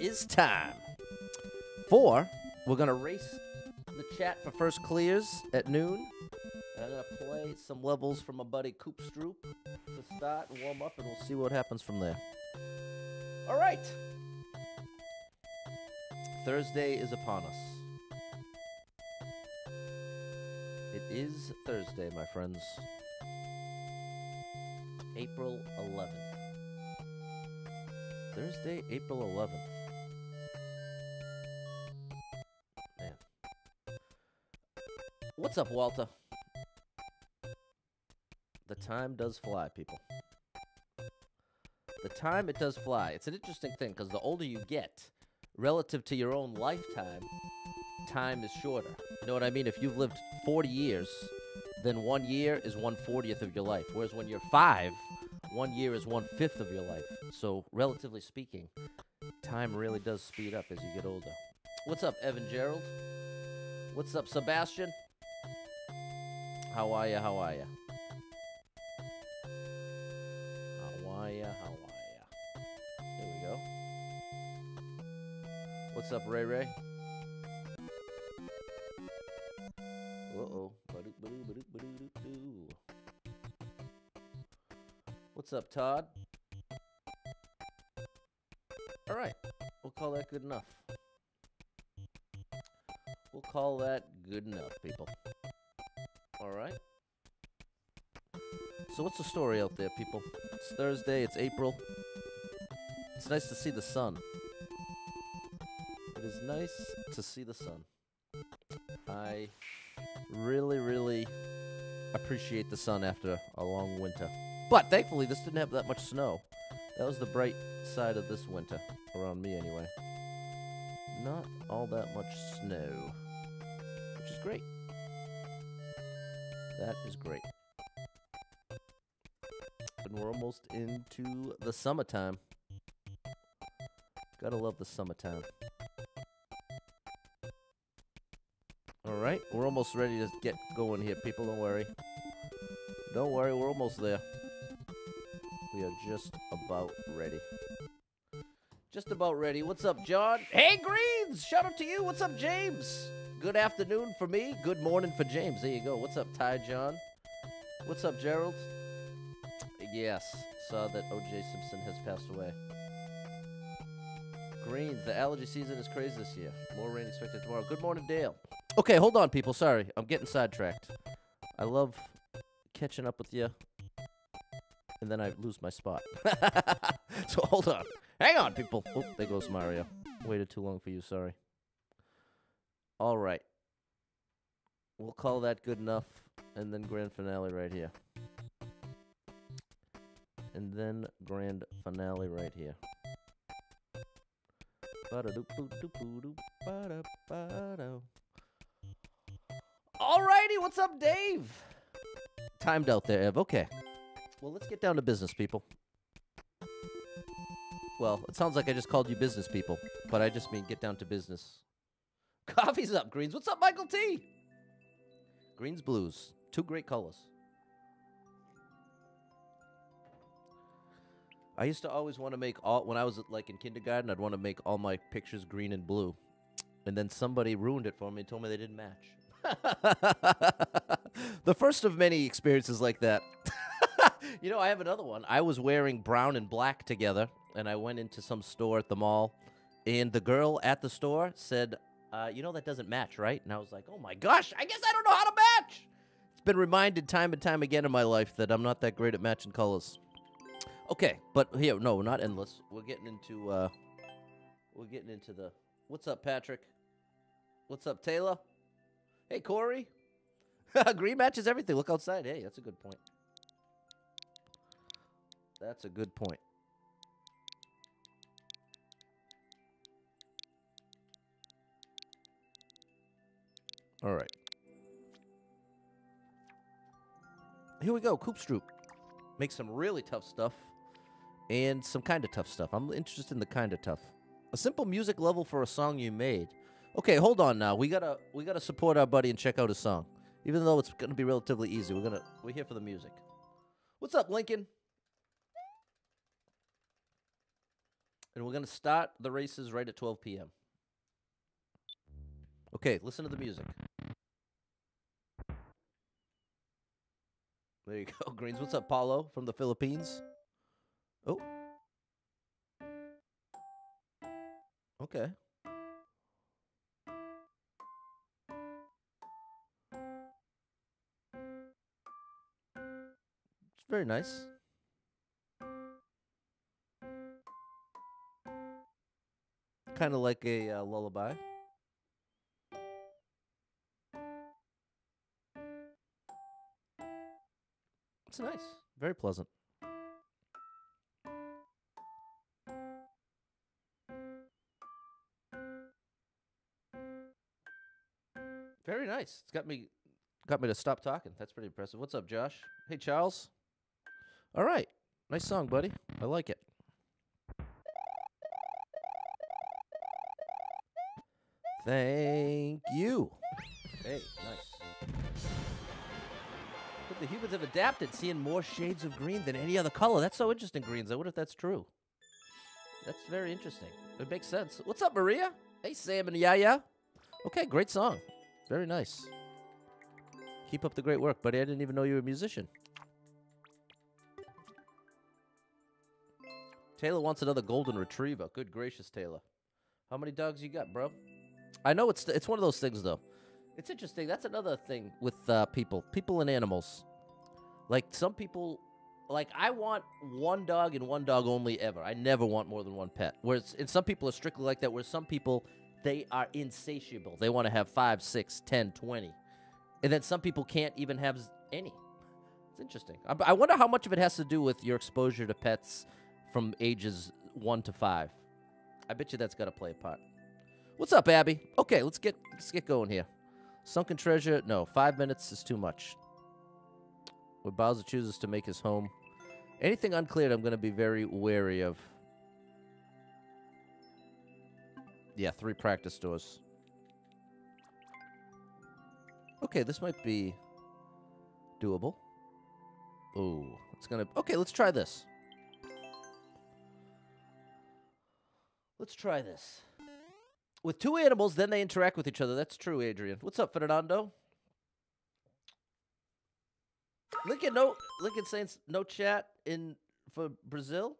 is time for we're gonna race the chat for first clears at noon. And I'm gonna play some levels from my buddy Coop Stroop to start and warm up, and we'll see what happens from there. All right. Thursday is upon us. It is Thursday, my friends. April 11th. Thursday, April 11th. What's up, Walter? The time does fly, people. The time it does fly. It's an interesting thing because the older you get, relative to your own lifetime, time is shorter. You know what I mean? If you've lived 40 years, then one year is one fortieth of your life. Whereas when you're five, one year is one fifth of your life. So, relatively speaking, time really does speed up as you get older. What's up, Evan Gerald? What's up, Sebastian? How are ya? How are ya? How are ya? How are ya? There we go. What's up, Ray Ray? Uh-oh. What's up, Todd? All right. We'll call that good enough. We'll call that good enough, people. All right. So what's the story out there, people? It's Thursday, it's April. It's nice to see the sun. It is nice to see the sun. I really, really appreciate the sun after a long winter. But thankfully, this didn't have that much snow. That was the bright side of this winter, around me anyway. Not all that much snow, That is great. And we're almost into the summertime. Gotta love the summertime. Alright, we're almost ready to get going here, people. Don't worry. Don't worry, we're almost there. We are just about ready. Just about ready. What's up, John? Hey, Greens! Shout out to you. What's up, James? Good afternoon for me. Good morning for James. There you go. What's up, Ty John? What's up, Gerald? Yes, saw that O.J. Simpson has passed away. Greens, the allergy season is crazy this year. More rain expected tomorrow. Good morning, Dale. Okay, hold on, people. Sorry, I'm getting sidetracked. I love catching up with you, and then I lose my spot. so hold on. Hang on, people. Oh, there goes Mario. Waited too long for you. Sorry. All right. We'll call that good enough, and then grand finale right here. And then grand finale right here. Alrighty, what's up, Dave? Timed out there, Ev. Okay. Well, let's get down to business, people. Well, it sounds like I just called you business people, but I just mean get down to business. Coffee's up, Greens. What's up, Michael T? Greens, blues. Two great colors. I used to always want to make all when I was like in kindergarten. I'd want to make all my pictures green and blue, and then somebody ruined it for me and told me they didn't match. the first of many experiences like that. you know, I have another one. I was wearing brown and black together, and I went into some store at the mall, and the girl at the store said, uh, "You know that doesn't match, right?" And I was like, "Oh my gosh, I guess I don't know how to match." It's been reminded time and time again in my life that I'm not that great at matching colors. Okay, but here, no, we're not endless. We're getting into, uh, we're getting into the. What's up, Patrick? What's up, Taylor? Hey, Corey. Green matches everything. Look outside. Hey, that's a good point. That's a good point. All right. Here we go. Coop Stroop. Make some really tough stuff and some kind of tough stuff. I'm interested in the kind of tough. A simple music level for a song you made. Okay, hold on now. We gotta we gotta support our buddy and check out his song. Even though it's gonna be relatively easy, we're gonna we're here for the music. What's up, Lincoln? And we're to start the races right at 12 p.m. Okay, listen to the music. There you go, Greens. What's up, Paulo from the Philippines? Oh. Okay. It's very nice. Kind of like a uh, lullaby. Nice. Very pleasant. Very nice. It's got me got me to stop talking. That's pretty impressive. What's up, Josh? Hey, Charles. All right. Nice song, buddy. I like it. Thank you. Hey, nice. The humans have adapted, seeing more shades of green than any other color. That's so interesting, Greens. I wonder if that's true. That's very interesting. It makes sense. What's up, Maria? Hey, Sam and Yaya. Okay, great song. Very nice. Keep up the great work, buddy. I didn't even know you were a musician. Taylor wants another golden retriever. Good gracious, Taylor. How many dogs you got, bro? I know it's it's one of those things though. It's interesting. That's another thing with uh, people, people and animals. Like some people, like I want one dog and one dog only ever. I never want more than one pet. Whereas, and some people are strictly like that. Where some people, they are insatiable. They want to have five, six, ten, twenty, and then some people can't even have any. It's interesting. I, I wonder how much of it has to do with your exposure to pets from ages one to five. I bet you that's got to play a part. What's up, Abby? Okay, let's get let's get going here. Sunken treasure? No, five minutes is too much. Where Bowser chooses to make his home. Anything uncleared, I'm going to be very wary of. Yeah, three practice doors. Okay, this might be doable. Oh, it's gonna. Okay, let's try this. Let's try this. With two animals, then they interact with each other. That's true, Adrian. What's up, Fernando? Lincoln, no, Lincoln saying s- no chat in for Brazil.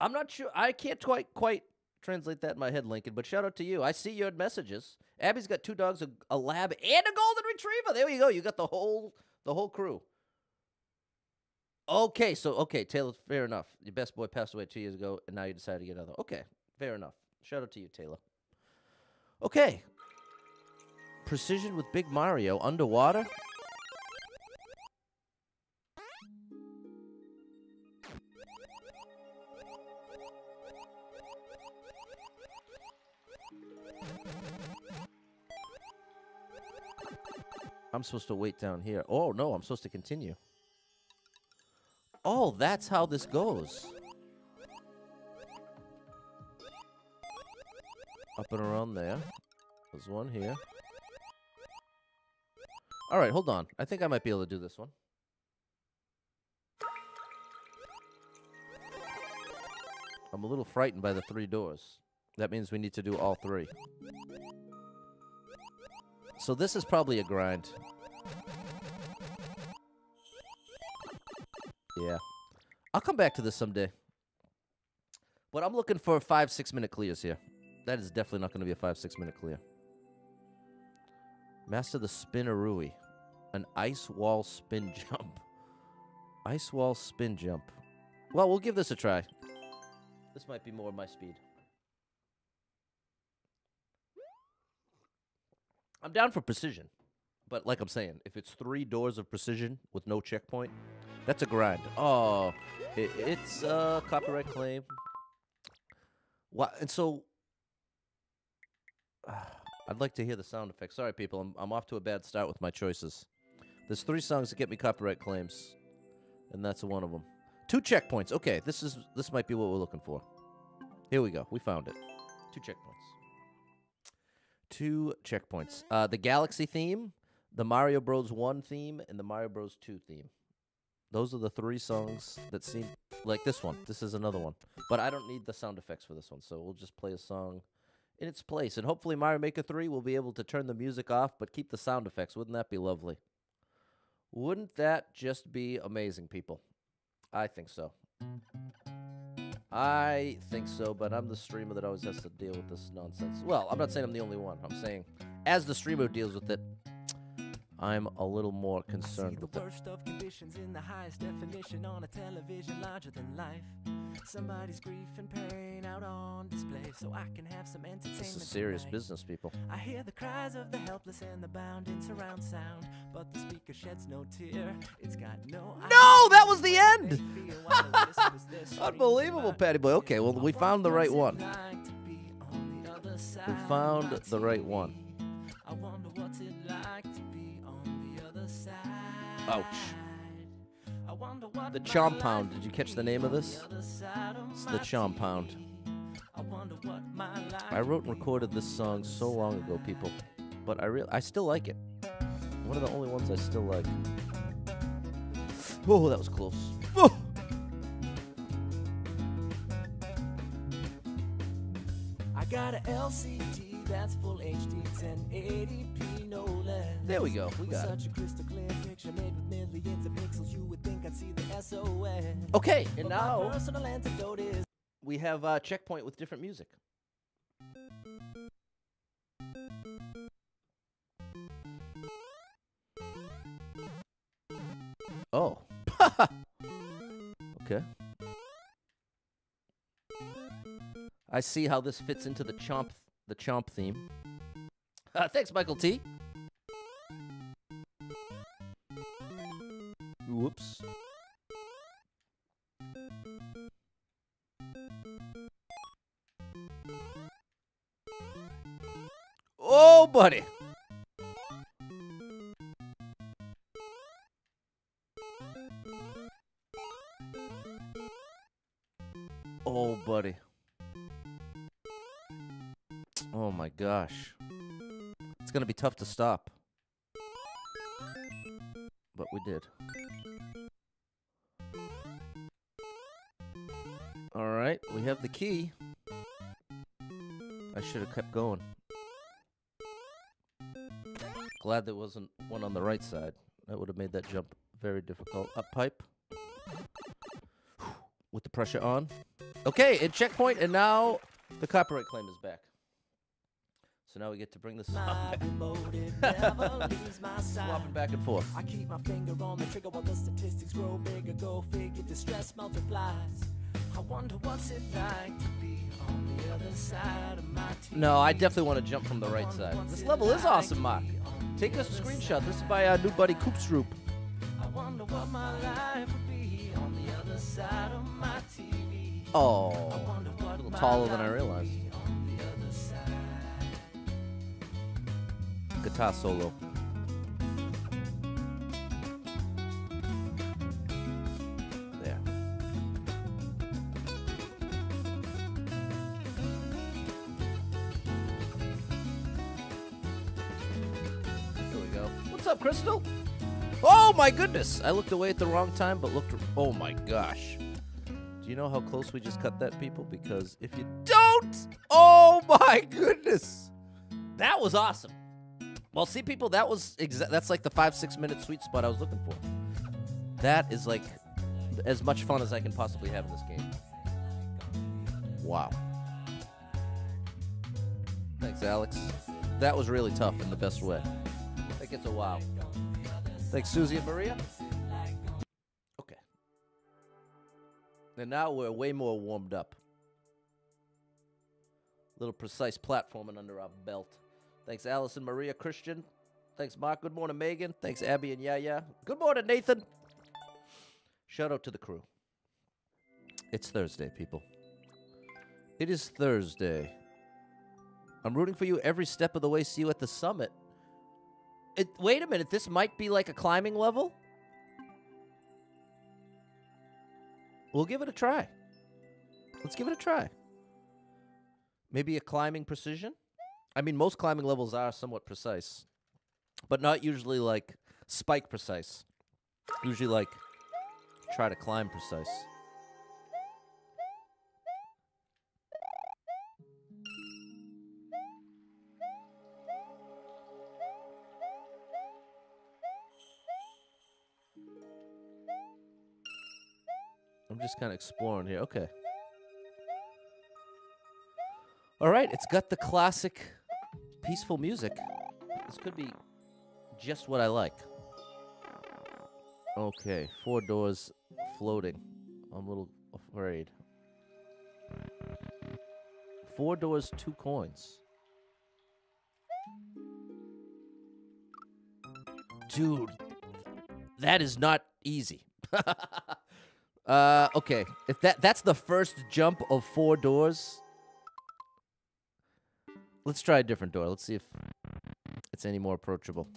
I'm not sure. I can't quite quite translate that in my head, Lincoln. But shout out to you. I see your messages. Abby's got two dogs, a, a lab, and a golden retriever. There you go. You got the whole the whole crew. Okay, so okay, Taylor, fair enough. Your best boy passed away two years ago, and now you decided to get another. Okay, fair enough. Shout out to you, Taylor. Okay. Precision with Big Mario underwater. I'm supposed to wait down here. Oh, no, I'm supposed to continue. Oh, that's how this goes. Up and around there. There's one here. All right, hold on. I think I might be able to do this one. I'm a little frightened by the three doors. That means we need to do all three. So this is probably a grind. Yeah. I'll come back to this someday. But I'm looking for five, six minute clears here. That is definitely not going to be a five, six minute clear. Master the Spinarooey. An ice wall spin jump. Ice wall spin jump. Well, we'll give this a try. This might be more of my speed. I'm down for precision. But like I'm saying, if it's three doors of precision with no checkpoint, that's a grind. Oh, it, it's a copyright claim. What? And so, I'd like to hear the sound effects. Sorry, people, I'm I'm off to a bad start with my choices. There's three songs that get me copyright claims, and that's one of them. Two checkpoints. Okay, this is this might be what we're looking for. Here we go. We found it. Two checkpoints. Two checkpoints. Uh, the Galaxy theme, the Mario Bros. One theme, and the Mario Bros. Two theme. Those are the three songs that seem Like this one. This is another one. But I don't need the sound effects for this one, so we'll just play a song in its place. And hopefully Mario Maker 3 will be able to turn the music off but keep the sound effects. Wouldn't that be lovely? Wouldn't that just be amazing, people? I think so. I think so, but I'm the streamer that always has to deal with this nonsense. Well, I'm not saying I'm the only one. I'm saying as the streamer deals with it, I'm a little more concerned with the it. worst of conditions in the highest definition on a television larger than life. Somebody's grief and pain out on display, so I can have some entertainment. This is serious tonight. business, people. I hear the cries of the helpless and the bound in surround sound, but the speaker sheds no tear. It's got no. No, that was the end! they feel while the whispers their screams Unbelievable. Patty Boy. Okay, well, we found the right one. it like to be on the other We found the right one. Ouch. I wonder what The my Chomp Pound. Did you catch the name of this? the other side of It's the Chomp Pound. I wonder what my life I wrote and recorded this song so long ago, people, but I real I still like it. One of the only ones I still like. Oh, that was close. Oh! I got a LCD that's full HD 1080p no less. There we go. We got it. such a crystal clear picture made with millions of pixels, you would think I'd see the SOS. Okay, and my now personal antidote is we have a checkpoint with different music. Oh. okay. I see how this fits into the chomp the chomp theme. Uh, thanks, Michael T. Whoops. Oh, buddy. Oh, buddy. Oh my gosh. It's going to be tough to stop. But we did. We have the key. I should have kept going. Glad there wasn't one on the right side. That would have made that jump very difficult. Up pipe. With the pressure on. Okay, and checkpoint, and now the copyright claim is back. So now we get to bring this my song back. remote, it never leaves my side. Swapping back and forth. I keep my finger on the trigger while the statistics grow bigger. Go figure, distress multiplies. I wonder what's it like to be on the other side of my TV. No, I definitely want to jump from the right side. This level is awesome, Mark. be on the Take a screenshot. This is by our new buddy Koopstroop. I wonder what my life would be on the other side of my TV. Oh, a little taller than I realized. be on the other side. Guitar solo. My goodness! I looked away at the wrong time, but looked. Oh my gosh! Do you know how close we just cut that, people? Because if you don't, oh my goodness, that was awesome. Well, see, people, that was that's like the five six minute sweet spot I was looking for. That is like as much fun as I can possibly have in this game. Wow. Thanks, Alex. That was really tough in the best way. I think it's a wow. Thanks, Susie and Maria. Okay. And now we're way more warmed up. Little precise platforming under our belt. Thanks, Allison, Maria, Christian. Thanks, Mark. Good morning, Megan. Thanks, Abby and Yaya. Good morning, Nathan. Shout out to the crew. It's Thursday, people. It is Thursday. I'm rooting for you every step of the way. See you at the summit. It, wait a minute. This might be like a climbing level. We'll give it a try. Let's give it a try. Maybe a climbing precision? I mean, most climbing levels are somewhat precise, but not usually like spike precise. Usually like try to climb precise. Just kind of exploring here. Okay. All right, it's got the classic peaceful music. This could be just what I like. Okay, four doors floating. I'm a little afraid. Four doors, two coins. Dude, that is not easy. uh, okay, if that that's the first jump of four doors. Let's try a different door. Let's see if it's any more approachable.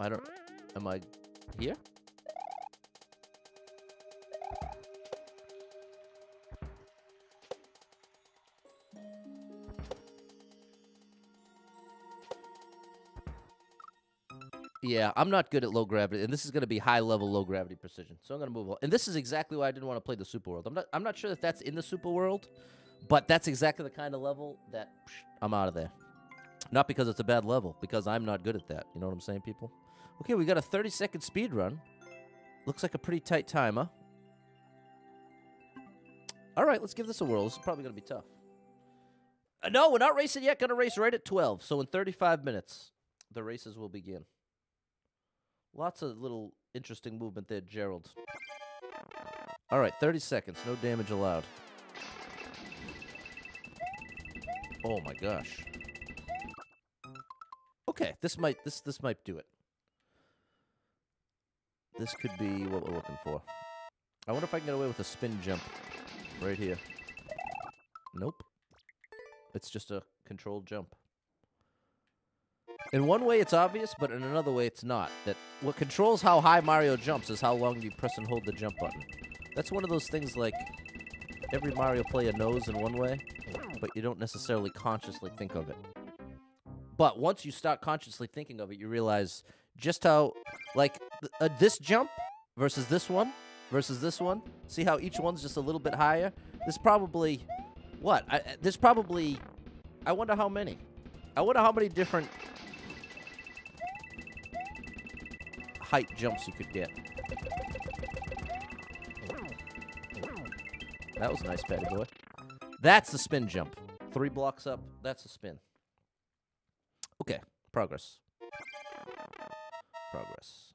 I don't. Am I here? Yeah, I'm not good at low gravity, and this is going to be high level low gravity precision. So I'm going to move on. And this is exactly why I didn't want to play the Super World. I'm not. I'm not sure if that's in the Super World, but that's exactly the kind of level that psh, I'm out of there. Not because it's a bad level, because I'm not good at that. You know what I'm saying, people? Okay, we got a 30 second speed run. Looks like a pretty tight timer. All right, let's give this a whirl. This is probably going to be tough. Uh, no, we're not racing yet. Going to race right at 12. So in 35 minutes, the races will begin. Lots of little interesting movement there, Gerald. All right, 30 seconds. No damage allowed. Oh my gosh. Okay, this might this this might do it. This could be what we're looking for. I wonder if I can get away with a spin jump right here. Nope. It's just a controlled jump. In one way, it's obvious, but in another way, it's not. That what controls how high Mario jumps is how long you press and hold the jump button. That's one of those things like every Mario player knows in one way, but you don't necessarily consciously think of it. But once you start consciously thinking of it, you realize just how, like, th- uh, this jump versus this one versus this one. See how each one's just a little bit higher? There's probably, what? I, I- there's probably, I wonder how many. I wonder how many different height jumps you could get. That was a nice, Patty boy. That's the spin jump. Three blocks up. That's a spin. Okay, progress. Progress.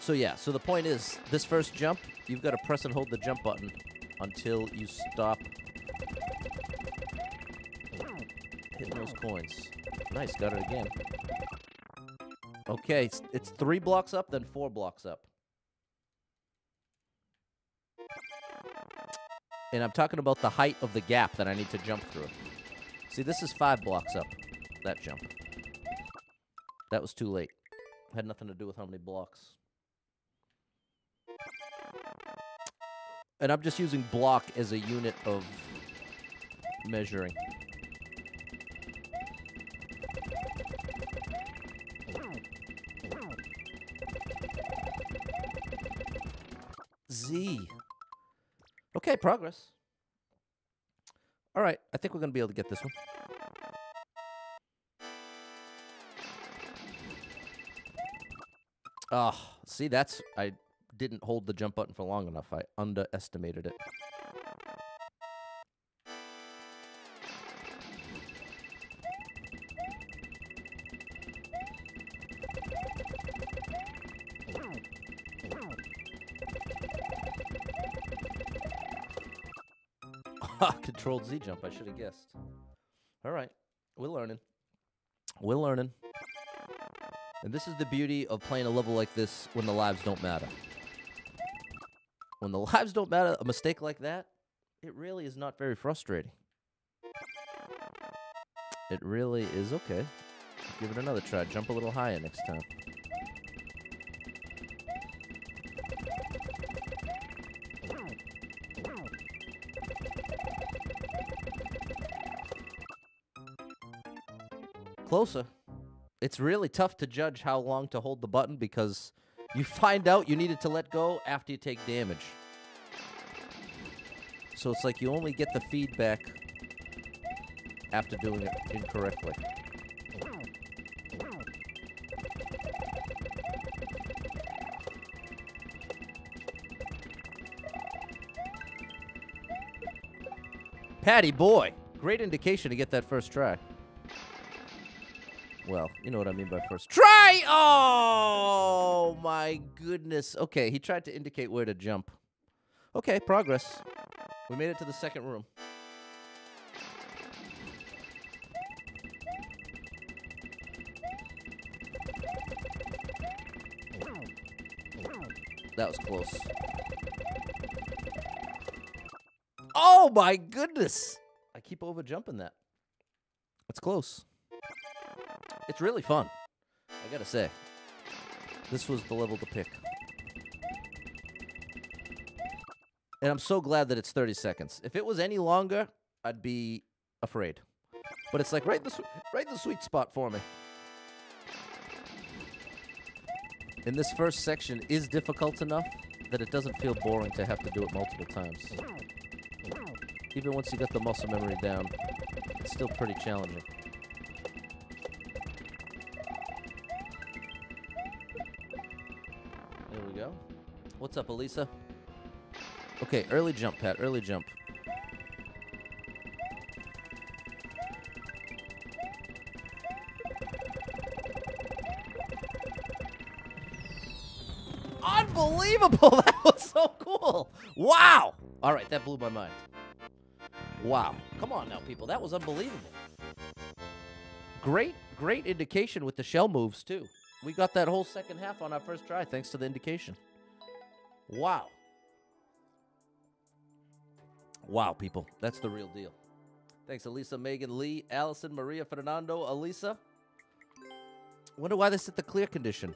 So yeah, so the point is, this first jump, you've got to press and hold the jump button until you stop hitting those coins. Nice, got it again. Okay, it's, three blocks up, then four blocks up. And I'm talking about the height of the gap that I need to jump through. See, this is five blocks up, that jump. That was too late. Had nothing to do with how many blocks. And I'm just using block as a unit of measuring. Okay, progress. All right, I think we're going to be able to get this one. Oh, see, that's. I didn't hold the jump button for long enough. I underestimated it. Controlled Z jump. I should have guessed. All right, we're learning. We're learning. And this is the beauty of playing a level like this when the lives don't matter. When the lives don't matter, a mistake like that, it really is not very frustrating. It really is okay. Give it another try. Jump a little higher next time. It's really tough to judge how long to hold the button because you find out you needed to let go after you take damage. So it's like you only get the feedback after doing it incorrectly. Patty boy, great indication to get that first try. Well, you know what I mean by first try. Oh my goodness. Okay, he tried to indicate where to jump. Okay, progress. We made it to the second room. That was close. Oh my goodness! I keep over jumping that. It's close. It's really fun. I gotta say. This was the level to pick. And I'm so glad that it's 30 seconds. If it was any longer, I'd be afraid. But it's like right the, right the sweet spot for me. And this first section is difficult enough that it doesn't feel boring to have to do it multiple times. Even once you got the muscle memory down, it's still pretty challenging. What's up, Elisa? Okay, early jump, Pat. Early jump. Unbelievable! That was so cool! Wow! All right, that blew my mind. Wow. Come on now, people. That was unbelievable. Great, great indication with the shell moves, too. We got that whole second half on our first try thanks to the indication. Wow. Wow, people. That's the real deal. Thanks, Elisa, Megan, Lee, Allison, Maria, Fernando, Elisa. Wonder why they set the clear condition.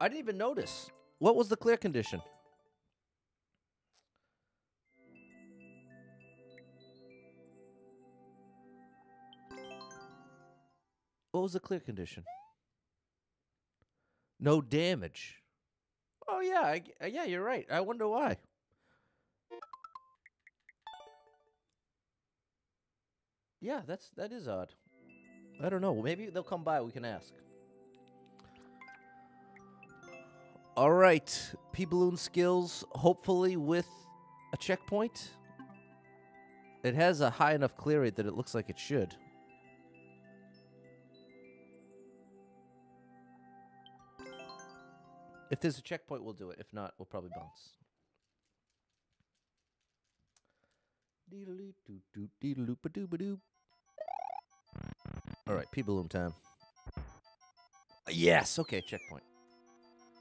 I didn't even notice. What was the clear condition? What was the clear condition? No damage. Oh yeah, I uh, yeah, you're right. I wonder why. Yeah, that's that is odd. I don't know. Maybe they'll come by. We can ask. All right, P balloon skills. Hopefully with a checkpoint. It has a high enough clear rate that it looks like it should. If there's a checkpoint, we'll do it. If not, we'll probably bounce. All right, P balloon time. Yes, okay, checkpoint.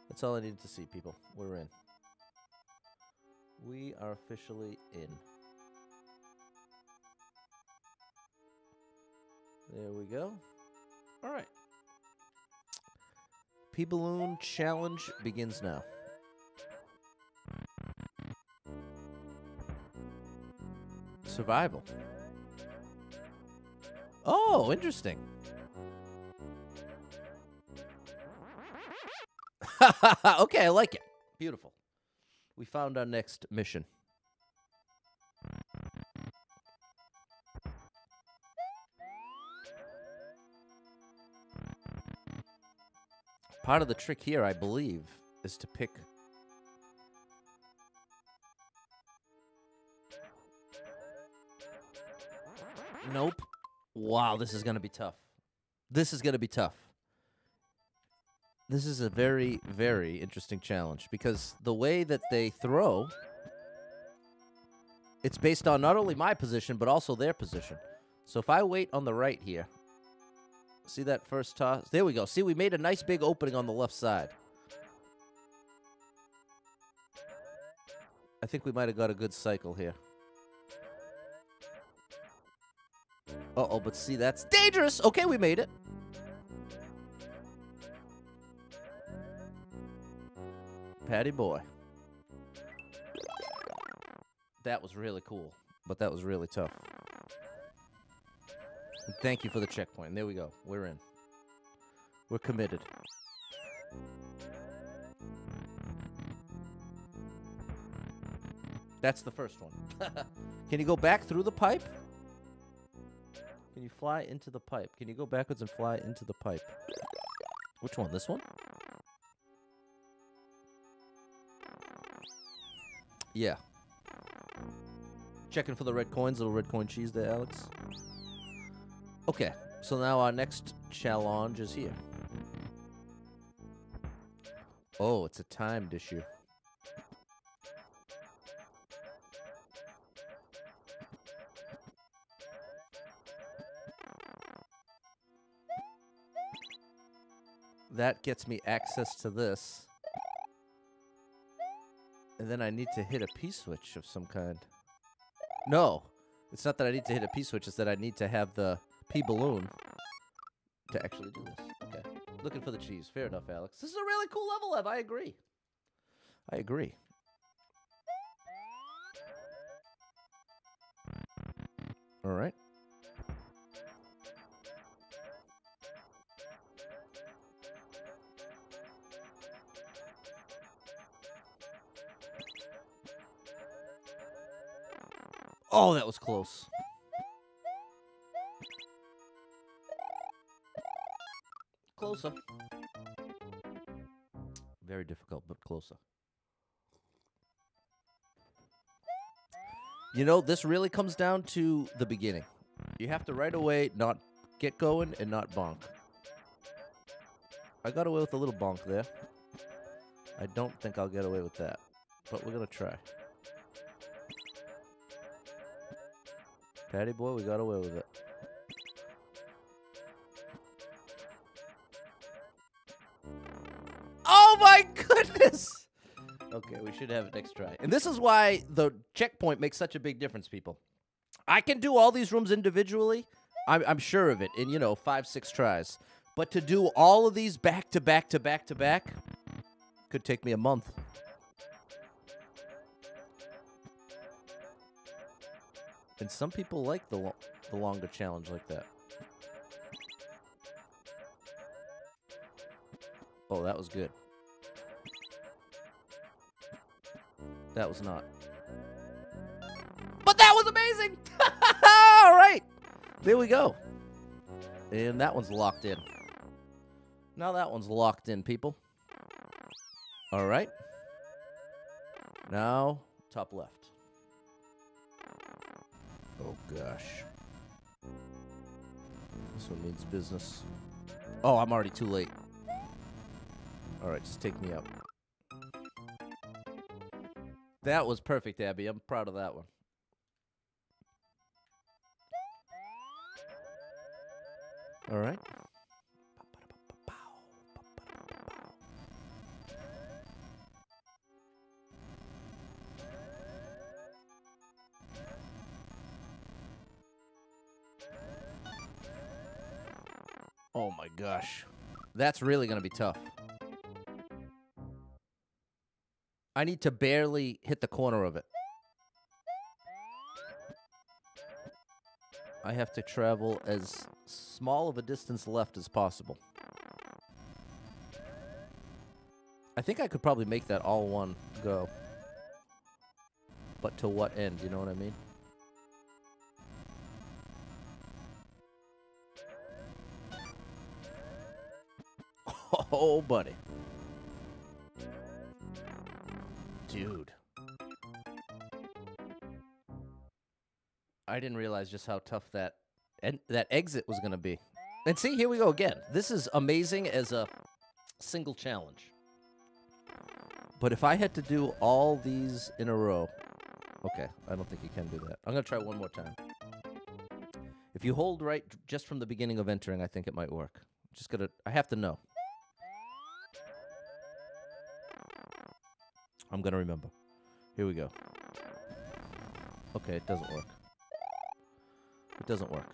That's all I needed to see, people. We're in. We are officially in. There we go. All right. P balloon challenge begins now. Survival. Oh, interesting. okay, I like it. Beautiful. We found our next mission. Part of the trick here, I believe, is to pick. Nope. Wow, this is going to be tough. This is going to be tough. This is a very, very interesting challenge because the way that they throw, it's based on not only my position, but also their position. So if I wait on the right here, see that first toss? There we go. See, we made a nice big opening on the left side. I think we might have got a good cycle here. Uh-oh, but see, that's dangerous. Okay, we made it. Patty boy. That was really cool, but that was really tough. Thank you for the checkpoint. There we go. We're in. We're committed. That's the first one. Can you go back through the pipe? Can you fly into the pipe? Can you go backwards and fly into the pipe? Which one? This one? Yeah. Checking for the red coins, little red coin cheese there, Alex. Okay, so now our next challenge is here. Oh, it's a timed issue. That gets me access to this. And then I need to hit a P-switch of some kind. No, it's not that I need to hit a P-switch, it's that I need to have the P-balloon to actually do this. Okay, looking for the cheese. Fair enough, Alex. This is a really cool level, Ev. I agree. I agree. All right. Oh, that was close. Closer. Very difficult, but closer. You know, this really comes down to the beginning. You have to right away not get going and not bonk. I got away with a little bonk there. I don't think I'll get away with that, but we're going to try. Patty boy, we got away with it. We should have it next try. And this is why the checkpoint makes such a big difference, people. I can do all these rooms individually. I'm, I'm sure of it in, you know, five, six tries. But to do all of these back to back to back to back could take me a month. And some people like the, lo the longer challenge like that. Oh, that was good. That was not. But that was amazing! All right. There we go. And that one's locked in. Now that one's locked in, people. All right. Now, top left. Oh, gosh. This one means business. Oh, I'm already too late. All right, just take me out. That was perfect, Abby. I'm proud of that one. All right. Oh my gosh. That's really going to be tough. I need to barely hit the corner of it. I have to travel as small of a distance left as possible. I think I could probably make that all one go. But to what end, you know what I mean? Oh, buddy. I didn't realize just how tough that and that exit was going to be. And see, here we go again. This is amazing as a single challenge. But if I had to do all these in a row, okay, I don't think you can do that. I'm going to try one more time. If you hold right just from the beginning of entering, I think it might work. Just got to I have to know. I'm going to remember. Here we go. Okay, it doesn't work. It doesn't work.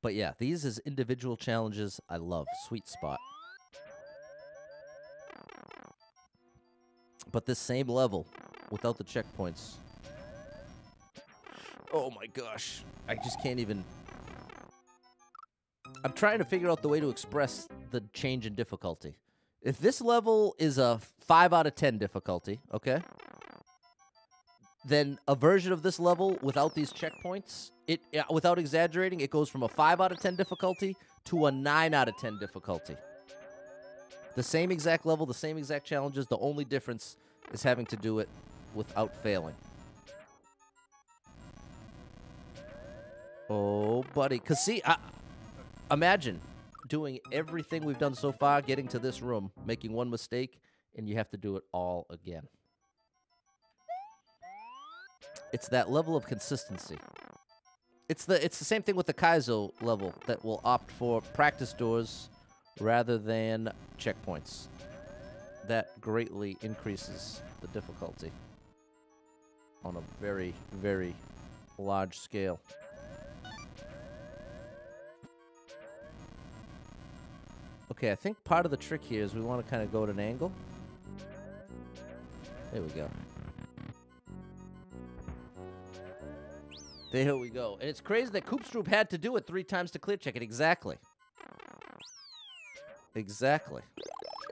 But yeah, these as individual challenges I love. Sweet spot. But this same level, without the checkpoints. Oh my gosh. I just can't even... I'm trying to figure out the way to express the change in difficulty. If this level is a 5 out of 10 difficulty, okay? Then a version of this level without these checkpoints, it without exaggerating, it goes from a 5 out of 10 difficulty to a 9 out of 10 difficulty. The same exact level, the same exact challenges. The only difference is having to do it without failing. Oh, buddy. Because, see, I, imagine doing everything we've done so far, getting to this room, making one mistake, and you have to do it all again. It's that level of consistency. It's the it's the same thing with the Kaizo level that will opt for practice doors rather than checkpoints. That greatly increases the difficulty on a very, very large scale. Okay, I think part of the trick here is we want to kind of go at an angle. There we go. There we go. And it's crazy that Koopstroop had to do it three times to clear check it. Exactly. Exactly.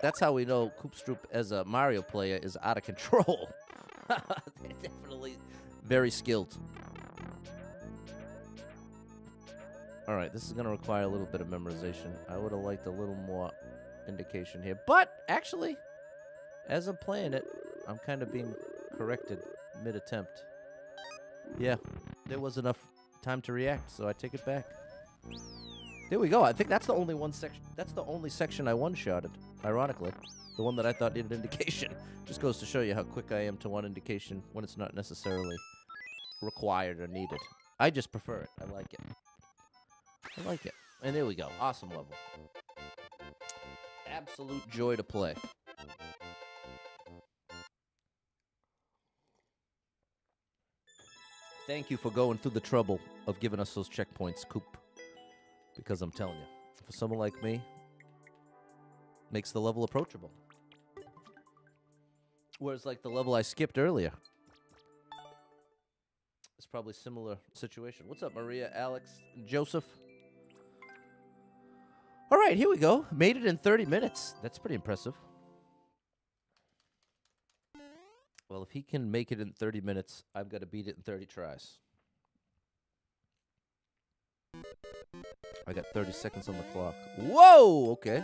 That's how we know Koopstroop as a Mario player is out of control. They're Definitely very skilled. Alright, this is going to require a little bit of memorization. I would have liked a little more indication here. But, actually, as I'm playing it, I'm kind of being corrected mid-attempt. Yeah, there was enough time to react, so I take it back. There we go. I think that's the only one section. That's the only section I one-shotted, ironically. The one that I thought needed indication. Just goes to show you how quick I am to one indication when it's not necessarily required or needed. I just prefer it. I like it. I like it. And there we go. Awesome level. Absolute joy to play. Thank you for going through the trouble of giving us those checkpoints, Coop. Because I'm telling you, for someone like me, makes the level approachable. Whereas, like the level I skipped earlier, it's probably similar situation. What's up, Maria, Alex, Joseph? All right, here we go. Made it in 30 minutes. That's pretty impressive. Well, if he can make it in 30 minutes, I've got to beat it in 30 tries. I got 30 seconds on the clock. Whoa! Okay.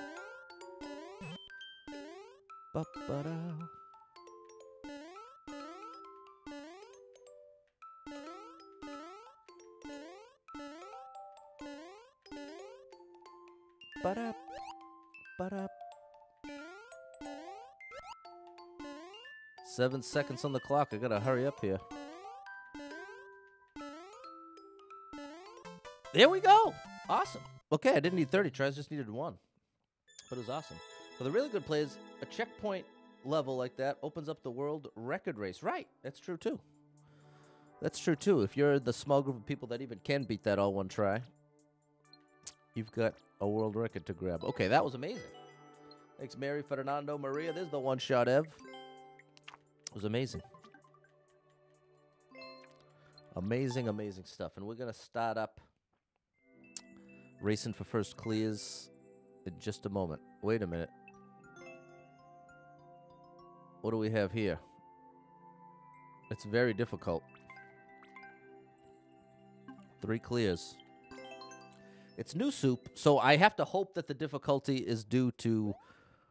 Ba-ba-da. Ba-da. Ba-da. Seven seconds on the clock. I gotta hurry up here. There we go. Awesome. Okay, I didn't need 30 tries, just needed one. But it was awesome. For the really good players, a checkpoint level like that opens up the world record race. Right, that's true too. That's true too. If you're the small group of people that even can beat that all one try, you've got a world record to grab. Okay, that was amazing. Thanks, Mary, Fernando, Maria. There's the one shot, Ev. It was amazing. Amazing, amazing stuff. And we're going to start up racing for first clears in just a moment. Wait a minute. What do we have here? It's very difficult. Three clears. It's new soup, so I have to hope that the difficulty is due to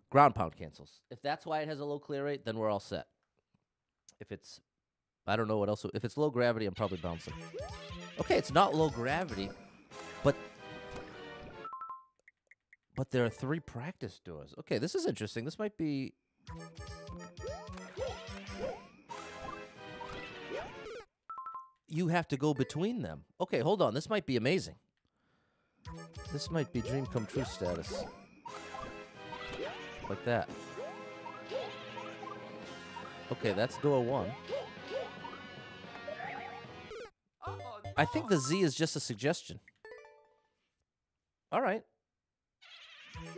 ground pound cancels. If that's why it has a low clear rate, then we're all set. If it's, I don't know what else. If it's low gravity, I'm probably bouncing. Okay, it's not low gravity, but but there are three practice doors. Okay, this is interesting. This might be. You have to go between them. Okay, hold on. This might be amazing. This might be dream come true status. Like that. Okay, that's door one. I think the Z is just a suggestion. All right.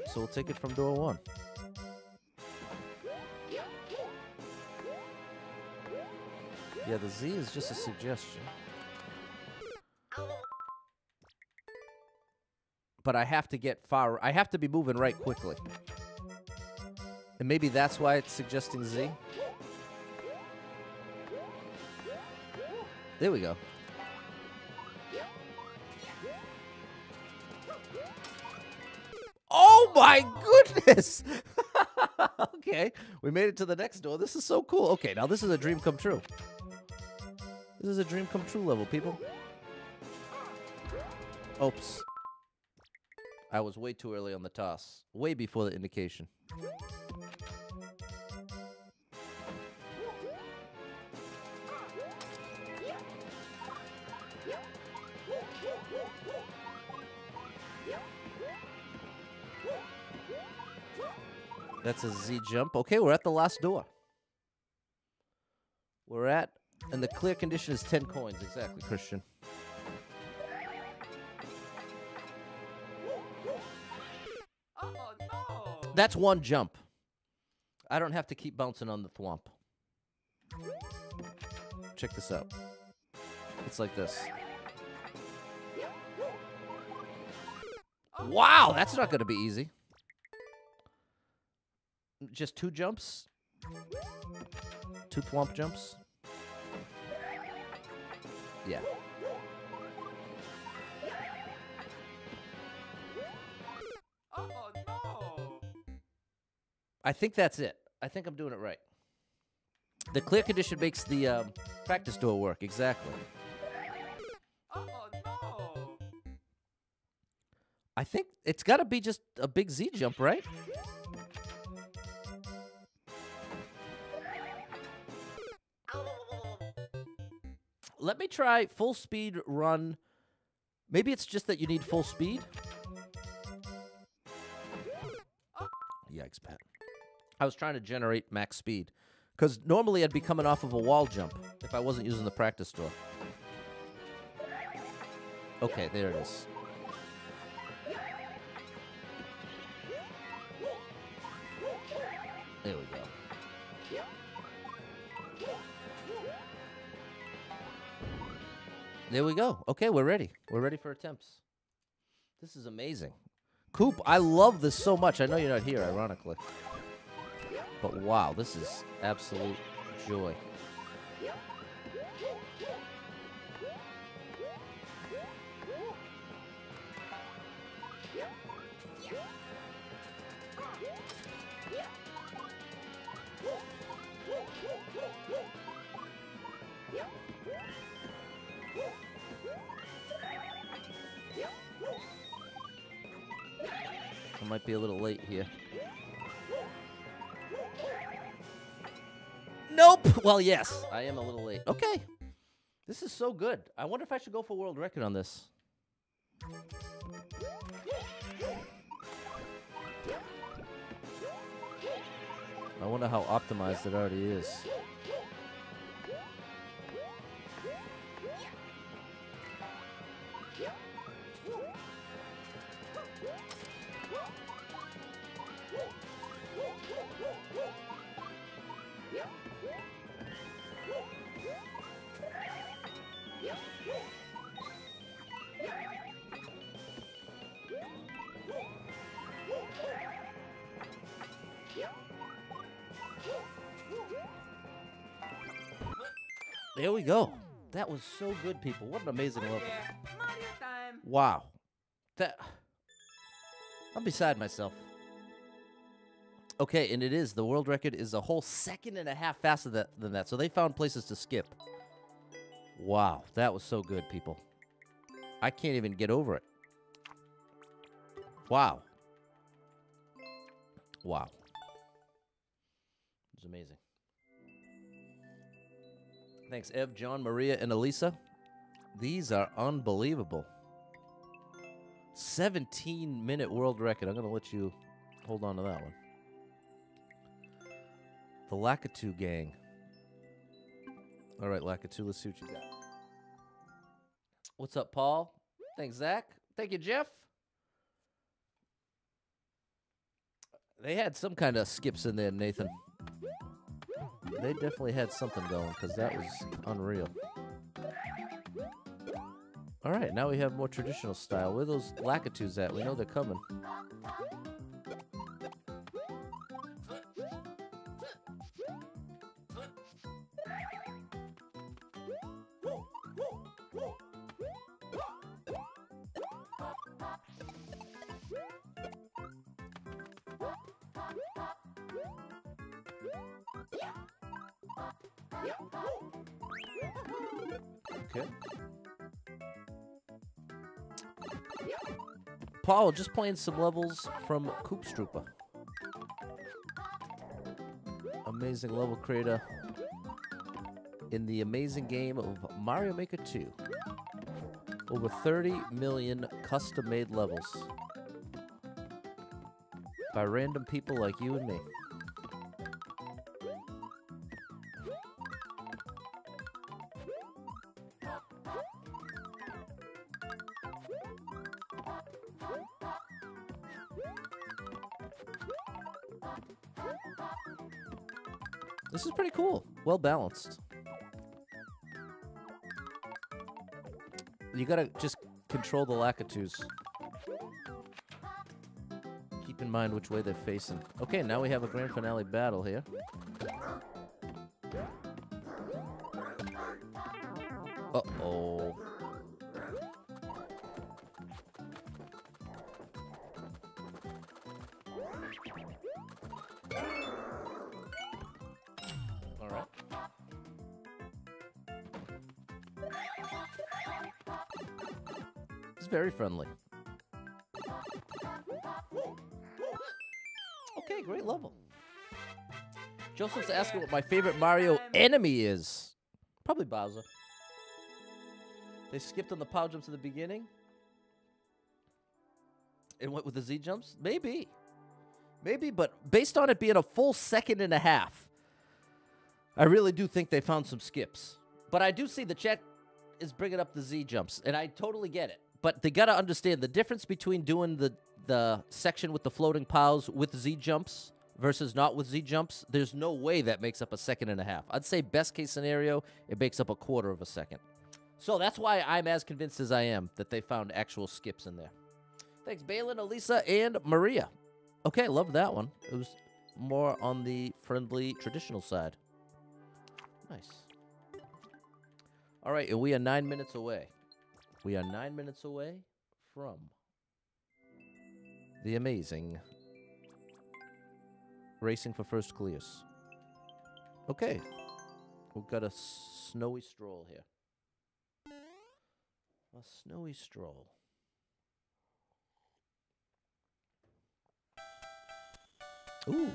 So we'll take it from door one. Yeah, the Z is just a suggestion. But I have to get far. I have to be moving right quickly. And maybe that's why it's suggesting Z. There we go. Oh my goodness! okay, we made it to the next door. This is so cool. Okay, now this is a dream come true. This is a dream come true level, people. Oops. I was way too early on the toss. Way before the indication. That's a Z jump. Okay, we're at the last door. We're at, and the clear condition is 10 coins. Exactly, Christian. That's one jump. I don't have to keep bouncing on the thwomp. Check this out. It's like this. Wow, that's not going to be easy. Just two jumps? Two thwomp jumps? Yeah. Oh no! I think that's it. I think I'm doing it right. The clear condition makes the um, practice door work. Exactly. Oh no! I think it's got to be just a big Z jump, right? Let me try full speed run. Maybe it's just that you need full speed. Yikes, Pat. I was trying to generate max speed. Because normally I'd be coming off of a wall jump if I wasn't using the practice door. Okay, there it is. There we go. Okay, we're ready. We're ready for attempts. This is amazing. Coop, I love this so much. I know you're not here, ironically. But wow, this is absolute joy. Might be a little late here. Nope. Well, yes, I am a little late. Okay. This is so good. I wonder if I should go for world record on this. I wonder how optimized it already is. There we go. That was so good, people. What an amazing level. Wow. That I'm beside myself. Okay, and it is. The world record is a whole second and a half faster tha- than that. So they found places to skip. Wow, that was so good, people. I can't even get over it. Wow. Wow. It was amazing. Thanks, Ev, John, Maria, and Elisa. These are unbelievable. 17 minute world record. I'm going to let you hold on to that one. The Lakitu gang. All right, Lakitu, let's see what you got. What's up, Paul? Thanks, Zach. Thank you, Jeff. They had some kind of skips in there, Nathan. They definitely had something going because that was unreal. All right, now we have more traditional style. Where those Lakitus at? We know they're coming. Okay. Paul, just playing some levels from Koops Trooper. Amazing level creator in the amazing game of Mario Maker 2. Over 30 million custom made levels by random people like you and me. Balanced. You gotta just control the Lakitus. Keep in mind which way they're facing. Okay, now we have a grand finale battle here. It's very friendly. Okay, great level. Joseph's asking what my favorite Mario enemy is. Probably Bowser. They skipped on the power jumps at the beginning and went with the Z jumps? Maybe. Maybe, but based on it being a full second and a half, I really do think they found some skips. But I do see the chat is bringing up the Z jumps, and I totally get it. But they got to understand the difference between doing the, the section with the floating piles with Z jumps versus not with Z jumps. There's no way that makes up a second and a half. I'd say best case scenario, it makes up a quarter of a second. So that's why I'm as convinced as I am that they found actual skips in there. Thanks, Balin, Elisa, and Maria. Okay, love that one. It was more on the friendly, traditional side. Nice. All right, and we are nine minutes away. We are nine minutes away from the amazing racing for first clears. Okay, we've got a snowy stroll here. A snowy stroll. Ooh.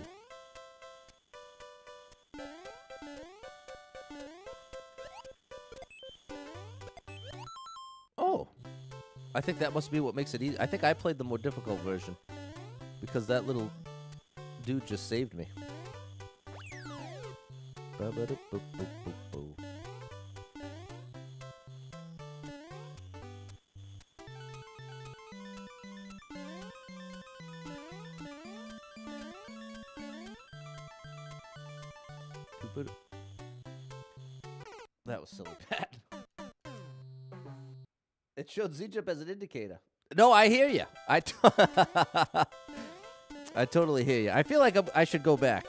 I think that must be what makes it easy. I think I played the more difficult version. Because that little dude just saved me. Showed Z-Jump as an indicator. No, I hear you. I, I totally hear you. I feel like I'm, I should go back.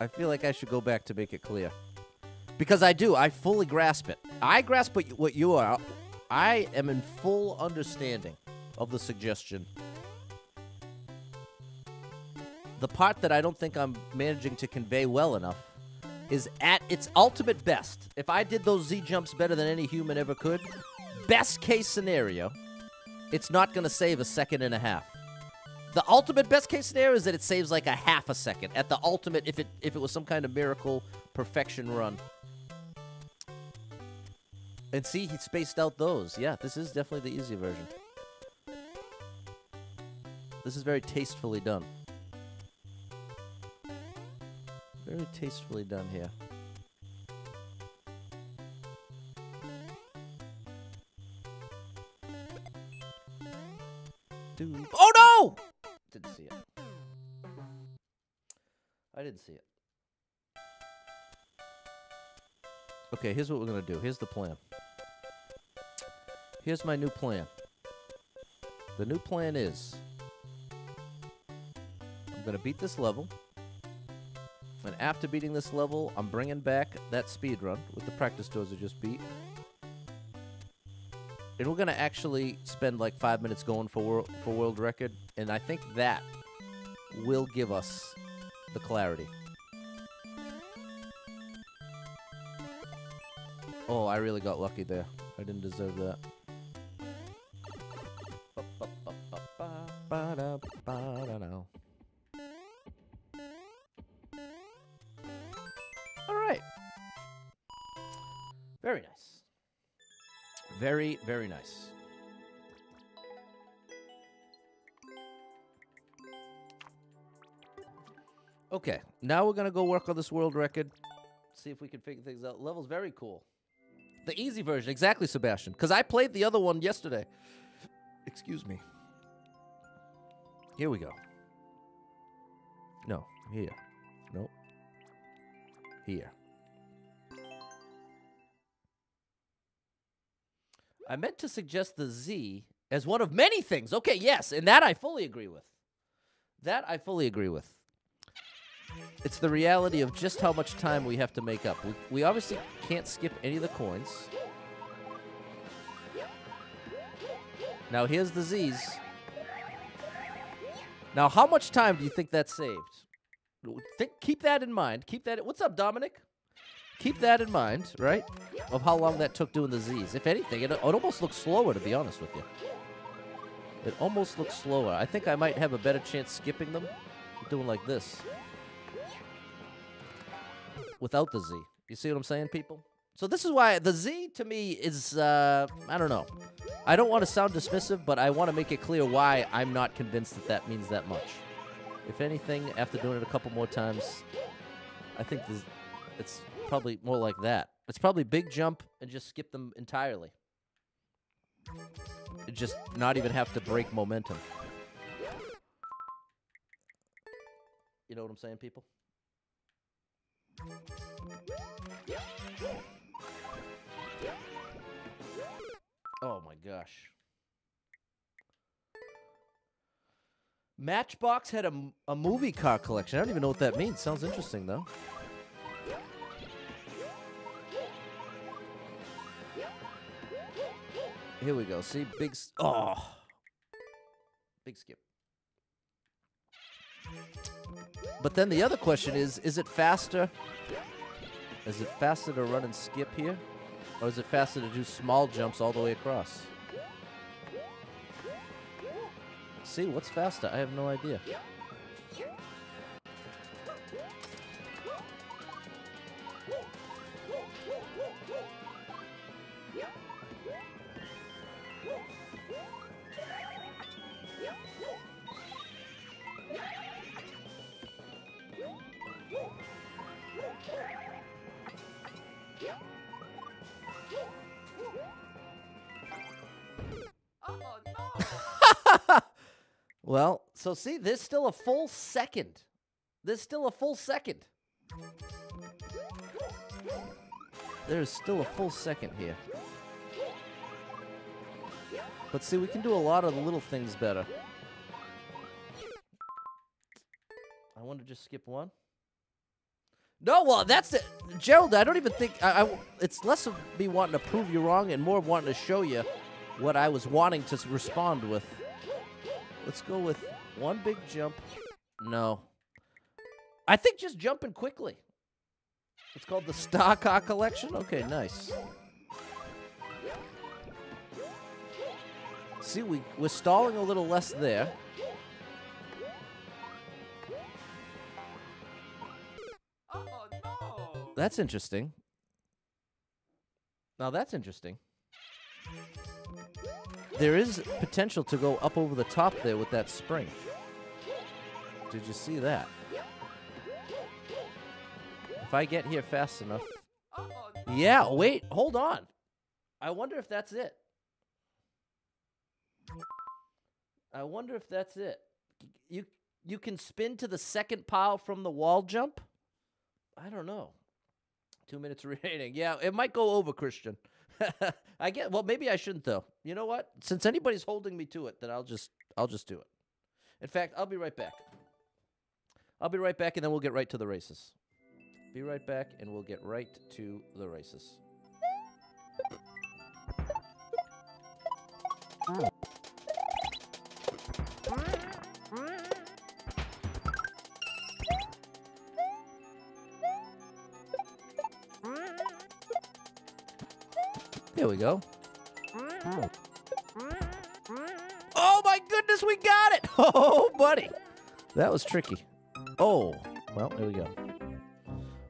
I feel like I should go back to make it clear. Because I do. I fully grasp it. I grasp what, what you are. I am in full understanding of the suggestion. The part that I don't think I'm managing to convey well enough is at its ultimate best. If I did those Z jumps better than any human ever could, best case scenario, it's not going to save a second and a half. The ultimate best case scenario is that it saves like a half a second. At the ultimate, if it if it was some kind of miracle perfection run. And see, he spaced out those. Yeah, this is definitely the easy version. This is very tastefully done. Very tastefully done here. I didn't see it. Okay, here's what we're gonna do. Here's the plan. Here's my new plan. The new plan is I'm gonna beat this level. And after beating this level, I'm bringing back that speed run with the practice doors I just beat. And we're gonna actually spend like five minutes going for for world record, and I think that will give us the clarity. Oh, I really got lucky there. I didn't deserve that. All right. Very nice. Very, very nice. Now we're gonna go work on this world record. See if we can figure things out. Level's very cool. The easy version, exactly, Sebastian. Because I played the other one yesterday. Excuse me. Here we go. No, here. Nope. Here. I meant to suggest the Z as one of many things. Okay, yes, and that I fully agree with. That I fully agree with. It's the reality of just how much time we have to make up. We, we obviously can't skip any of the coins. Now here's the Z's. Now, how much time do you think that saved? Think, keep that in mind. Keep that. What's up, Dominic? Keep that in mind, right? Of how long that took doing the Z's. If anything, it, it almost looks slower, to be honest with you. It almost looks slower. I think I might have a better chance skipping them doing like this without the Z. You see what I'm saying, people? So this is why the Z to me is uh, I don't know. I don't want to sound dismissive, but I want to make it clear why I'm not convinced that that means that much. If anything, after doing it a couple more times, I think this, it's probably more like that. It's probably big jump and just skip them entirely. Just not even have to break momentum. You know what I'm saying, people? Oh my gosh. Matchbox had a, a movie car collection. I don't even know what that means. Sounds interesting though. Here we go. See, big. Oh, big skip. But then the other question is: Is it faster? Is it faster to run and skip here, or is it faster to do small jumps all the way across? See, what's faster? I have no idea. Well, so see, there's still a full second. There's still a full second. There's still a full second here. But see, we can do a lot of the little things better. I want to just skip one. No, well, that's it. Gerald, I don't even think. I, I- it's less of me wanting to prove you wrong and more of wanting to show you what I was wanting to respond with. Let's go with one big jump. No. I think just jumping quickly. It's called the Car Collection. Okay, nice. See, we, we're stalling a little less there. Oh no! That's interesting. Now that's interesting. There is potential to go up over the top there with that spring. Did you see that? If I get here fast enough. Yeah, wait, hold on. I wonder if that's it. I wonder if that's it. You you can spin to the second pile from the wall jump? I don't know. 2 minutes remaining. Yeah, it might go over Christian. I get well maybe I shouldn't though. You know what? Since anybody's holding me to it, then I'll just I'll just do it. In fact, I'll be right back. I'll be right back and then we'll get right to the races. Be right back and we'll get right to the races. There we go. Oh my goodness, we got it! Oh, buddy. That was tricky. Oh, well, there we go.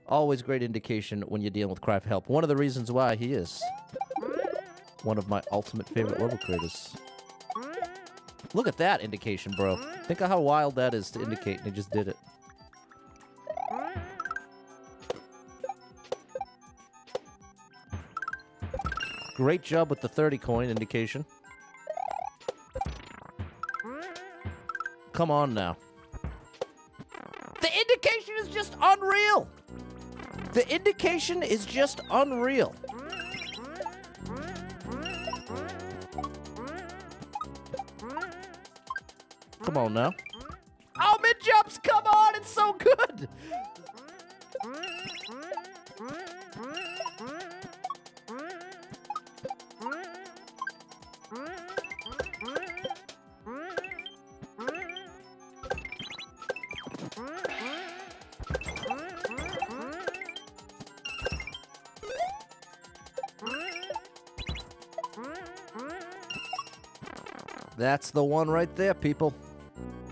Always great indication when you're dealing with cry for help. One of the reasons why he is one of my ultimate favorite level creators. Look at that indication, bro. Think of how wild that is to indicate, and he just did it. Great job with the 30 coin indication. Come on now. The indication is just unreal. The indication is just unreal. Come on now. That's the one right there, people.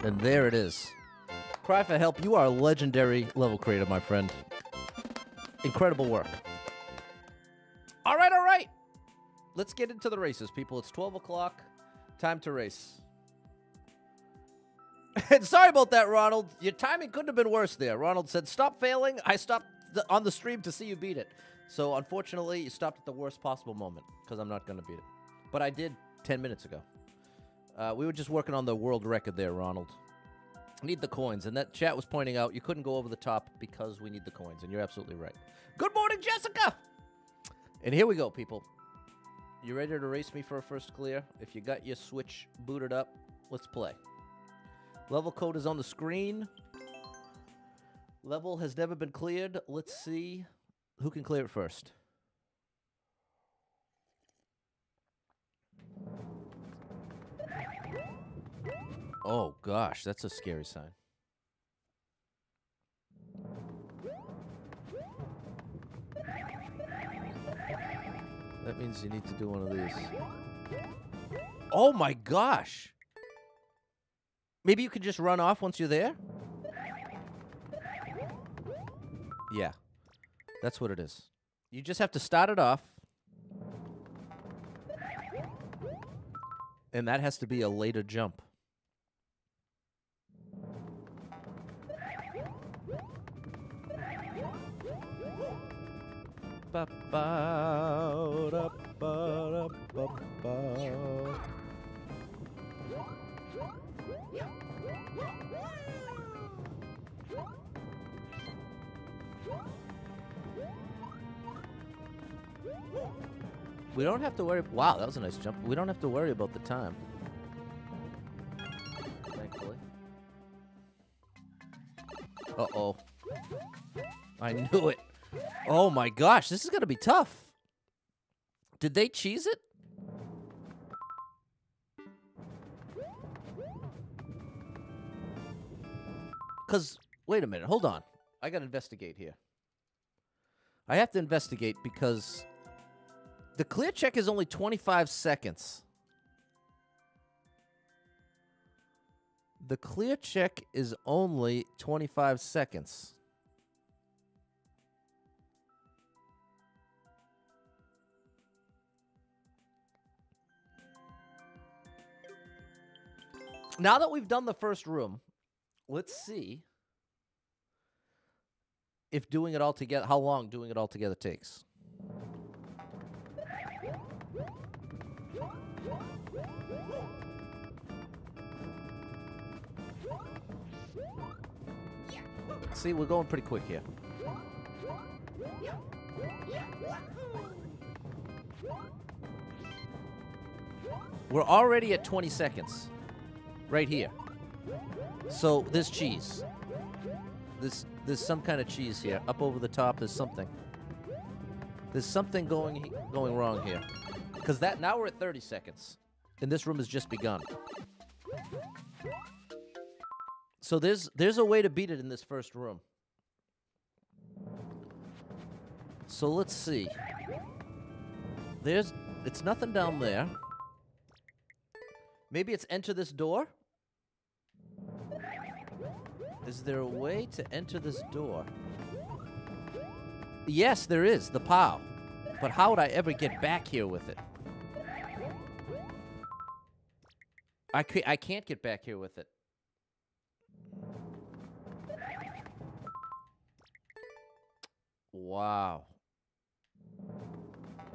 And there it is. Cry for help. You are a legendary level creator, my friend. Incredible work. All right, all right. Let's get into the races, people. It's 12 o'clock. Time to race. and sorry about that, Ronald. Your timing couldn't have been worse there. Ronald said, Stop failing. I stopped the, on the stream to see you beat it. So, unfortunately, you stopped at the worst possible moment because I'm not going to beat it. But I did 10 minutes ago. Uh, we were just working on the world record there, Ronald. Need the coins. And that chat was pointing out you couldn't go over the top because we need the coins. And you're absolutely right. Good morning, Jessica! And here we go, people. You ready to race me for a first clear? If you got your Switch booted up, let's play. Level code is on the screen. Level has never been cleared. Let's see who can clear it first. Oh gosh, that's a scary sign. That means you need to do one of these. Oh my gosh! Maybe you could just run off once you're there? Yeah. That's what it is. You just have to start it off. And that has to be a later jump. Ba ba da ba da ba ba. We don't have to worry. Wow, that was a nice jump. We don't have to worry about the time. Thankfully. Uh oh. I knew it. Oh my gosh, this is gonna be tough. Did they cheese it? Cause wait a minute, hold on. I gotta investigate here. I have to investigate because the clear check is only 25 seconds. The clear check is only 25 seconds. Now that we've done the first room, let's see if doing it all together, how long doing it all together takes. See, we're going pretty quick here. We're already at 20 seconds. Right here. So, this cheese. This there's some kind of cheese here. Up over the top, there's something. There's something going going wrong here. Because that now we're at 30 seconds. And this room has just begun. So there's there's a way to beat it in this first room. So let's see. There's It's nothing down there. Maybe it's enter this door? Is there a way to enter this door? Yes, there is, the POW. But how would I ever get back here with it? I, I can't get back here with it. Wow.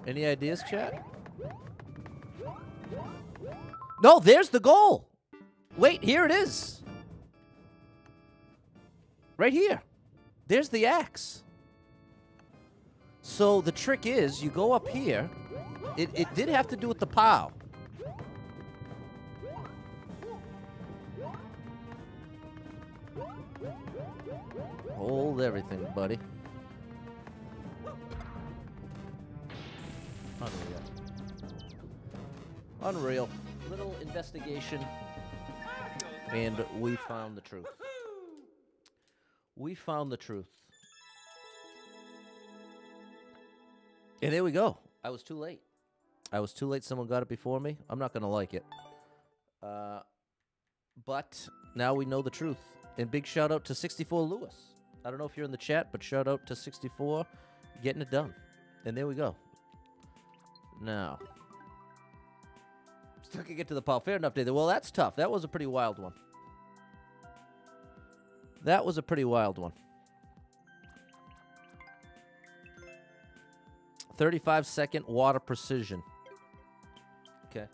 Any ideas, chat? No, there's the goal. Wait, here it is. Right here. There's the axe. So the trick is you go up here. It, it did have to do with the POW. Hold everything, buddy. Unreal. Unreal. Little investigation, and we found the truth. We found the truth. And there we go. I was too late. I was too late. Someone got it before me. I'm not going to like it. Uh, but now we know the truth. And big shout out to 64 Lewis. I don't know if you're in the chat, but shout out to 64 getting it done. And there we go. Now, still can get to the pile. Fair enough, David. Well, that's tough. That was a pretty wild one. That was a pretty wild one. 35 second water precision. Okay.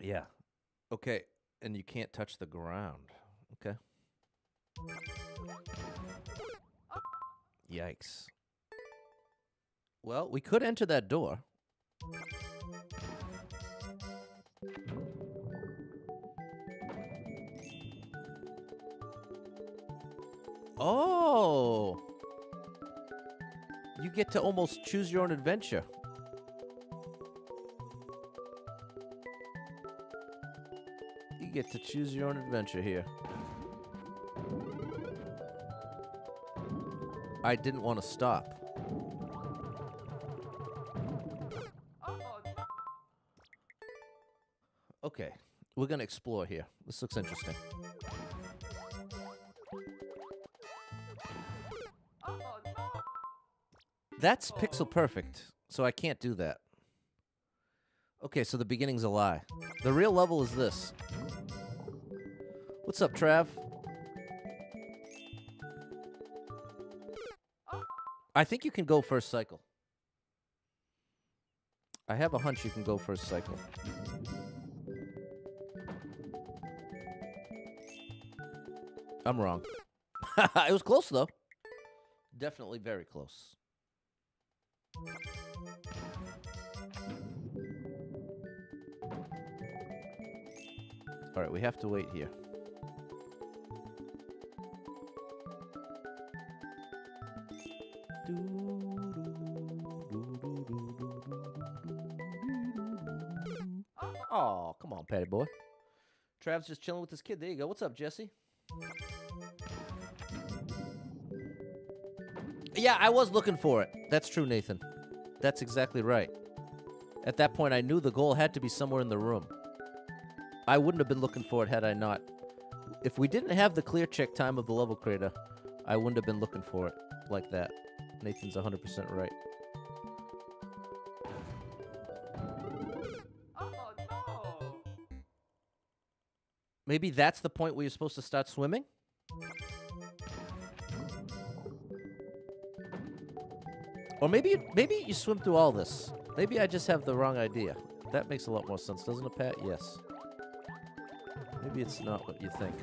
Yeah. Okay. And you can't touch the ground. Okay. Yikes. Well, we could enter that door. Oh. You get to almost choose your own adventure. Get to choose your own adventure here. I didn't want to stop. Okay, we're gonna explore here. This looks interesting. That's pixel perfect, so I can't do that. Okay, so the beginning's a lie. The real level is this. What's up, Trav? I think you can go first cycle. I have a hunch you can go first cycle. I'm wrong. it was close though. Definitely very close. All right, we have to wait here. Patty boy. Trav's just chilling with his kid. There you go. What's up, Jesse? Yeah, I was looking for it. That's true, Nathan. That's exactly right. At that point, I knew the goal had to be somewhere in the room. I wouldn't have been looking for it had I not. If we didn't have the clear check time of the level creator, I wouldn't have been looking for it like that. Nathan's 100% right. Maybe that's the point where you're supposed to start swimming? Or maybe you, maybe you swim through all this. Maybe I just have the wrong idea. That makes a lot more sense, doesn't it, Pat? Yes. Maybe it's not what you think.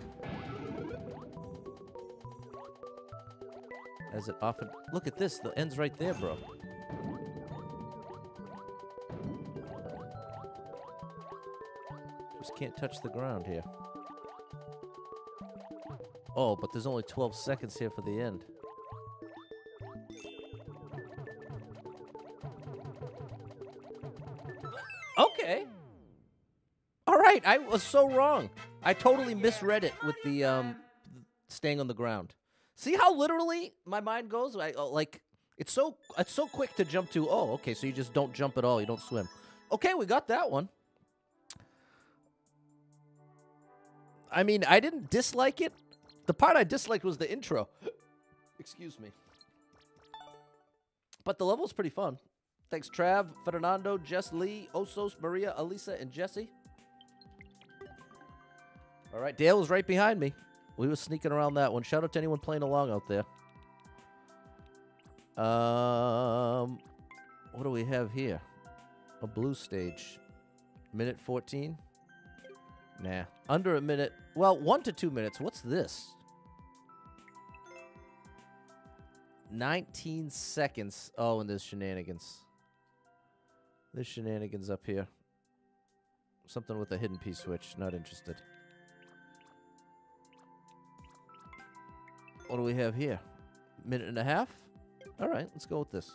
As it often... Look at this. The end's right there, bro. Just can't touch the ground here. Oh, but there's only 12 seconds here for the end. Okay. All right, I was so wrong. I totally misread it with the um, staying on the ground. See how literally my mind goes? I, oh, like it's so it's so quick to jump to. Oh, okay, so you just don't jump at all. You don't swim. Okay, we got that one. I mean, I didn't dislike it. The part I disliked was the intro. Excuse me. But the level's pretty fun. Thanks, Trav, Fernando, Jess Lee, Osos, Maria, Elisa, and Jesse. All right, Dale was right behind me. We were sneaking around that one. Shout out to anyone playing along out there. Um, what do we have here? A blue stage. Minute 14? Nah. Under a minute. Well, one to two minutes. What's this? 19 seconds. Oh, and there's shenanigans. There's shenanigans up here. Something with a hidden P switch. Not interested. What do we have here? Minute and a half? All right, let's go with this.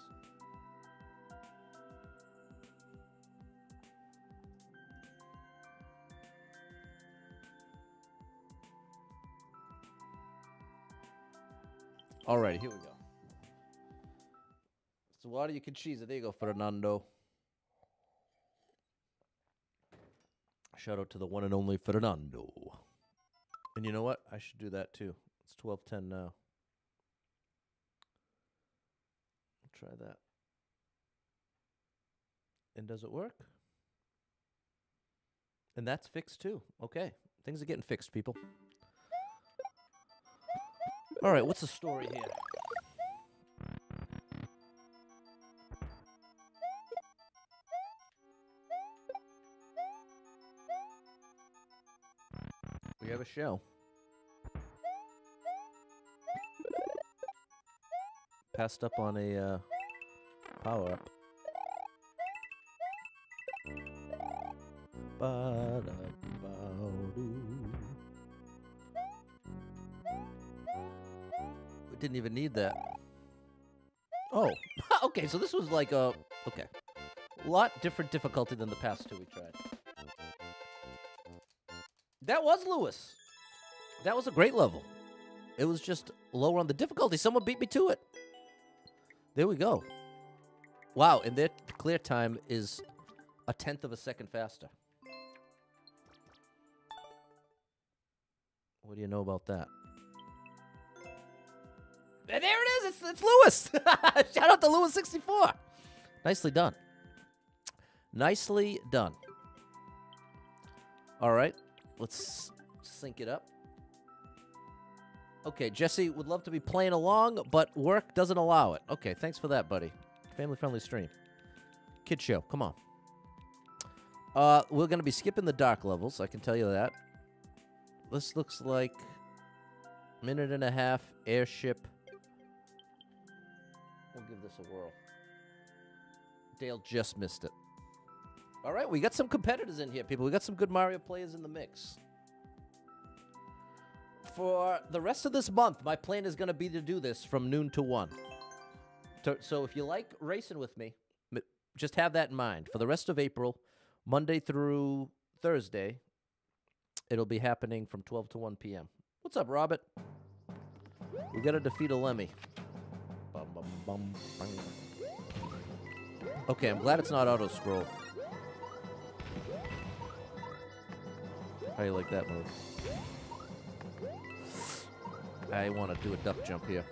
All right, here we go. So water you can cheese it. There you go, Fernando. Shout out to the one and only Fernando. And you know what? I should do that too. It's twelve ten now. Try that. And does it work? And that's fixed too. Okay. Things are getting fixed, people. All right, what's the story here? Have a show. Passed up on a uh, power up. We didn't even need that. Oh, okay. So this was like a okay, A lot different difficulty than the past two we tried. That was Lewis. That was a great level. It was just lower on the difficulty. Someone beat me to it. There we go. Wow, and their clear time is a tenth of a second faster. What do you know about that? And there it is. It's, it's Lewis. Shout out to Lewis64. Nicely done. Nicely done. All right. Let's sync it up. Okay, Jesse would love to be playing along, but work doesn't allow it. Okay, thanks for that, buddy. Family friendly stream. Kid show, come on. Uh, we're going to be skipping the dark levels, I can tell you that. This looks like minute and a half airship. We'll give this a whirl. Dale just missed it. All right, we got some competitors in here, people. We got some good Mario players in the mix. For the rest of this month, my plan is going to be to do this from noon to 1. So if you like racing with me, just have that in mind. For the rest of April, Monday through Thursday, it'll be happening from 12 to 1 p.m. What's up, Robert? We got to defeat a Lemmy. Okay, I'm glad it's not auto How you like that move? I want to do a duck jump here.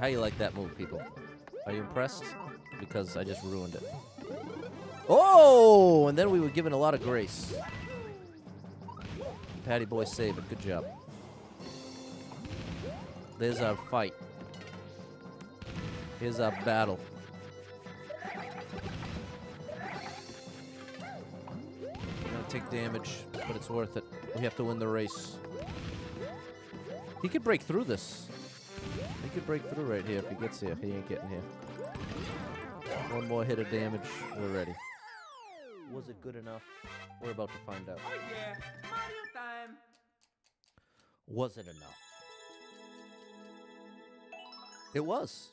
How you like that move, people? Are you impressed? Because I just ruined it. Oh, and then we were given a lot of grace. Patty boy save it. Good job. There's our fight. Here's a battle. We're gonna take damage, but it's worth it. We have to win the race. He could break through this. He could break through right here if he gets here. He ain't getting here. One more hit of damage. We're ready. Was it good enough? We're about to find out. Oh yeah, Mario time. Was it enough? It was.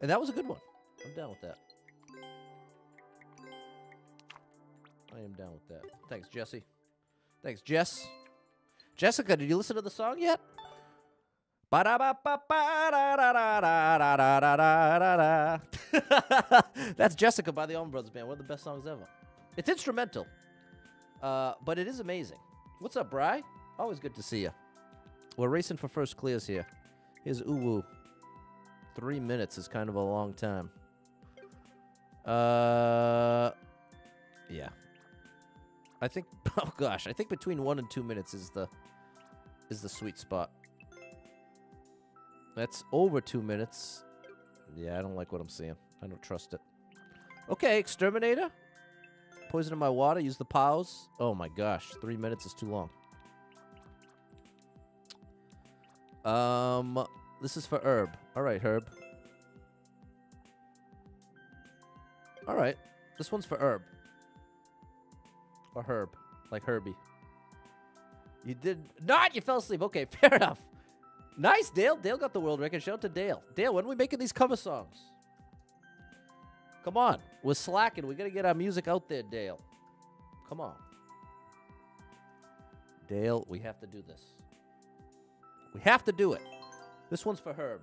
And that was a good one. I'm down with that. I am down with that. Thanks, Jesse. Thanks, Jess. Jessica, did you listen to the song yet? That's Jessica by the Allman Brothers Band. One of the best songs ever. It's instrumental, uh, but it is amazing. What's up, Bry? Always good to see you. We're racing for first clears here. Here's Uwu. Three minutes is kind of a long time. Uh, yeah. I think. Oh gosh, I think between one and two minutes is the is the sweet spot. That's over two minutes. Yeah, I don't like what I'm seeing. I don't trust it. Okay, exterminator. Poison in my water. Use the pause. Oh my gosh, three minutes is too long. Um, this is for Herb. All right, Herb. All right, this one's for Herb. Or Herb, like Herbie. You did not. You fell asleep. Okay, fair enough. Nice, Dale. Dale got the world record. Shout out to Dale. Dale, when are we making these cover songs? Come on. We're slacking. We got to get our music out there, Dale. Come on. Dale, we have to do this. We have to do it. This one's for Herb,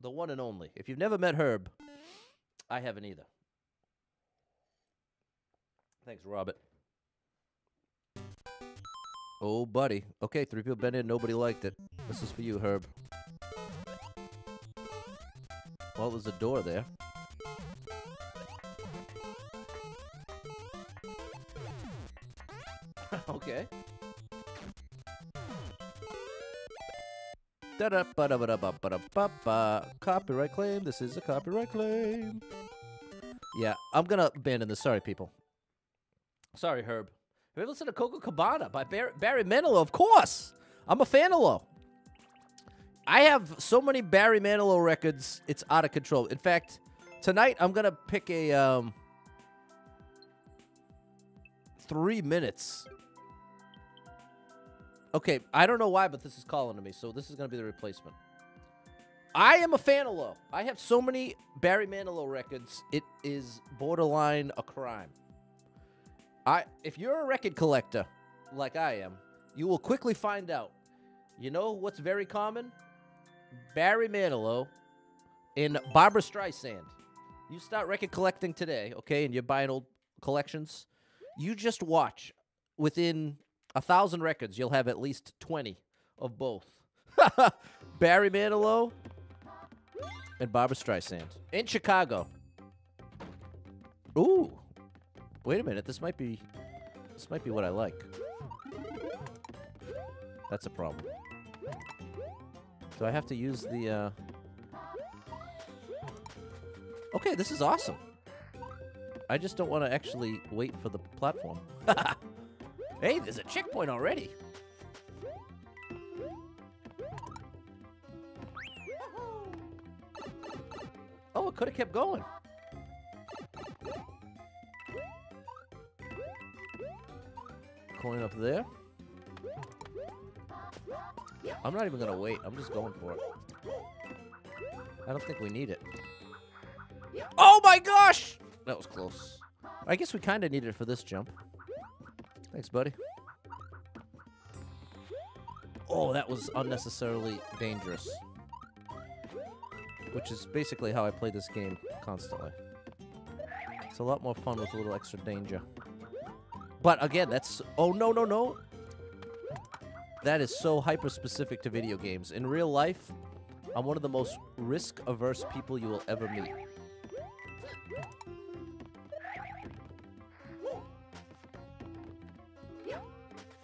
the one and only. If you've never met Herb, I haven't either. Thanks, Robert. Oh, buddy. Okay, three people been in. Nobody liked it. This is for you, Herb. Well, there's a door there. okay. Da-da-ba-da-ba-da-ba-ba-da-ba-ba. Copyright claim. This is a copyright claim. Yeah, I'm gonna abandon this. Sorry, people. Sorry, Herb. Have you ever listened to Copacabana by Barry, Barry Manilow? Of course. I'm a fan of Low. I have so many Barry Manilow records, it's out of control. In fact, tonight I'm gonna pick a um three minutes. Okay, I don't know why, but this is calling to me, so this is gonna be the replacement. I am a fan of Low. I have so many Barry Manilow records, it is borderline a crime. I if you're a record collector like I am, you will quickly find out. You know what's very common? Barry Manilow and Barbra Streisand. You start record collecting today, okay, and you're buying old collections. You just watch. Within a thousand records, you'll have at least twenty of both. Barry Manilow and Barbra Streisand in Chicago. Ooh. Wait a minute, this might be this might be what I like. That's a problem. Do I have to use the uh Okay, this is awesome. I just don't want to actually wait for the platform. hey, there's a checkpoint already. Oh, it could have kept going. Coin up there. I'm not even gonna wait. I'm just going for it. I don't think we need it. Oh my gosh! That was close. I guess we kind of need it for this jump. Thanks, buddy. Oh, that was unnecessarily dangerous. Which is basically how I play this game constantly. It's a lot more fun with a little extra danger. But again, that's... Oh, no, no, no. That is so hyper-specific to video games. In real life, I'm one of the most risk-averse people you will ever meet.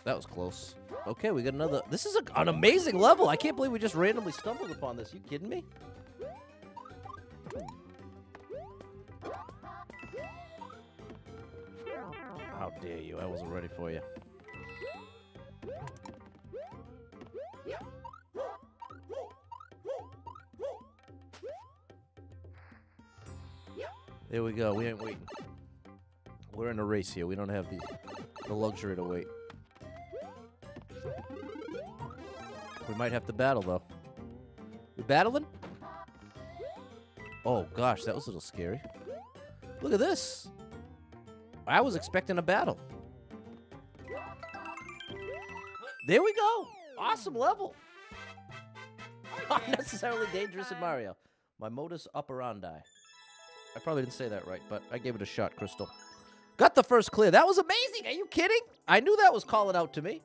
That was close. Okay, we got another... This is a, an amazing level. I can't believe we just randomly stumbled upon this. You kidding me? How dare you? I wasn't ready for you. There we go. We ain't waiting. We're in a race here. We don't have the, the luxury to wait. Might have to battle, though. We battling? Oh gosh, that was a little scary. Look at this. I was expecting a battle. There we go. Awesome level. Unnecessarily dangerous in Mario. My modus operandi. I probably didn't say that right, but I gave it a shot, Crystal. Got the first clear. That was amazing. Are you kidding? I knew that was calling out to me.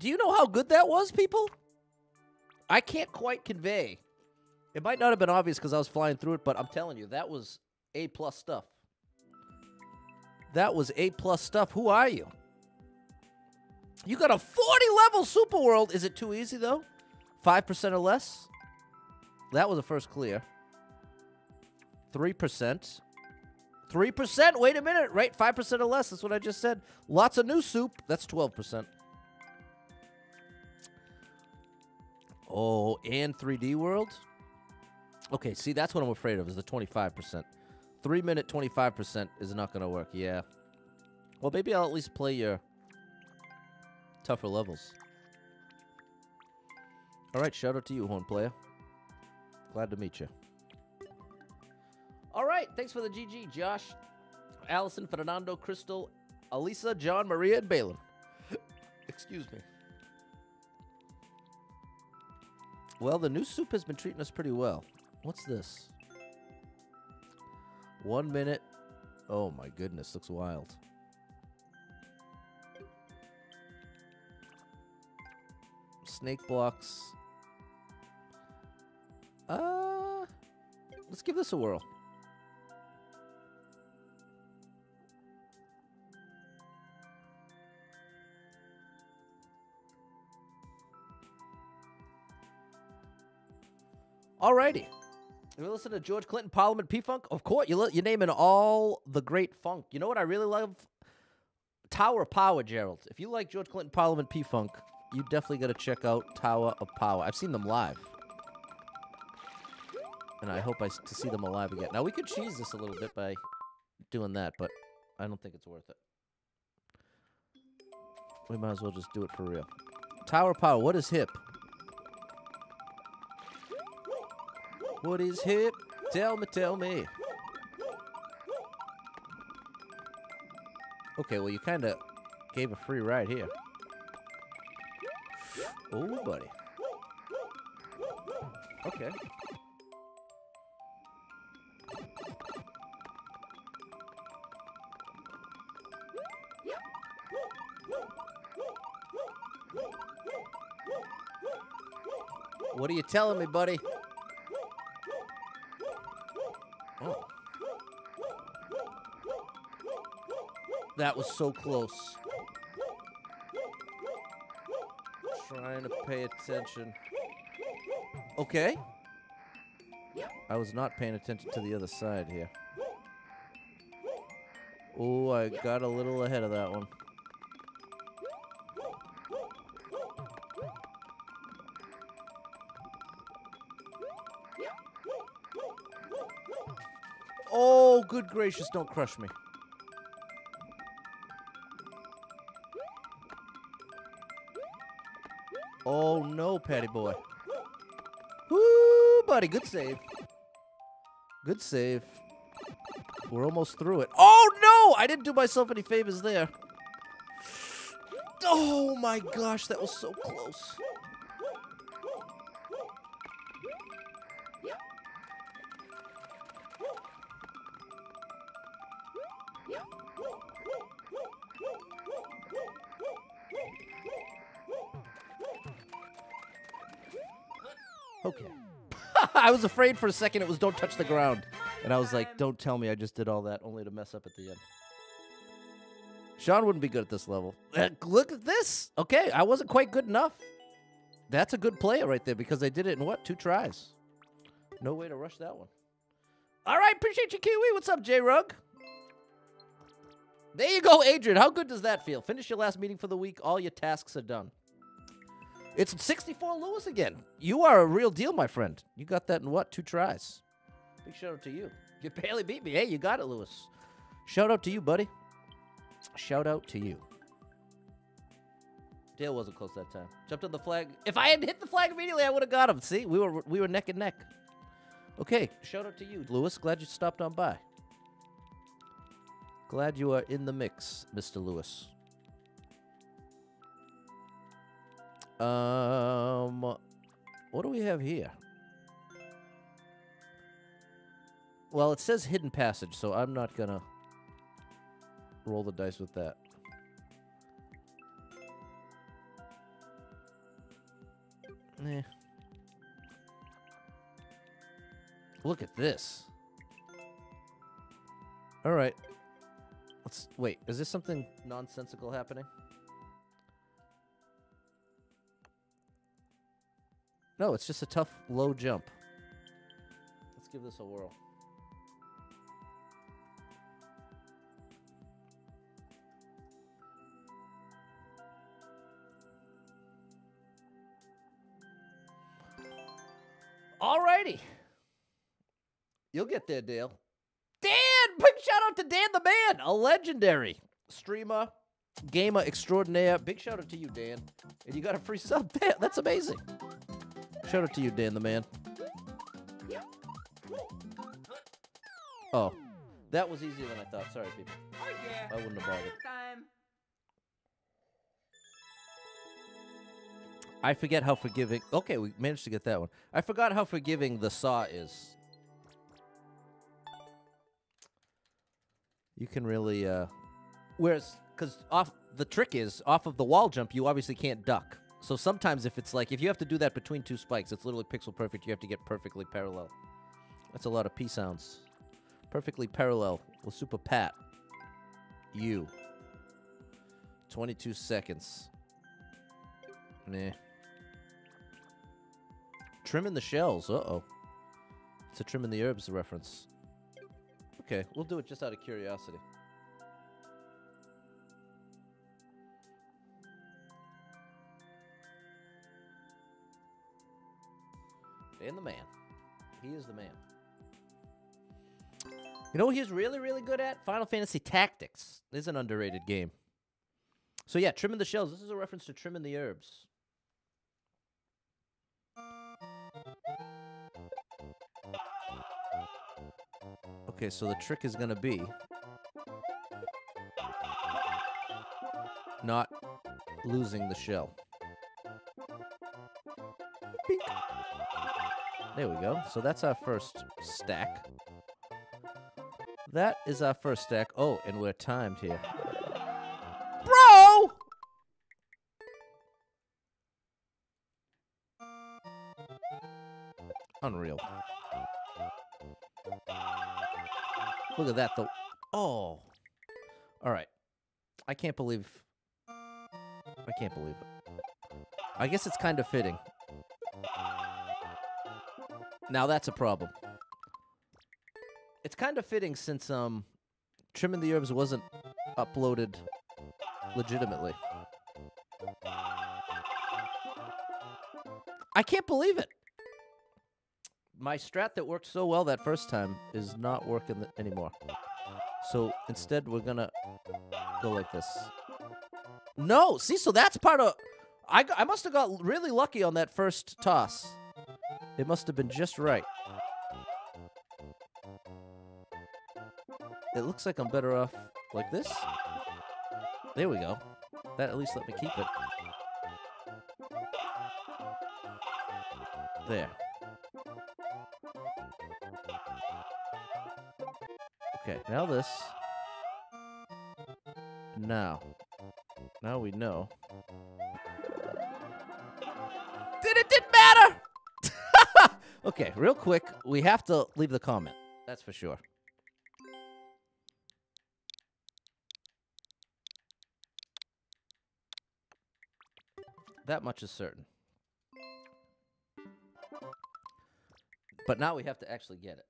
Do you know how good that was, people? I can't quite convey. It might not have been obvious because I was flying through it, but I'm telling you, that was A plus stuff. That was A plus stuff. Who are you? You got a 40 level super world. Is it too easy though? 5% or less? That was a first clear. 3%. 3%. Wait a minute. Right? 5% or less. That's what I just said. Lots of new soup. That's 12%. Oh, and 3D world? Okay, see, that's what I'm afraid of is the 25%. 3 minute 25% is not going to work. Yeah. Well, maybe I'll at least play your tougher levels. All right, shout out to you, Horn Player. Glad to meet you. All right, thanks for the GG, Josh, Allison, Fernando, Crystal, Alisa, John, Maria, and Balin. Excuse me. Well, the new soup has been treating us pretty well. What's this? One minute. Oh my goodness, looks wild. Snake blocks. Uh, let's give this a whirl. Alrighty. You listen to George Clinton, Parliament, P Funk. Of course, you you're naming all the great funk. You know what I really love? Tower of Power, Gerald. If you like George Clinton, Parliament, P Funk, you definitely got to check out Tower of Power. I've seen them live, and I hope I to see them alive again. Now we could cheese this a little bit by doing that, but I don't think it's worth it. We might as well just do it for real. Tower of Power. What is hip? What is hip? Tell me, tell me. Okay, well, you kind of gave a free ride here. Oh, buddy. Okay. What are you telling me, buddy? That was so close. Trying to pay attention. Okay. I was not paying attention to the other side here. Oh, I got a little ahead of that one. Oh, good gracious, don't crush me. Oh no, Patty boy. Woo, buddy, good save. Good save. We're almost through it. Oh no! I didn't do myself any favors there. Oh my gosh, that was so close. I was afraid for a second it was don't touch the ground. And I was like, don't tell me I just did all that only to mess up at the end. Sean wouldn't be good at this level. Uh, look at this. Okay, I wasn't quite good enough. That's a good player right there because they did it in what? Two tries. No way to rush that one. All right, appreciate you, Kiwi. What's up, J Rug? There you go, Adrian. How good does that feel? Finish your last meeting for the week. All your tasks are done. It's 64 Lewis again. You are a real deal, my friend. You got that in what? Two tries. Big shout out to you. You barely beat me. Hey, you got it, Lewis. Shout out to you, buddy. Shout out to you. Dale wasn't close that time. Jumped on the flag. If I had hit the flag immediately, I would have got him. See, we were we were neck and neck. Okay, shout out to you, Lewis. Glad you stopped on by. Glad you are in the mix, Mr. Lewis. Um, what do we have here? Well, it says hidden passage, so I'm not gonna roll the dice with that. Eh. Look at this. All right. Let's wait. Is this something nonsensical happening? No, it's just a tough low jump. Let's give this a whirl. Alrighty. You'll get there, Dale. Dan! Big shout out to Dan the Man, a legendary streamer, gamer extraordinaire. Big shout out to you, Dan. And you got a free sub. Dan, that's amazing. Shout out to you, Dan the Man. Oh, that was easier than I thought. Sorry, people. Oh yeah. I wouldn't have bothered. Time. I forget how forgiving. Okay, we managed to get that one. I forgot how forgiving the saw is. You can really, uh, whereas, because off the trick is off of the wall jump, you obviously can't duck. So sometimes if it's like if you have to do that between two spikes, it's literally pixel perfect. You have to get perfectly parallel. That's a lot of P sounds. Perfectly parallel with Super Pat. You. 22 seconds. Nah. Trimming the shells. Uh oh. It's a trimming the herbs reference. Okay, we'll do it just out of curiosity. Dan the man. He is the man. You know what he's really, really good at? Final Fantasy Tactics. Is an underrated game. So yeah, trimming the shells. This is a reference to trimming the herbs. Okay, so the trick is gonna be not losing the shell. There we go. So that's our first stack. That is our first stack. Oh, and we're timed here. Bro! Unreal. Look at that, though. Oh. All right. I can't believe. I can't believe it. I guess it's kind of fitting. Now that's a problem. It's kind of fitting since um, trimming the herbs wasn't uploaded legitimately. I can't believe it. My strat that worked so well that first time is not working anymore. So instead, we're gonna go like this. No, see, so that's part of. I, I must have got really lucky on that first toss. It must have been just right. It looks like I'm better off like this. There we go. That at least let me keep it. There. Okay, now this. Now. Now we know. Okay, real quick, we have to leave the comment. That's for sure. That much is certain. But now we have to actually get it.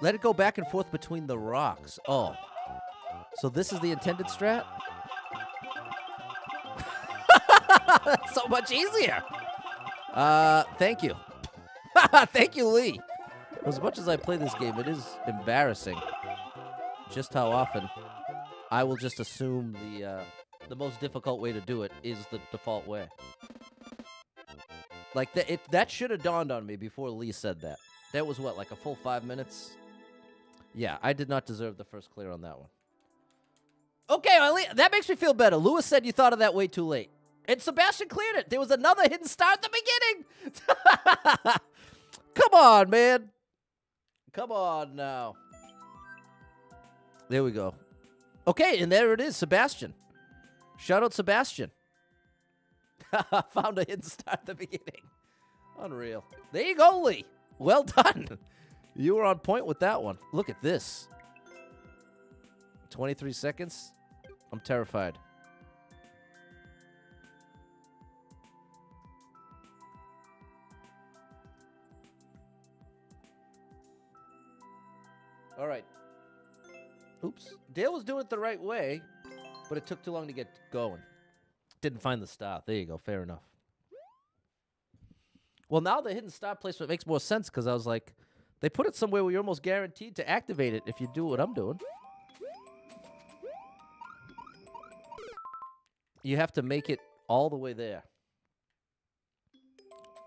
Let it go back and forth between the rocks. Oh. So this is the intended strat? So much easier. Uh, thank you. thank you, Lee. As much as I play this game, it is embarrassing just how often I will just assume the uh, the most difficult way to do it is the default way. Like that, it, that should have dawned on me before Lee said that. That was what, like a full five minutes? Yeah, I did not deserve the first clear on that one. Okay, that makes me feel better. Lewis said you thought of that way too late. And Sebastian cleared it. There was another hidden star at the beginning. Come on, man. Come on now. There we go. Okay, and there it is, Sebastian. Shout out Sebastian. Found a hidden star at the beginning. Unreal. There you go, Lee. Well done. You were on point with that one. Look at this. 23 seconds. I'm terrified. All right. Oops. Dale was doing it the right way, but it took too long to get going. Didn't find the star. There you go. Fair enough. Well, now the hidden star placement makes more sense because I was like, they put it somewhere where you're almost guaranteed to activate it if you do what I'm doing. You have to make it all the way there.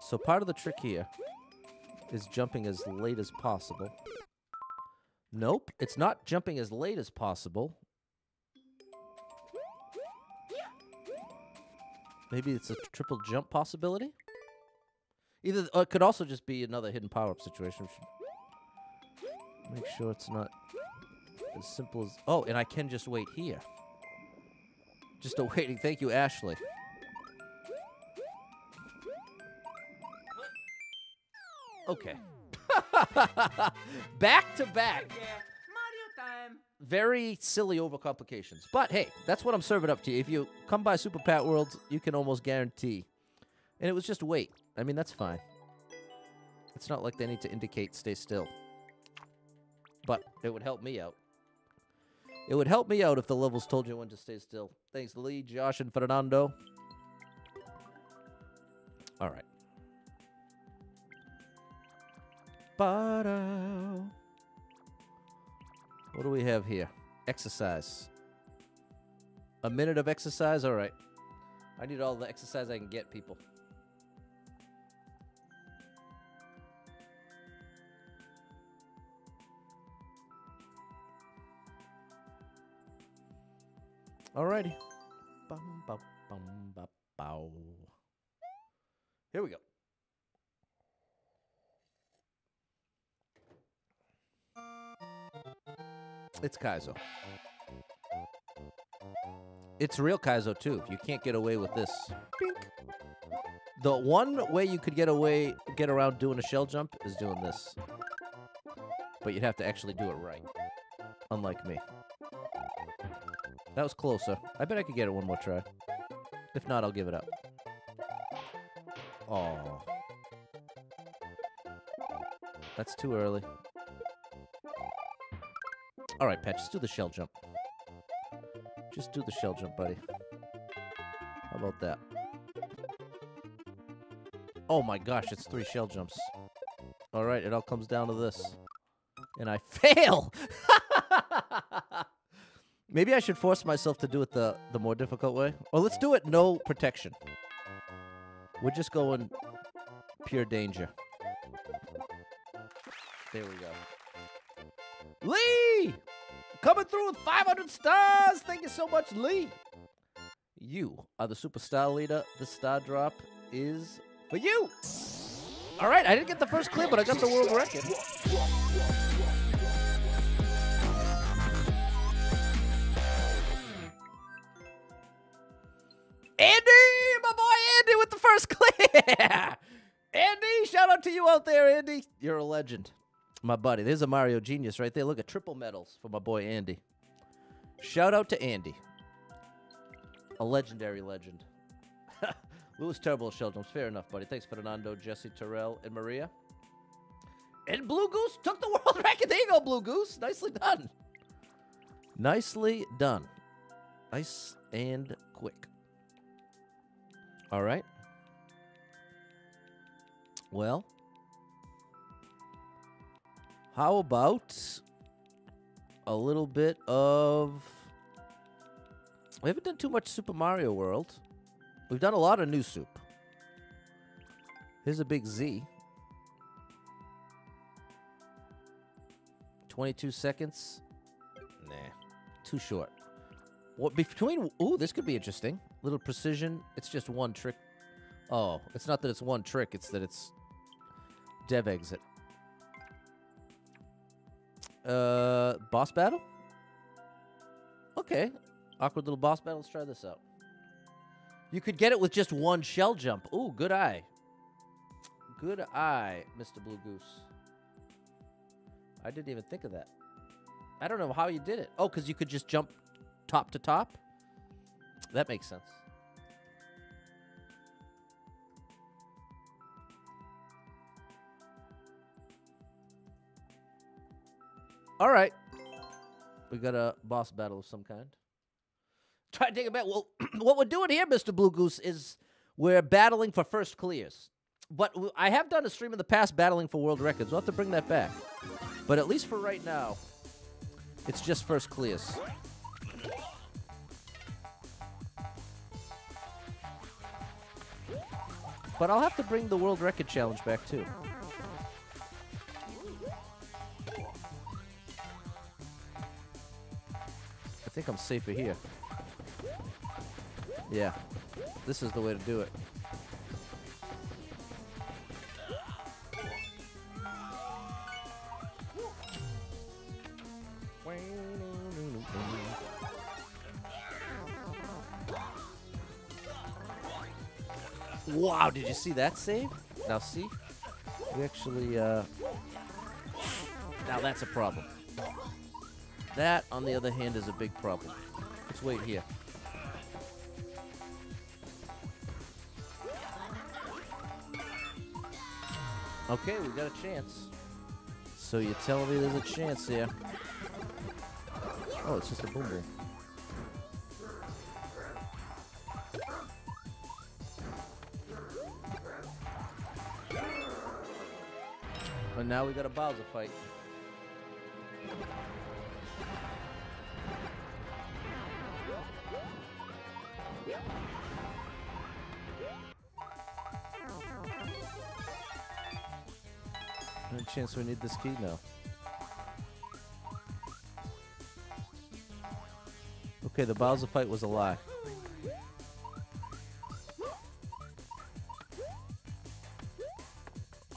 So part of the trick here is jumping as late as possible. Nope, it's not jumping as late as possible. Maybe it's a triple jump possibility? Either or it could also just be another hidden power up situation. Make sure it's not as simple as Oh, and I can just wait here. Just a waiting. Thank you, Ashley. Okay. back to back. Yeah, Mario time. Very silly overcomplications. But hey, that's what I'm serving up to you. If you come by Super Pat World, you can almost guarantee. And it was just wait. I mean, that's fine. It's not like they need to indicate stay still. But it would help me out. It would help me out if the levels told you when to stay still. Thanks, Lee, Josh, and Fernando. What do we have here? Exercise. A minute of exercise? All right. I need all the exercise I can get, people. Alrighty. Bum, bum, bum. Here we go. It's Kaizo. It's real Kaizo too. You can't get away with this. Bink. The one way you could get away, get around doing a shell jump is doing this. But you'd have to actually do it right. Unlike me. That was closer. I bet I could get it one more try. If not, I'll give it up. Oh. That's too early. All right, Pat, just do the shell jump. Just do the shell jump, buddy. How about that? Oh my gosh, it's three shell jumps. All right, it all comes down to this. And I fail! Maybe I should force myself to do it the, the more difficult way. Or let's do it no protection. We're just going pure danger. There we go. Lee! Through with 500 stars! Thank you so much, Lee! You are the superstar leader. The star drop is for you! Alright, I didn't get the first clip, but I got the world record. Andy, my boy Andy with the first clear. Andy, shout out to you out there, Andy. You're a legend. My buddy. There's a Mario genius right there. Look at triple medals for my boy Andy. Shout out to Andy. A legendary legend. Louis Turbo Sheldons. Fair enough, buddy. Thanks, Fernando, Jesse, Terrell, and Maria. And Blue Goose took the world record. There you go, Blue Goose. Nicely done. Nicely done. Nice and quick. All right. Well, how about a little bit of. We haven't done too much Super Mario World. We've done a lot of new soup. Here's a big Z. 22 seconds. Nah, too short. What between? Ooh, this could be interesting. Little precision. It's just one trick. Oh, it's not that it's one trick. It's that it's dev exit. Uh, boss battle. Okay, awkward little boss battle. Let's try this out. You could get it with just one shell jump. Ooh, good eye. Good eye, Mr. Blue Goose. I didn't even think of that. I don't know how you did it. Oh, because you could just jump top to top? That makes sense. All right. We got a boss battle of some kind. Try to take it back. Well, what we're doing here, Mr. Blue Goose, is we're battling for first clears. But I have done a stream in the past battling for world records. We'll have to bring that back. But at least for right now, it's just first clears. But I'll have to bring the world record challenge back too. Think I'm safer here. Yeah. This is the way to do it. Wow, did you see that save? Now see? We actually, uh... Now that's a problem. That, on the other hand, is a big problem. Let's wait here. Okay, we got a chance. So you're telling me there's a chance here. Oh, it's just a boom boom. And now we got a Bowser fight. No chance we need this key now. Okay, the Bowser fight was a lie.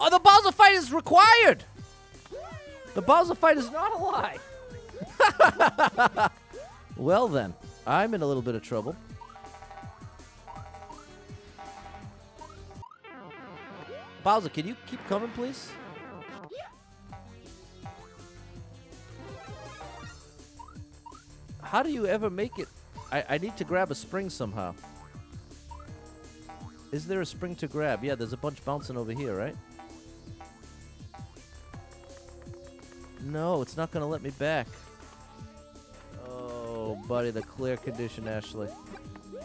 Oh, the Bowser fight is required! The Bowser fight is not a lie! well then, I'm in a little bit of trouble. Bowser, can you keep coming, please? How do you ever make it? I, I need to grab a spring somehow. Is there a spring to grab? Yeah, there's a bunch bouncing over here, right? No, it's not going to let me back. Oh, buddy, the clear condition, Ashley.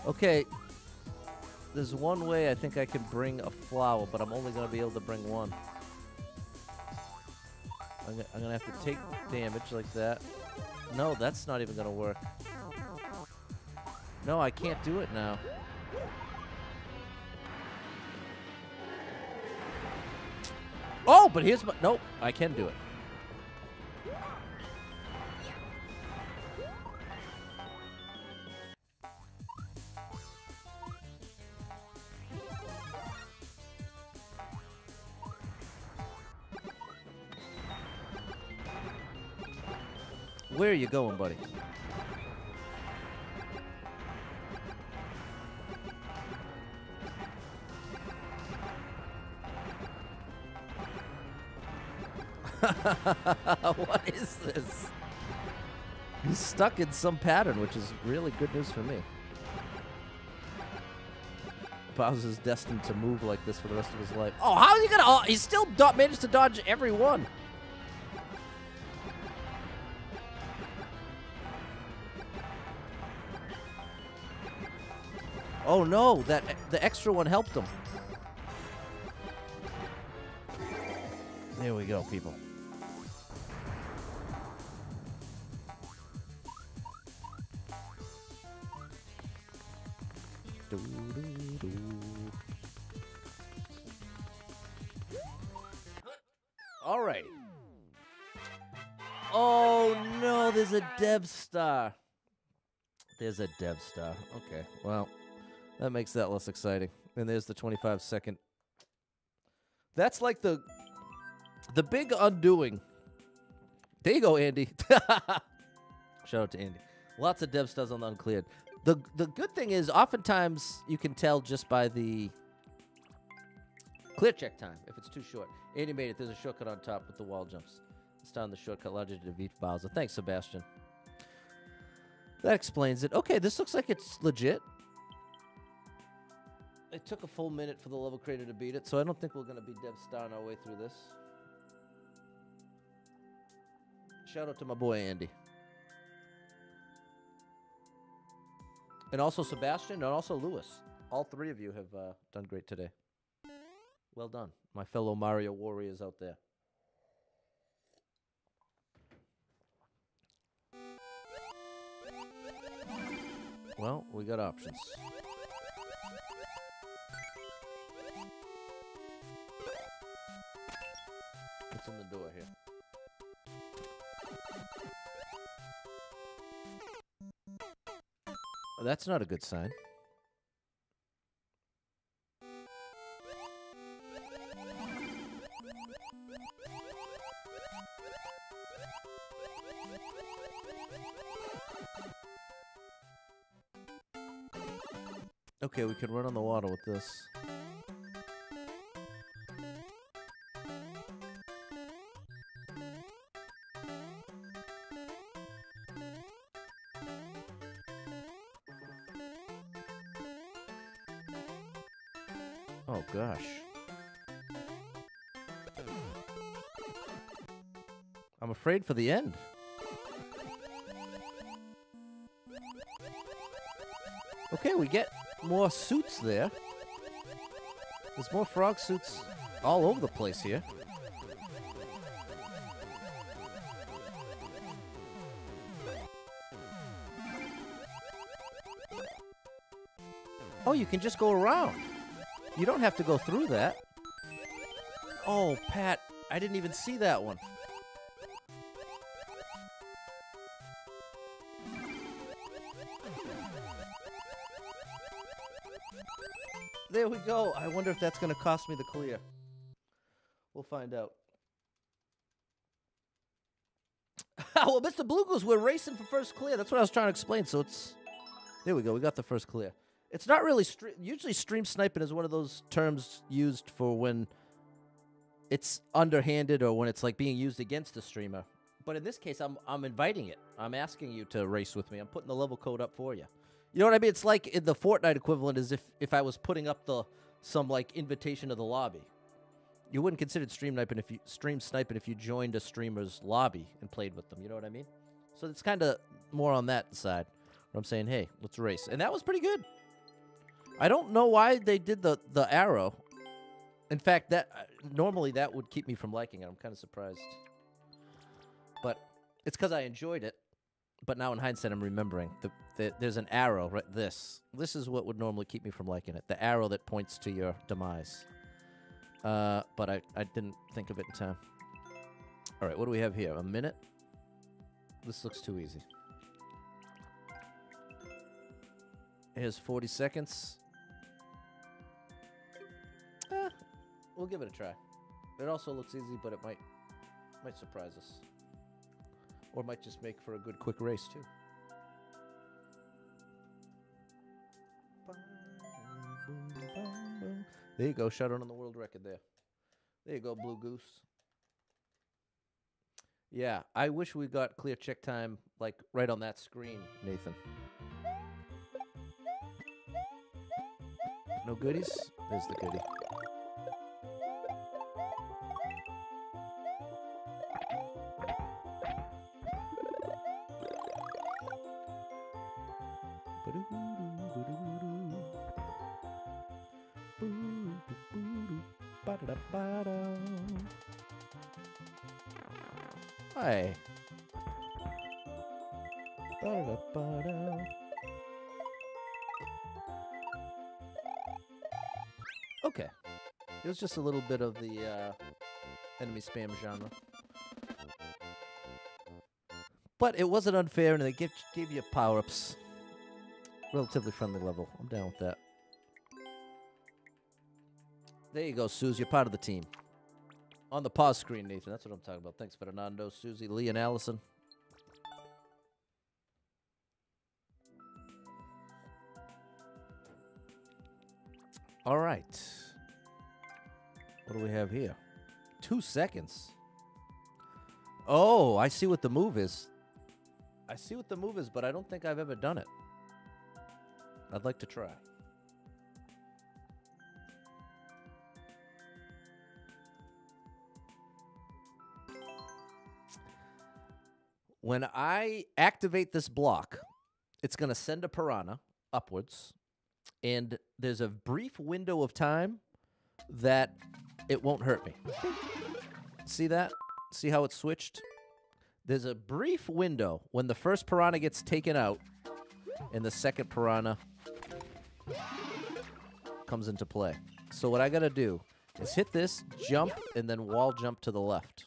Okay, there's one way I think I can bring a flower, but I'm only going to be able to bring one. I'm, going to have to take damage like that. No, that's not even going to work. No, I can't do it now. Oh, but here's my... Nope, I can do it. You going, buddy? what is this? He's stuck in some pattern, which is really good news for me. Bowser's destined to move like this for the rest of his life. Oh, how is he gonna? Oh, he still managed to dodge every one. Oh no, that the extra one helped him. There we go, people. All right. Oh no, there's a Dev Star. There's a Dev Star. Okay, well, that makes that less exciting. And there's the 25 second. That's like the the big undoing. There you go, Andy. Shout out to Andy. Lots of Dev Stars on the uncleared. The the good thing is oftentimes you can tell just by the clear check time if it's too short. Andy made it. There's a shortcut on top with the wall jumps. It's down the shortcut logic to defeat Bowser. Thanks, Sebastian. That explains it. Okay, this looks like it's legit. It took a full minute for the level creator to beat it, so I don't think we're going to be Dev Star our way through this. Shout out to my boy Andy. And also Sebastian and also Lewis. All three of you have uh, done great today. Well done, my fellow Mario warriors out there. Well, we got options. In the door here? That's not a good sign. Okay, we can run on the water with this. Oh gosh. I'm afraid for the end. Okay, we get more suits there. There's more frog suits all over the place here. Oh, you can just go around. You don't have to go through that. Oh, Pat, I didn't even see that one. There we go. I wonder if that's going to cost me the clear. We'll find out. well, Mr. Blue Goose, we're racing for first clear. That's what I was trying to explain. So it's there we go. We got the first clear. It's not really stre- usually stream sniping is one of those terms used for when it's underhanded or when it's like being used against the streamer. But in this case, I'm I'm inviting it. I'm asking you to race with me. I'm putting the level code up for you. You know what I mean? It's like in the Fortnite equivalent is if if I was putting up the some like invitation to the lobby. You wouldn't consider stream sniping if you stream sniping if you joined a streamer's lobby and played with them. You know what I mean? So it's kind of more on that side. Where I'm saying, hey, let's race, and that was pretty good. I don't know why they did the the arrow. In fact, that uh, normally that would keep me from liking it. I'm kind of surprised, but it's because I enjoyed it. But now in hindsight, I'm remembering the, the there's an arrow. Right, this this is what would normally keep me from liking it. The arrow that points to your demise. Uh, but I I didn't think of it in time. All right, what do we have here? A minute. This looks too easy. Here's 40 seconds. Eh, we'll give it a try. It also looks easy, but it might might surprise us. Or might just make for a good quick race too. There you go, shut out on the world record there. There you go, Blue Goose. Yeah, I wish we got clear check time like right on that screen, Nathan. No goodies? There's the goodie. Hi. It was just a little bit of the uh, enemy spam genre. But it wasn't unfair, and they gave, gave you power ups. Relatively friendly level. I'm down with that. There you go, Suze. You're part of the team. On the pause screen, Nathan. That's what I'm talking about. Thanks, Fernando, Susie, Lee, and Allison. All right. Do we have here? Two seconds. Oh, I see what the move is. I see what the move is, but I don't think I've ever done it. I'd like to try. When I activate this block, it's going to send a piranha upwards, and there's a brief window of time that it won't hurt me. See that? See how it switched? There's a brief window when the first piranha gets taken out and the second piranha comes into play. So what I got to do is hit this, jump, and then wall jump to the left.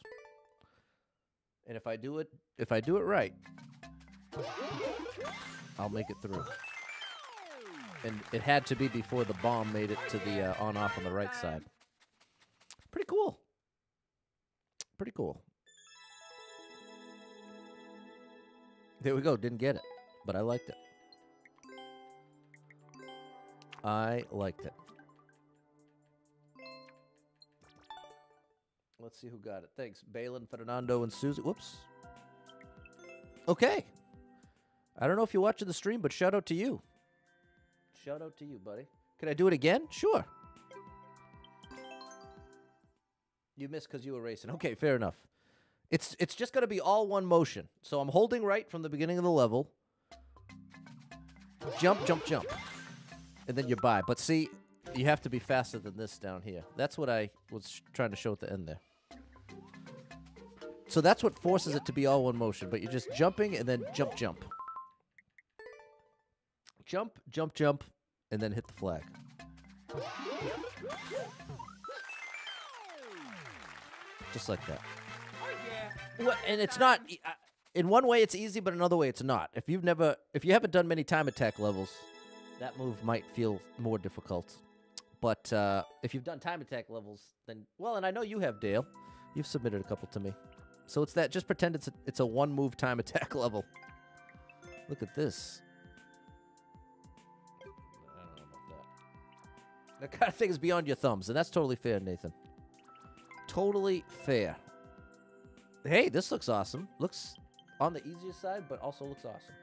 And if I do it, if I do it right, I'll make it through. And it had to be before the bomb made it to the uh, on-off on the right side. Pretty cool. Pretty cool. There we go. Didn't get it, but I liked it. I liked it. Let's see who got it. Thanks, Balin, Fernando, and Susie. Whoops. Okay. I don't know if you're watching the stream, but shout out to you. Shout out to you, buddy. Can I do it again? Sure. You missed because you were racing. Okay, fair enough. It's it's just going to be all one motion. So I'm holding right from the beginning of the level. Jump, jump, jump. And then you buy. But see, you have to be faster than this down here. That's what I was trying to show at the end there. So that's what forces it to be all one motion. But you're just jumping and then jump, jump. Jump, jump, jump, and then hit the flag. Just like that. Well, and it's not. uh, In one way, it's easy, but another way, it's not. If you've never, if you haven't done many time attack levels, that move might feel more difficult. But uh, if you've done time attack levels, then well, and I know you have, Dale. You've submitted a couple to me, so it's that. Just pretend it's a, it's a one move time attack level. Look at this. I don't know about that. That kind of thing is beyond your thumbs, and that's totally fair, Nathan. Totally fair. Hey, this looks awesome. Looks on the easiest side, but also looks awesome.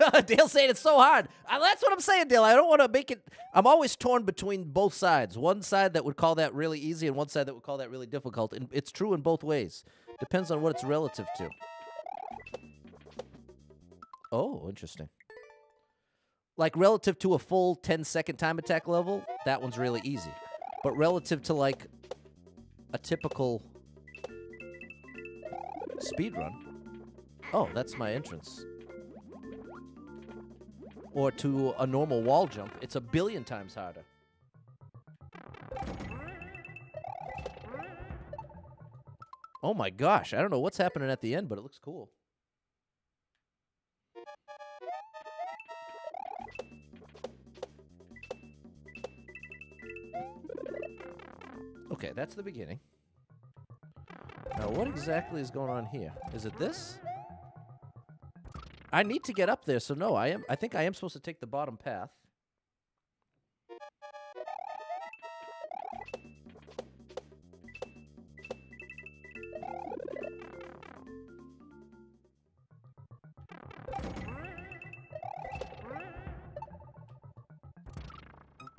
Dale saying it's so hard. Uh, that's what I'm saying, Dale. I don't want to make it. I'm always torn between both sides. One side that would call that really easy, and one side that would call that really difficult. And it's true in both ways. Depends on what it's relative to. Oh, interesting. Like relative to a full 10 second time attack level, that one's really easy. But relative to like a typical speed run, oh, that's my entrance. Or to a normal wall jump, it's a billion times harder. Oh my gosh, I don't know what's happening at the end, but it looks cool. Okay, that's the beginning. Now, what exactly is going on here? Is it this? I need to get up there, so no, I am. I think I am supposed to take the bottom path.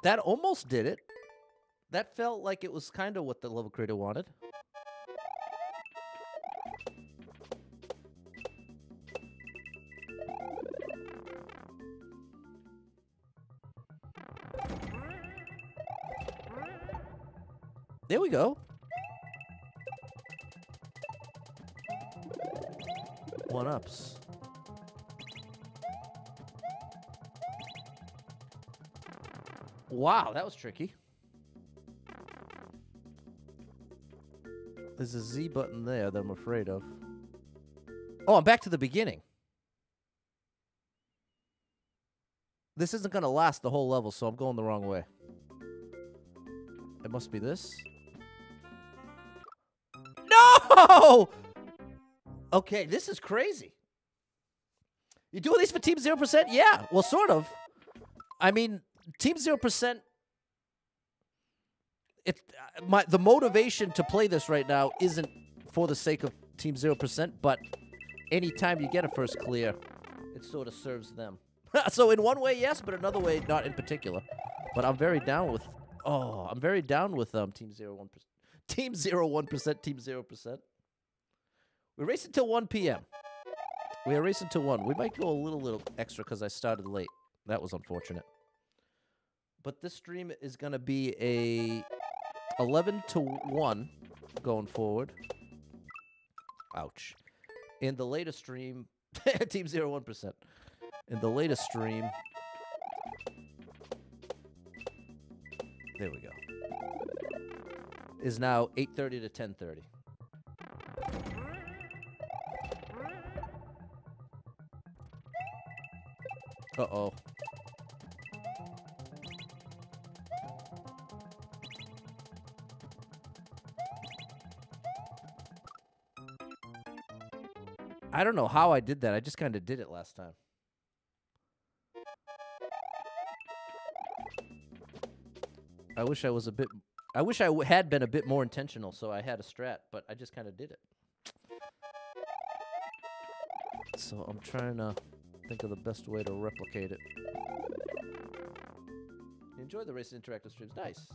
That almost did it. That felt like it was kind of what the level creator wanted. There we go. one ups. Wow, that was tricky. There's a Z button there that I'm afraid of. Oh, I'm back to the beginning. This isn't going to last the whole level, so I'm going the wrong way. It must be this. No! Okay, this is crazy. You doing these for Team 0%? Yeah, well, sort of. I mean, Team 0%, it, uh, my, the motivation to play this right now isn't for the sake of Team 0%, but anytime you get a first clear, it sort of serves them. so in one way, yes, but another way, not in particular. But I'm very down with. Oh, I'm very down with um Team Zero One percent. Team Zero One percent. Team Zero percent. We're racing till 1 p.m. We are racing till 1. We might go a little little extra because I started late. That was unfortunate. But this stream is going to be a 11 to 1 going forward. Ouch. In the latest stream, Team Zero One percent in the latest stream. There we go. Is now 8:30 to 10:30. Uh-oh. I don't know how I did that. I just kind of did it last time. I wish I was a bit. I wish I had been a bit more intentional, so I had a strat, but I just kind of did it. So I'm trying to think of the best way to replicate it. You enjoy the race interactive streams, nice.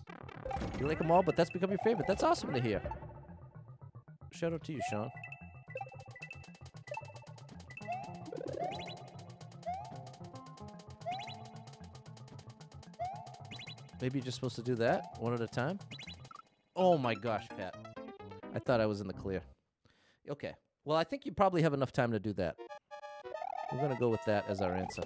You like them all, but that's become your favorite. That's awesome to hear. Shout out to you, Sean. Maybe you're just supposed to do that one at a time? Oh my gosh, Pat. I thought I was in the clear. Okay. Well, I think you probably have enough time to do that. We're going to go with that as our answer.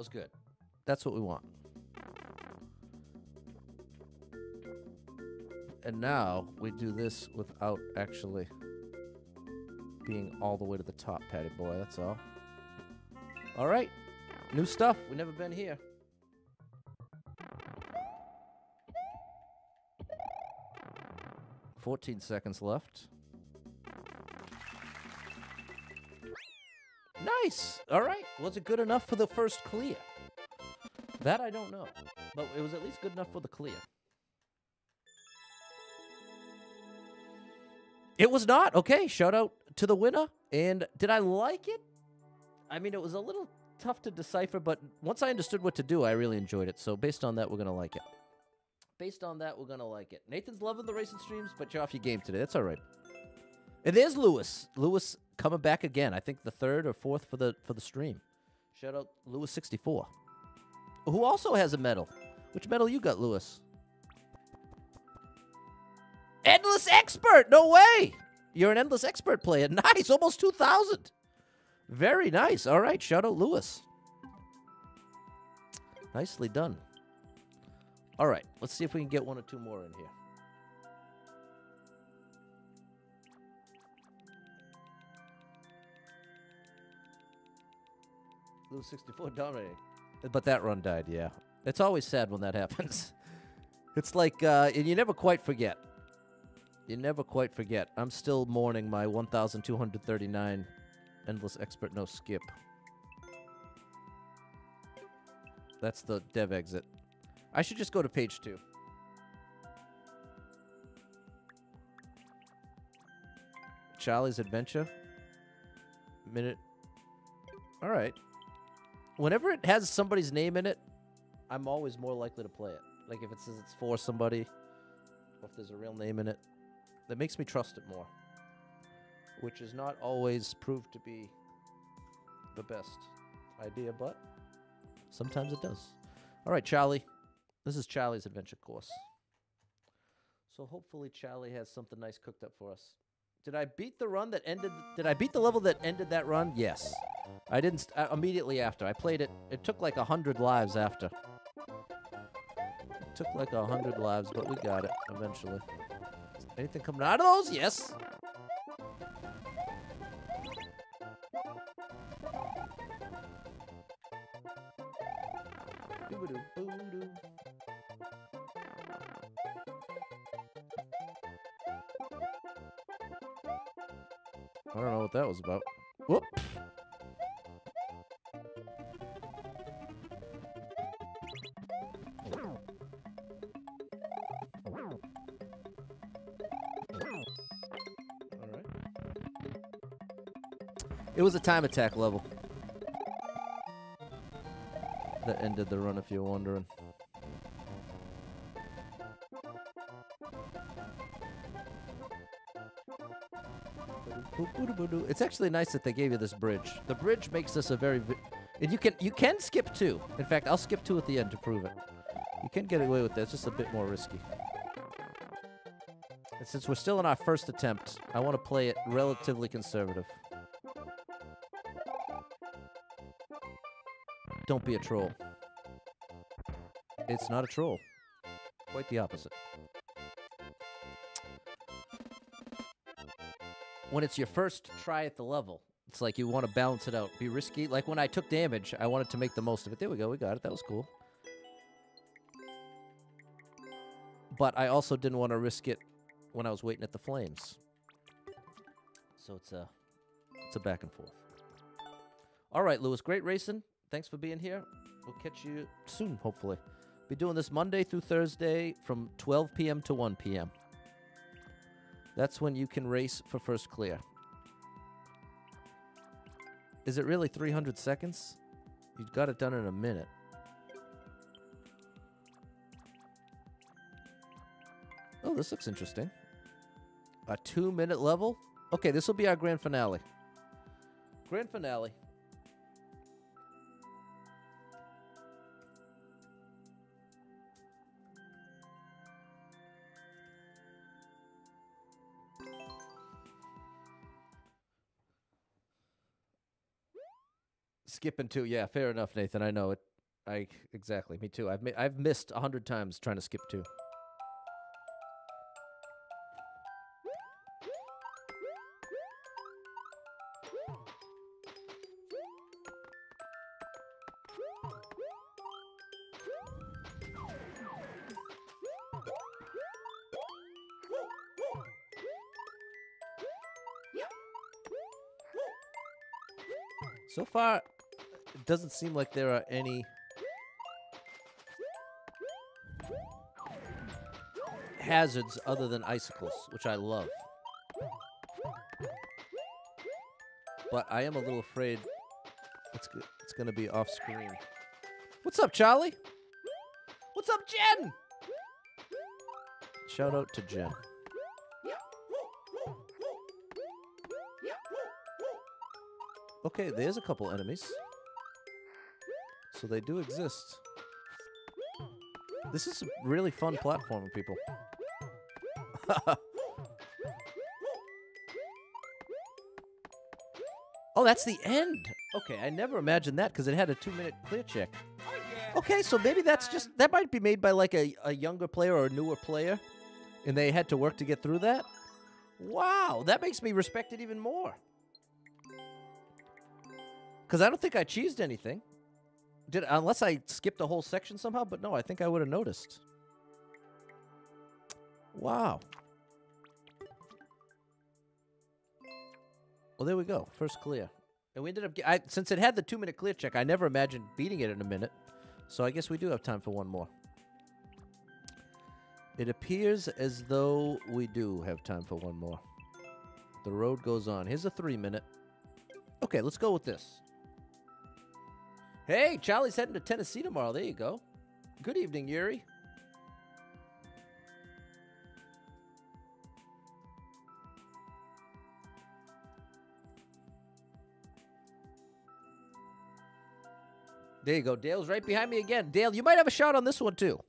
Was good. That's what we want. And now we do this without actually being all the way to the top, Patty boy. That's all. All right. New stuff. we never been here. Fourteen seconds left. Nice. All right. Was it good enough for the first clear? That I don't know. But it was at least good enough for the clear. It was not. Okay. Shout out to the winner. And did I like it? I mean, it was a little tough to decipher, but once I understood what to do, I really enjoyed it. So based on that, we're going to like it. Based on that, we're going to like it. Nathan's loving the racing streams, but you're off your game today. That's all right. And there's Lewis. Lewis coming back again. I think the third or fourth for the for the stream. Shout out Lewis sixty four, who also has a medal. Which medal you got, Lewis? Endless expert. No way. You're an endless expert player. Nice. Almost two thousand. Very nice. All right. Shout out Lewis. Nicely done. All right. Let's see if we can get one or two more in here. Lewis 64 dominating. But that run died, yeah. It's always sad when that happens. it's like, uh, and you never quite forget. You never quite forget. I'm still mourning my 1,239 Endless Expert No Skip. That's the dev exit. I should just go to page two. Charlie's Adventure. Minute. All right whenever it has somebody's name in it, I'm always more likely to play it. Like if it says it's for somebody, or if there's a real name in it. That makes me trust it more, which is not always proved to be the best idea, but sometimes it does. All right, Charlie. This is Charlie's adventure course. So hopefully Charlie has something nice cooked up for us. Did I beat the run that ended? Did I beat the level that ended that run? Yes. I didn't uh, immediately after. I played it. It took like a hundred lives after. It took like a hundred lives, but we got it eventually. Anything coming out of those? Yes. I don't know what that was about. Whoop. All right. It was a time attack level that ended the run, if you're wondering. It's actually nice that they gave you this bridge. The bridge makes this a very, and you can you can skip two. In fact, I'll skip two at the end to prove it. You can get away with that. It's just a bit more risky. And since we're still in our first attempt, I want to play it relatively conservative. Don't be a troll. It's not a troll. Quite the opposite. When it's your first try at the level, it's like you want to balance it out. Be risky. Like when I took damage, I wanted to make the most of it. There we go. We got it. That was cool. But I also didn't want to risk it when I was waiting at the flames. So it's a it's a back and forth. All right, Lewis, great racing. Thanks for being here. We'll catch you soon, hopefully. Be doing this Monday through Thursday from 12 p.m. to 1 p.m. That's when you can race for first clear. Is it really 300 seconds? You got it done in a minute. Oh, this looks interesting. A two minute level? Okay, this will be our grand finale. Grand finale. Skipping two, yeah, fair enough, Nathan. I know it. I exactly, me too. I've mi- I've missed a hundred times trying to skip two. So far, doesn't seem like there are any hazards other than icicles, which I love. But I am a little afraid it's it's going to be off screen. What's up, Charlie? What's up, Jen? Shout out to Jen. Okay, there's a couple enemies. So they do exist. This is a really fun platforming, people. oh, that's the end. Okay, I never imagined that because it had a two-minute clear check. Okay, so maybe that's just that might be made by like a, a younger player or a newer player, and they had to work to get through that. Wow, that makes me respect it even more. Because I don't think I cheesed anything. Did unless I skipped a whole section somehow, but no, I think I would have noticed. Wow. Well, there we go. First clear. And we ended up, I, since it had the two minute clear check, I never imagined beating it in a minute. So I guess we do have time for one more. It appears as though we do have time for one more. The road goes on. Here's a three minute. Okay, let's go with this. Hey, Charlie's heading to Tennessee tomorrow. There you go. Good evening, Yuri. There you go. Dale's right behind me again. Dale, you might have a shot on this one, too.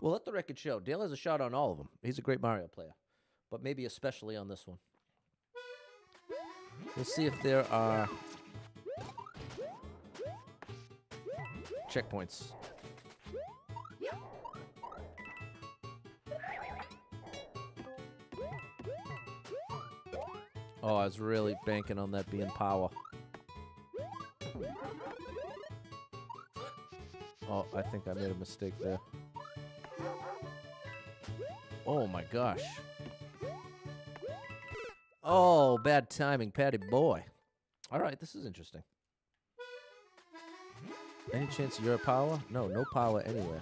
Well, let the record show. Dale has a shot on all of them. He's a great Mario player, but maybe especially on this one. We'll see if there are checkpoints. Oh, I was really banking on that being power. Oh, I think I made a mistake there. Oh my gosh. Oh, bad timing, Patty boy. All right, this is interesting. Any chance you're a power? No, no power anywhere.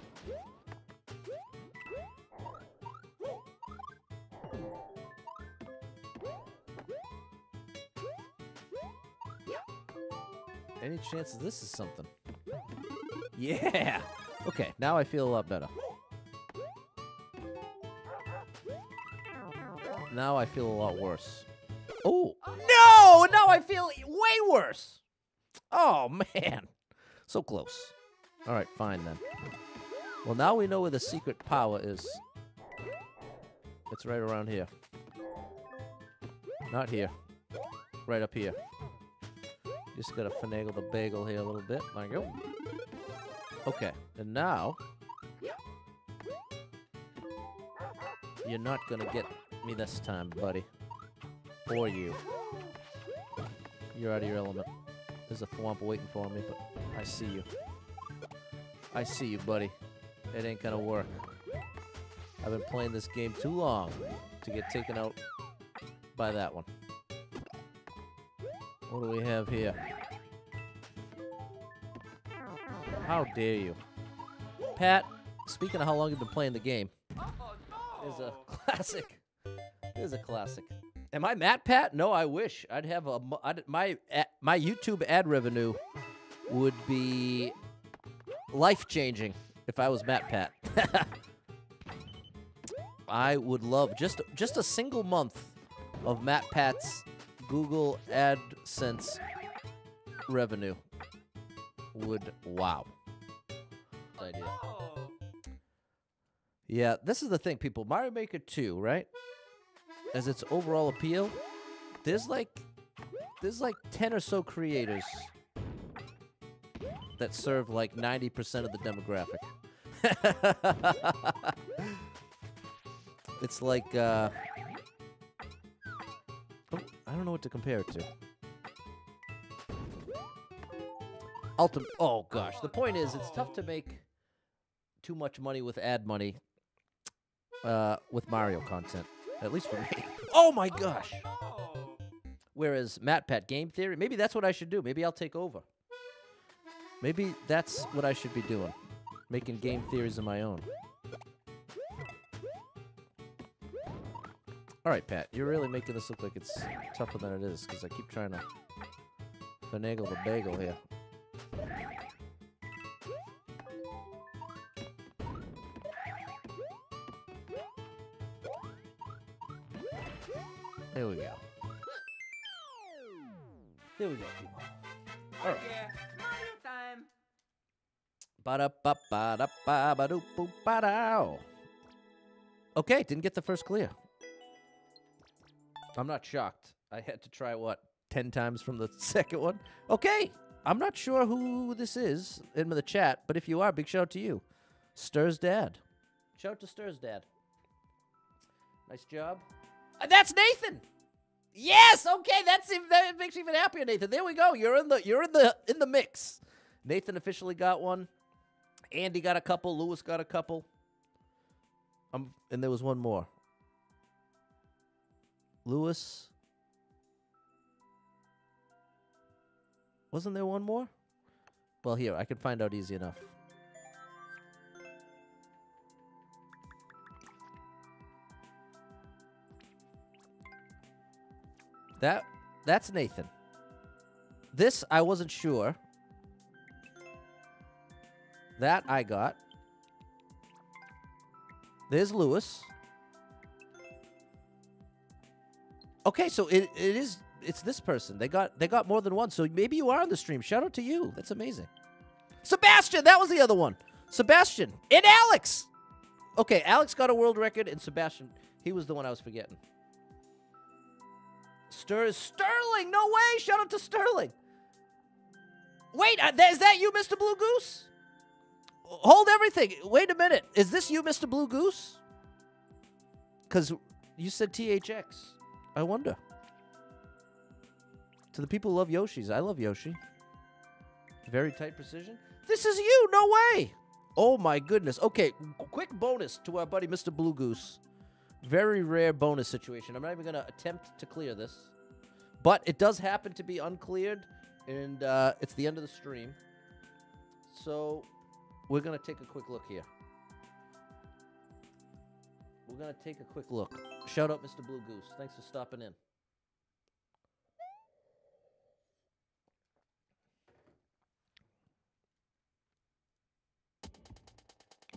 Any chance this is something? Yeah! Okay, now I feel a lot better. Now I feel a lot worse. Oh! No! Now I feel way worse! Oh, man. So close. All right, fine then. Well, now we know where the secret power is. It's right around here. Not here. Right up here. Just gotta finagle the bagel here a little bit. There you go. Okay, and now... You're not gonna get me this time, buddy. Or you. You're out of your element. There's a thwomp waiting for me, but I see you. I see you, buddy. It ain't gonna work. I've been playing this game too long to get taken out by that one. What do we have here? How dare you? Pat, speaking of how long you've been playing the game, is a classic. Is a classic. Am I MatPat? No, I wish. I'd have a I'd, my my YouTube ad revenue would be life changing if I was MatPat. I would love just just a single month of MatPat's Google AdSense revenue would wow. Idea. Yeah, this is the thing, people. Mario Maker 2, right? As its overall appeal, there's like there's like 10 or so creators that serve like 90% of the demographic. it's like uh oh, I don't know what to compare it to. Ultimate Oh gosh, the point is it's tough to make too much money with ad money uh, with Mario content. At least for me. Oh my gosh. Whereas MatPat Game Theory, maybe that's what I should do. Maybe I'll take over. Maybe that's what I should be doing. Making game theories of my own. All right, Pat, you're really making this look like it's tougher than it is because I keep trying to finagle the bagel here. There we go. There we go, Okay, didn't get the first clear. I'm not shocked. I had to try, what, 10 times from the second one? Okay, I'm not sure who this is in the chat, but if you are, big shout out to you. Stir's dad. Shout out to Stir's dad. Nice job. Uh, that's Nathan! Yes, okay, that's that makes me even happier, Nathan. There we go. You're in the you're in the in the mix. Nathan officially got one. Andy got a couple. Lewis got a couple. Um, and there was one more. Lewis. Wasn't there one more? Well, here I can find out easy enough. That that's Nathan. This I wasn't sure. That I got. There's Lewis. Okay, so it, it is it's this person. They got they got more than one. So maybe you are on the stream. Shout out to you. That's amazing. Sebastian, that was the other one. Sebastian and Alex. Okay, Alex got a world record, and Sebastian, he was the one I was forgetting. Stir Sterling. No way. Shout out to Sterling. Wait, uh, is that you, Mr. Blue Goose? Hold everything. Wait a minute. Is this you, Mr. Blue Goose? Because you said THX. I wonder. To the people who love Yoshi's, I love Yoshi. Very tight precision. This is you. No way. Oh my goodness. Okay, quick bonus to our buddy Mr. Blue Goose. Very rare bonus situation. I'm not even going to attempt to clear this. But it does happen to be uncleared, and uh, it's the end of the stream. So we're going to take a quick look here. We're going to take a quick look. Shout out, Mr. Blue Goose. Thanks for stopping in.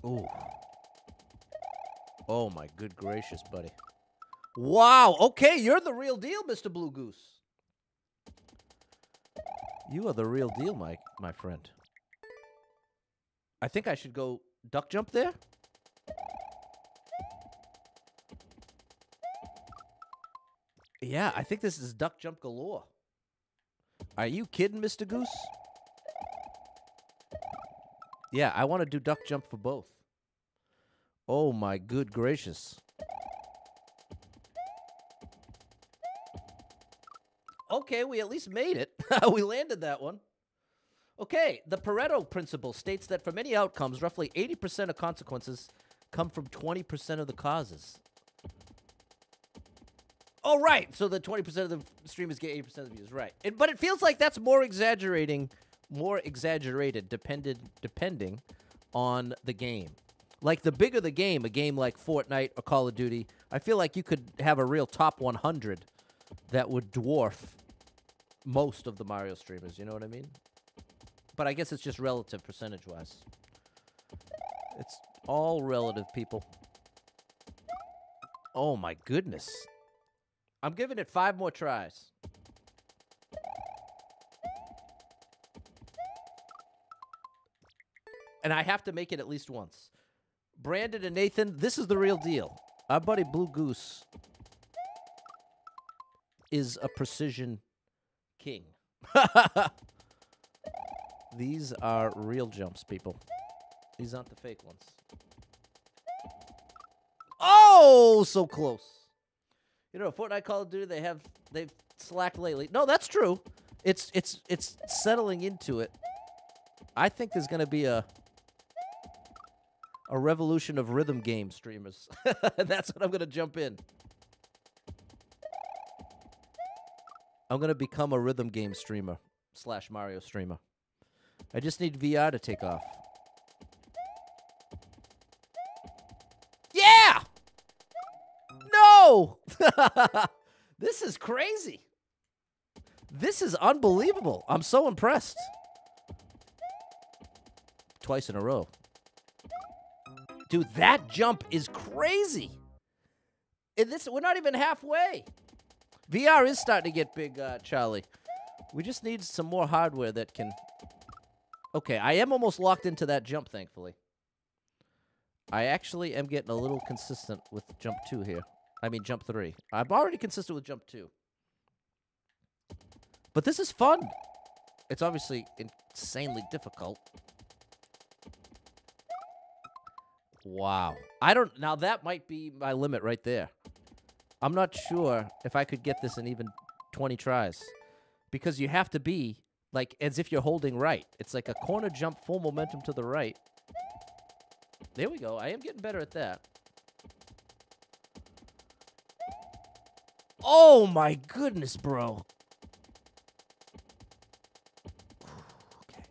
Ooh. Oh my good gracious, buddy. Wow. Okay, you're the real deal, Mr. Blue Goose. You are the real deal, my my friend. I think I should go duck jump there. Yeah, I think this is duck jump galore. Are you kidding, Mr. Goose? Yeah, I want to do duck jump for both. Oh my good gracious. Okay, we at least made it. we landed that one. Okay, the Pareto principle states that for many outcomes, roughly 80% of consequences come from 20% of the causes. Oh, right. So the 20% of the streamers get 80% of the views. Right. It, but it feels like that's more exaggerating, more exaggerated, depended, depending on the game. Like the bigger the game, a game like Fortnite or Call of Duty, I feel like you could have a real top 100 that would dwarf most of the Mario streamers. You know what I mean? But I guess it's just relative percentage wise. It's all relative, people. Oh my goodness. I'm giving it five more tries. And I have to make it at least once. Brandon and Nathan, this is the real deal. Our buddy Blue Goose is a precision king. These are real jumps, people. These aren't the fake ones. Oh, so close. You know, Fortnite Call of Duty, they have they've slacked lately. No, that's true. It's it's it's settling into it. I think there's gonna be a a revolution of rhythm game streamers. that's what I'm gonna jump in. I'm gonna become a rhythm game streamer slash Mario streamer. I just need VR to take off. Yeah! No! this is crazy. This is unbelievable. I'm so impressed. Twice in a row. Dude, that jump is crazy. And this we're not even halfway. VR is starting to get big, uh, Charlie. We just need some more hardware that can. Okay, I am almost locked into that jump, thankfully. I actually am getting a little consistent with jump two here. I mean, jump three. I'm already consistent with jump two. But this is fun. It's obviously insanely difficult. Wow. I don't. Now, that might be my limit right there. I'm not sure if I could get this in even 20 tries. Because you have to be like as if you're holding right. It's like a corner jump, full momentum to the right. There we go. I am getting better at that. Oh my goodness, bro. okay.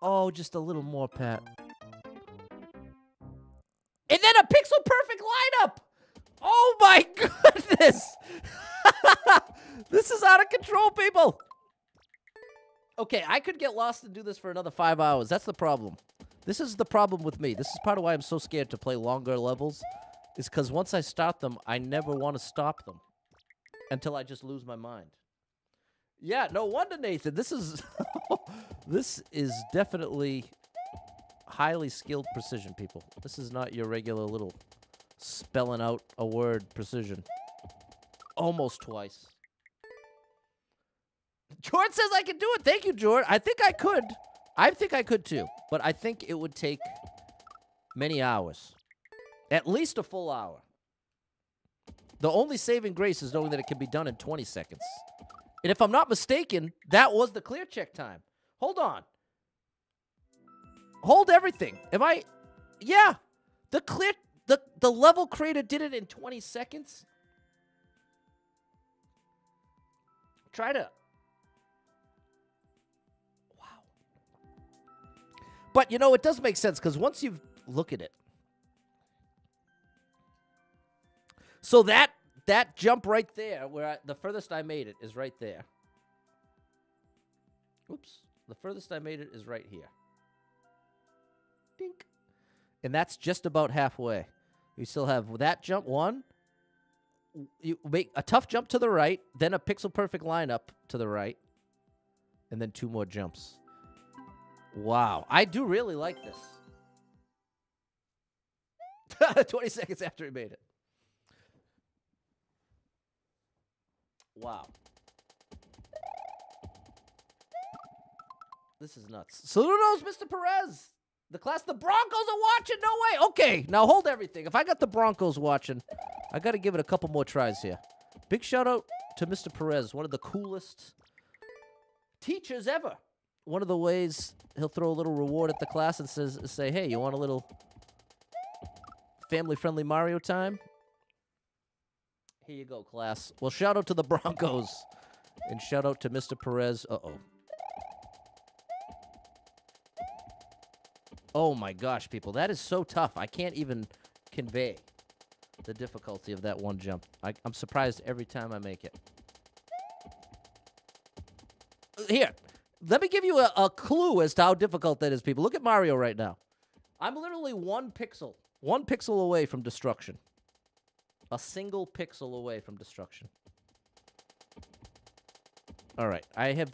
Oh, just a little more, Pat. Okay, I could get lost and do this for another five hours. That's the problem. This is the problem with me. This is part of why I'm so scared to play longer levels is because once I start them, I never want to stop them until I just lose my mind. Yeah, no wonder, Nathan. This is this is definitely highly skilled precision, people. This is not your regular little spelling out a word precision. Almost twice. George says I can do it. Thank you, Jordan. I think I could. I think I could too, but I think it would take many hours. At least a full hour. The only saving grace is knowing that it can be done in 20 seconds. And if I'm not mistaken, that was the clear check time. Hold on. Hold everything. Am I Yeah. The clear the the level creator did it in 20 seconds. Try to But you know, it does make sense because once you look at it. So that that jump right there, where I, the furthest I made it is right there. Oops. The furthest I made it is right here. Dink. And that's just about halfway. You still have that jump one. You make a tough jump to the right, then a pixel perfect line up to the right, and then two more jumps. Wow. I do really like this. 20 seconds after he made it. Wow. This is nuts. Saludos, Mr. Perez. The class, the Broncos are watching. No way. Okay, now hold everything. If I got the Broncos watching, I got to give it a couple more tries here. Big shout out to Mr. Perez, one of the coolest teachers ever. One of the ways he'll throw a little reward at the class and says, "Say, hey, you want a little family-friendly Mario time? Here you go, class. Well, shout out to the Broncos. And shout out to Mr. Perez. Uh-oh. Oh my gosh, people. That is so tough. I can't even convey the difficulty of that one jump. I, I'm surprised every time I make it. Here, let me give you a, a clue as to how difficult that is, people. Look at Mario right now. I'm literally one pixel, one pixel away from destruction. A single pixel away from destruction. All right, I have.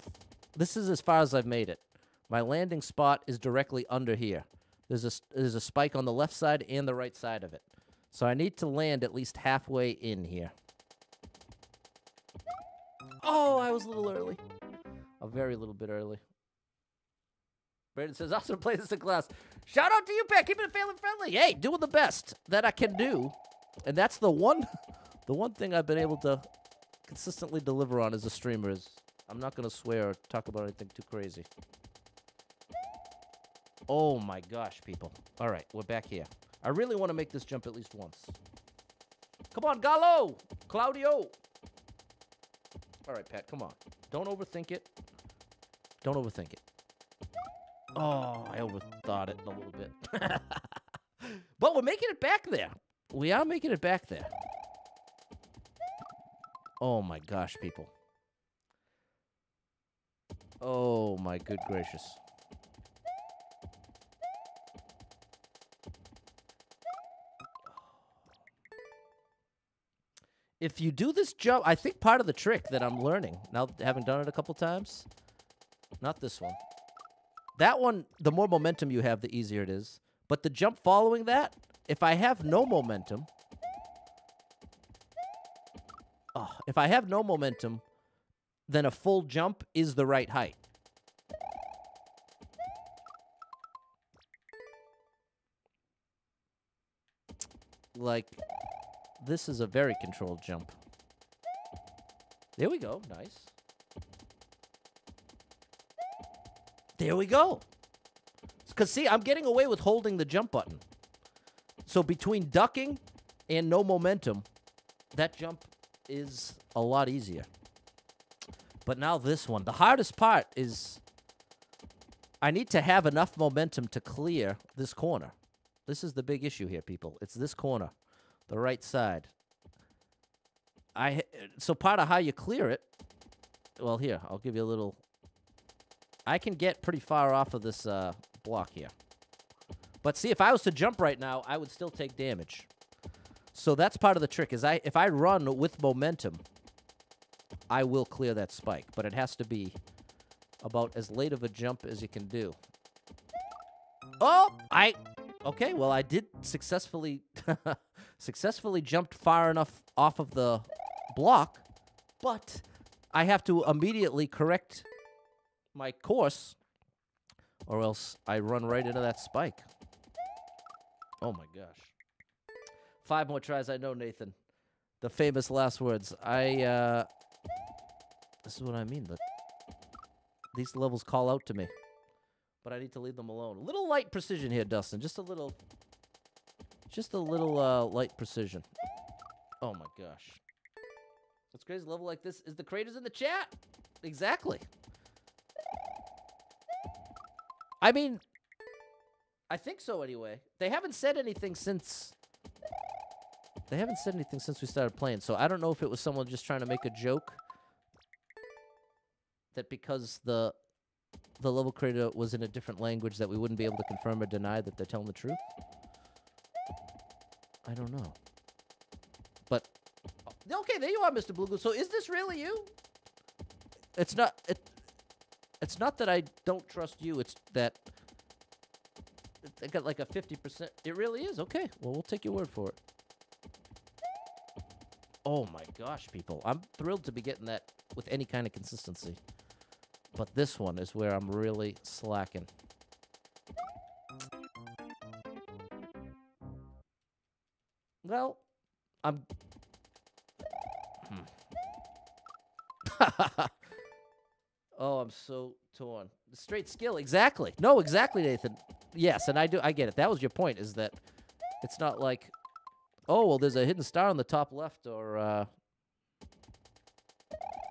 This is as far as I've made it. My landing spot is directly under here. There's a, there's a spike on the left side and the right side of it. So I need to land at least halfway in here. Oh, I was a little early. A very little bit early. Brandon says, also play this in class. Shout out to you, Pat. Keeping it family friendly. Hey, doing the best that I can do. And that's the one the one thing I've been able to consistently deliver on as a streamer is I'm not gonna swear or talk about anything too crazy. Oh my gosh, people. Alright, we're back here. I really want to make this jump at least once. Come on, Gallo! Claudio! Alright, Pat, come on. Don't overthink it. Don't overthink it. Oh, I overthought it a little bit. but we're making it back there. We are making it back there. Oh my gosh, people. Oh my good gracious. If you do this jump, I think part of the trick that I'm learning, now having done it a couple times, not this one. That one, the more momentum you have, the easier it is. But the jump following that, if I have no momentum, oh, if I have no momentum, then a full jump is the right height. Like, this is a very controlled jump. There we go. Nice. There we go. Because, see, I'm getting away with holding the jump button. So between ducking and no momentum, that jump is a lot easier. But now this one. The hardest part is I need to have enough momentum to clear this corner. This is the big issue here, people. It's this corner, the right side. I so part of how you clear it. Well, here I'll give you a little. I can get pretty far off of this uh, block here, but see if I was to jump right now, I would still take damage. So that's part of the trick. Is I if I run with momentum, I will clear that spike, but it has to be about as late of a jump as you can do. Oh, I okay. Well, I did successfully successfully jumped far enough off of the block, but I have to immediately correct my course, or else I run right into that spike. Oh my gosh. Five more tries. I know, Nathan. The famous last words. I, uh. This is what I mean. These levels call out to me. But I need to leave them alone. A little light precision here, Dustin. Just a little. Just a little, uh, light precision. Oh my gosh. What's crazy? Level like this is the creators in the chat. Exactly. I mean, I think so anyway. They haven't said anything since. They haven't said anything since we started playing, so I don't know if it was someone just trying to make a joke. That because the the level creator was in a different language that we wouldn't be able to confirm or deny that they're telling the truth. I don't know. But uh, okay, there you are, Mr. Blue. So is this really you? It's not. It. It's not that I don't trust you. It's that I got like a 50%. It really is. Okay. Well, we'll take your word for it. Oh my gosh, people. I'm thrilled to be getting that with any kind of consistency. But this one is where I'm really slacking. Well, I'm... Hmm. oh, I'm so torn. Straight skill, exactly. No, exactly, Nathan. Yes, and I do. I get it. That was your point. Is that it's not like, oh, well, there's a hidden star on the top left, or uh,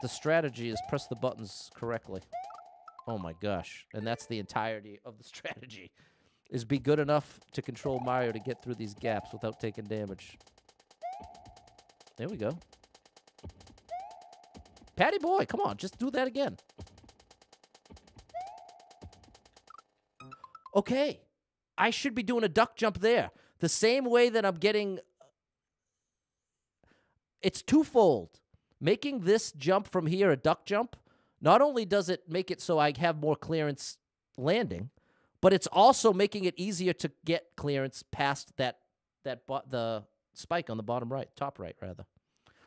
the strategy is press the buttons correctly. Oh my gosh! And that's the entirety of the strategy, is be good enough to control Mario to get through these gaps without taking damage. There we go. Patty boy, come on, just do that again. Okay, I should be doing a duck jump there. The same way that I'm getting. It's twofold. Making this jump from here a duck jump, not only does it make it so I have more clearance landing, but it's also making it easier to get clearance past that that the spike on the bottom right, top right rather.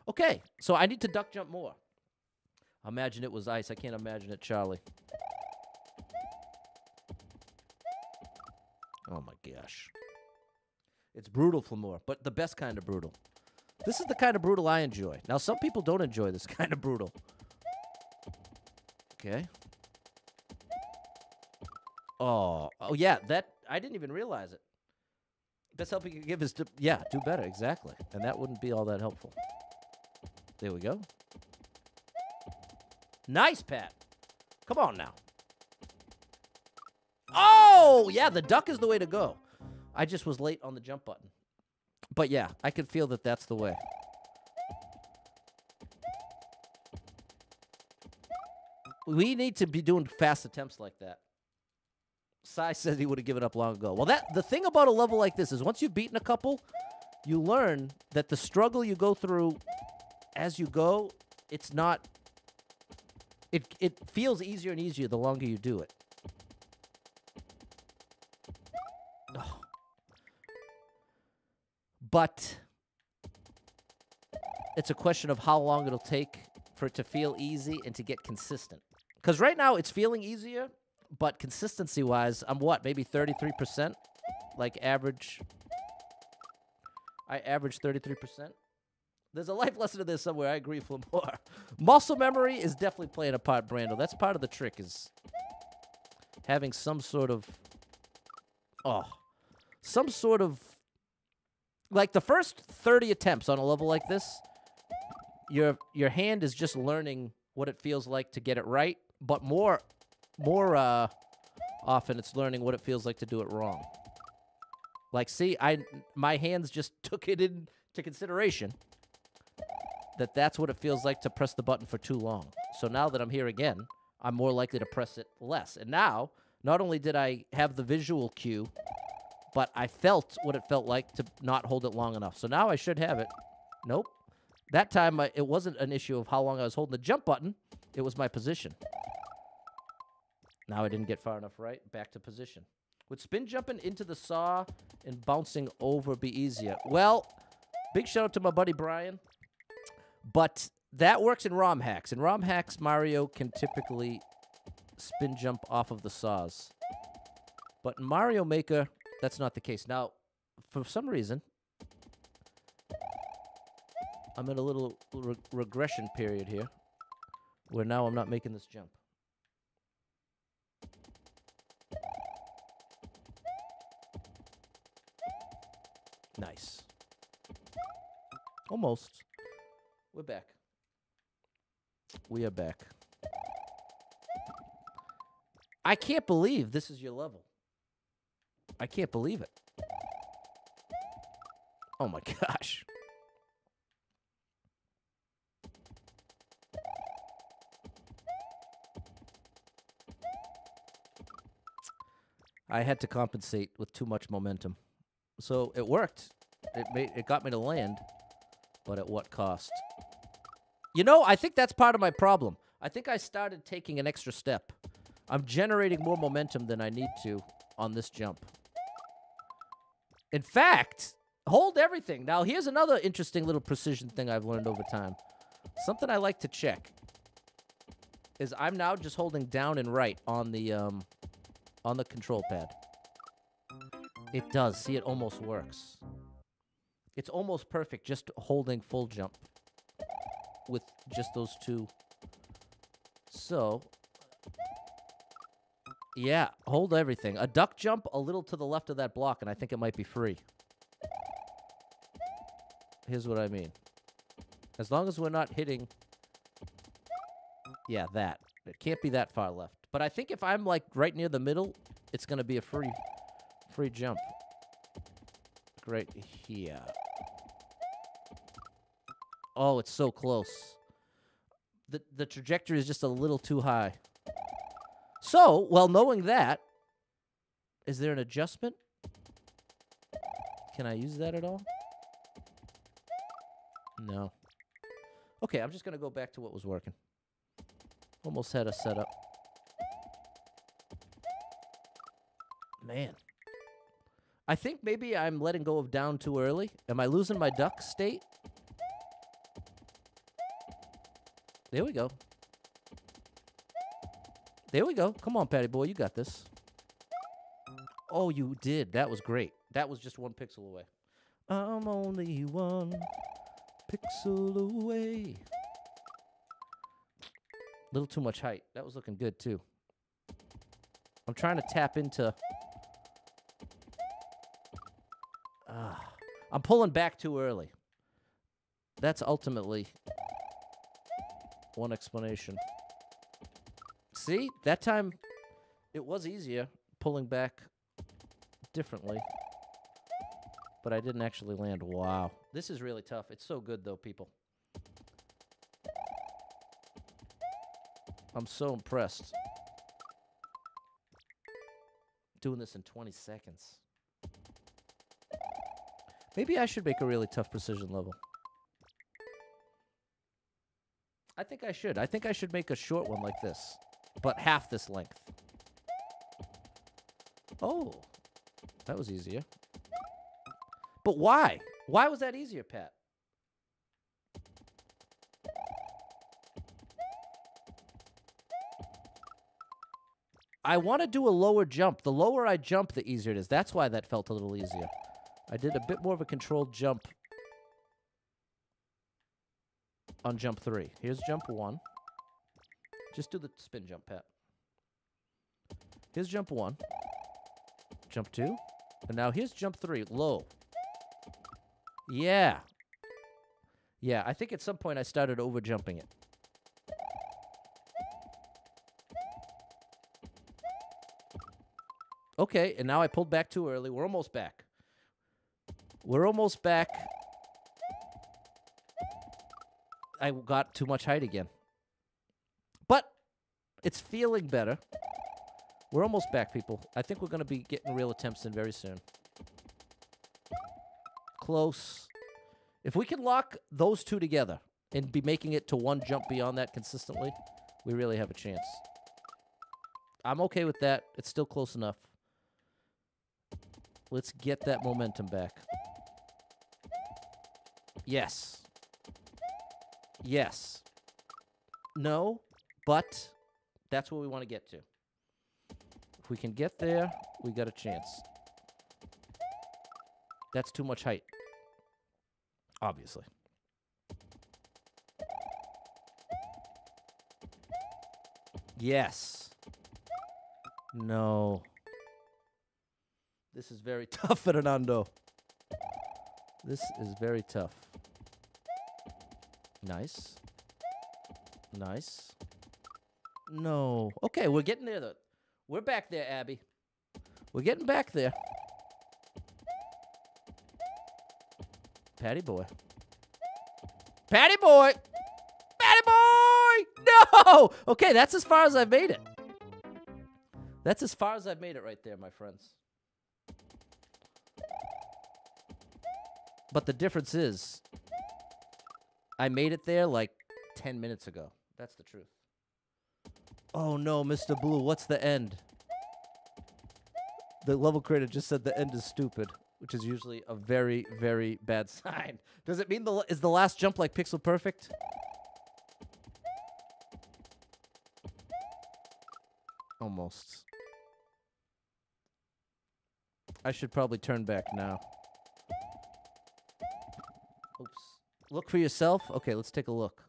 Okay, so I need to duck jump more. Imagine it was ice. I can't imagine it, Charlie. Oh my gosh. It's brutal, Flamore, but the best kind of brutal. This is the kind of brutal I enjoy. Now, some people don't enjoy this kind of brutal. Okay. Oh, oh yeah, that I didn't even realize it. Best help you can give is to yeah, do better exactly, and that wouldn't be all that helpful. There we go. Nice, Pat. Come on now. Oh, yeah, the duck is the way to go. I just was late on the jump button. But yeah, I can feel that that's the way. We need to be doing fast attempts like that. Sai said he would have given up long ago. Well, that the thing about a level like this is once you've beaten a couple, you learn that the struggle you go through as you go, it's not it it feels easier and easier the longer you do it. Oh. But it's a question of how long it'll take for it to feel easy and to get consistent. Because right now it's feeling easier, but consistency wise, I'm what, maybe 33%? Like average. I average 33%. There's a life lesson to this somewhere. I agree, Flamore. Muscle memory is definitely playing a part, Brando. That's part of the trick is having some sort of, oh, some sort of, like the first 30 attempts on a level like this, your your hand is just learning what it feels like to get it right, but more, more uh, often it's learning what it feels like to do it wrong. Like, see, I my hands just took it into consideration that that's what it feels like to press the button for too long. So now that I'm here again, I'm more likely to press it less. And now, not only did I have the visual cue but I felt what it felt like to not hold it long enough. So now I should have it. Nope. That time I, it wasn't an issue of how long I was holding the jump button. It was my position. Now I didn't get far enough right. Back to position. Would spin jumping into the saw and bouncing over be easier? Well, big shout out to my buddy Brian. But that works in ROM hacks. In ROM hacks, Mario can typically spin jump off of the saws. But in Mario Maker, that's not the case. Now, for some reason, I'm in a little re- regression period here where now I'm not making this jump. Nice. Almost. We're back. We are back. I can't believe this is your level. I can't believe it. Oh my gosh. I had to compensate with too much momentum. So it worked. It made it got me to land, but at what cost? You know, I think that's part of my problem. I think I started taking an extra step. I'm generating more momentum than I need to on this jump. In fact, hold everything. Now, here's another interesting little precision thing I've learned over time. Something I like to check is I'm now just holding down and right on the um on the control pad. It does. See, it almost works. It's almost perfect just holding full jump with just those two. So, yeah, hold everything. A duck jump a little to the left of that block, and I think it might be free. Here's what I mean. As long as we're not hitting... Yeah, that. It can't be that far left. But I think if I'm, like, right near the middle, it's going to be a free, free jump. Right here. Oh, it's so close. The, the trajectory is just a little too high. So, well, knowing that, is there an adjustment? Can I use that at all? No. Okay, I'm just going to go back to what was working. Almost had a setup. Man. I think maybe I'm letting go of down too early. Am I losing my duck state? There we go. There we go. Come on, Patty boy, you got this. Oh, you did. That was great. That was just one pixel away. I'm only one pixel away. A Little too much height. That was looking good too. I'm trying to tap into. I'm pulling back too early. That's ultimately one explanation. See, that time it was easier pulling back differently. But I didn't actually land. Wow. This is really tough. It's so good, though, people. I'm so impressed. Doing this in 20 seconds. Maybe I should make a really tough precision level. I think I should. I think I should make a short one like this, but half this length. Oh, that was easier. But why? Why was that easier, Pat? I want to do a lower jump. The lower I jump, the easier it is. That's why that felt a little easier. I did a bit more of a controlled jump on jump three. Here's jump one. Just do the spin jump, Pat. Here's jump one. Jump two. And now here's jump three, low. Yeah. Yeah, I think at some point I started over jumping it. Okay, and now I pulled back too early. We're almost back. We're almost back. I got too much height again. But it's feeling better. We're almost back, people. I think we're going to be getting real attempts in very soon. close. If we can lock those two together and be making it to one jump beyond that consistently, we really have a chance. I'm okay with that. It's still close enough. Let's get that momentum back. Yes. Yes. No, but that's what we want to get to. If we can get there, we got a chance. That's too much height. Obviously. Yes. No. This is very tough, Fernando. This is very tough. Nice. Nice. No. Okay, we're getting there, though. We're back there, Abby. We're getting back there. Patty boy. Patty boy! Patty boy! No! Okay, that's as far as I've made it. That's as far as I've made it right there, my friends. But the difference is, I made it there like 10 minutes ago. That's the truth. Oh no, Mr. Blue, what's the end? The level creator just said the end is stupid, which is usually a very, very bad sign. Does it mean the is the last jump like pixel perfect? Almost. I should probably turn back now. Look for yourself. Okay, let's take a look.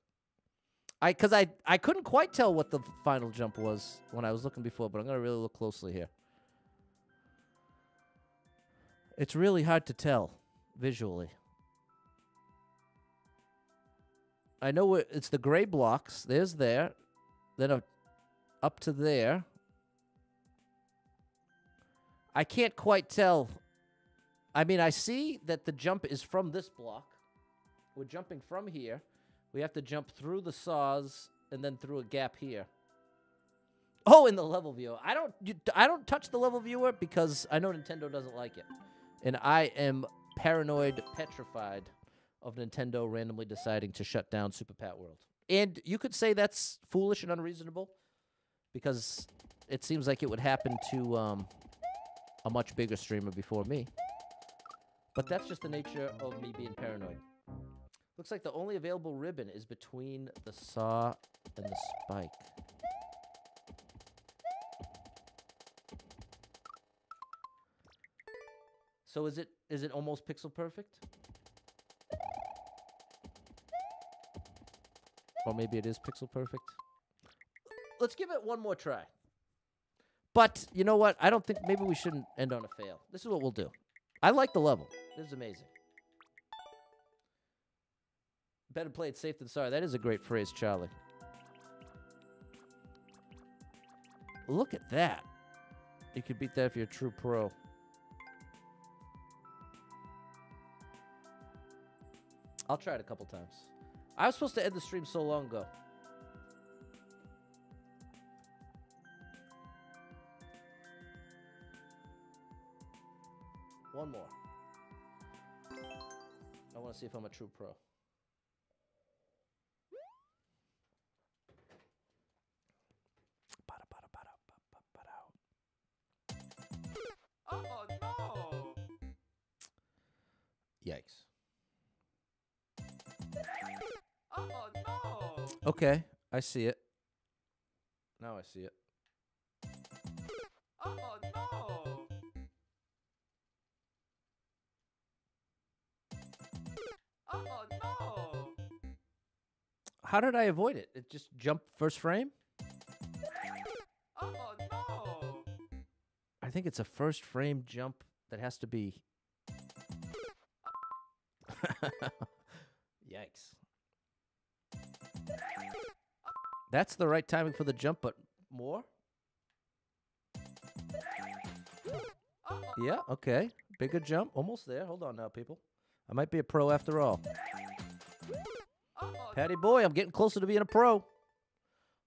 I cuz I I couldn't quite tell what the final jump was when I was looking before, but I'm to really look closely here. It's really hard to tell visually. I know it's the gray blocks. There's there. Then a, up to there. I can't quite tell. I mean, I see that the jump is from this block. We're jumping from here. We have to jump through the saws and then through a gap here. Oh, in the level viewer. I don't you, I don't touch the level viewer because I know Nintendo doesn't like it. And I am paranoid, petrified of Nintendo randomly deciding to shut down Super Pat World. And you could say that's foolish and unreasonable because it seems like it would happen to um, a much bigger streamer before me. But that's just the nature of me being paranoid. Looks like the only available ribbon is between the saw and the spike. So is it is it almost pixel perfect? Or maybe it is pixel perfect. Let's give it one more try. But you know what? I don't think maybe we shouldn't end on a fail. This is what we'll do. I like the level. This is amazing. Better play it safe than sorry. That is a great phrase, Charlie. Look at that. You could beat that if you're a true pro. I'll try it a couple times. I was supposed to end the stream so long ago. One more. I want to see if I'm a true pro. Yikes. Oh no! Okay, I see it. Now I see it. Oh no! Oh no! How did I avoid it? It just jumped first frame? Oh no! I think it's a first frame jump that has to be. Yikes. That's the right timing for the jump, but more? Yeah, okay. Bigger jump. Almost there. Hold on now, people. I might be a pro after all. Patty boy, I'm getting closer to being a pro.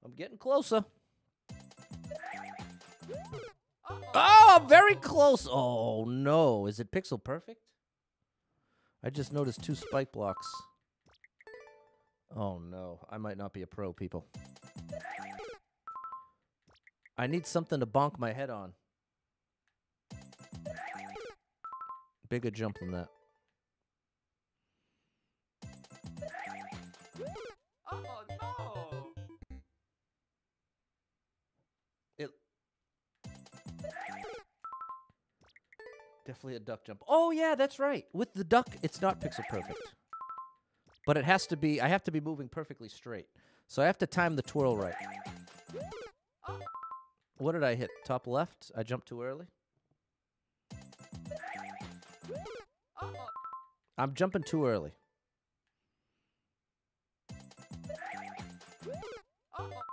I'm getting closer. Oh, I'm very close. Oh no, is it pixel perfect? I just noticed two spike blocks. Oh no, I might not be a pro, people. I need something to bonk my head on. Bigger jump than that. Definitely a duck jump. Oh yeah, that's right. With the duck, it's not pixel perfect, but it has to be. I have to be moving perfectly straight, so I have to time the twirl right. What did I hit? Top left. I jumped too early. I'm jumping too early.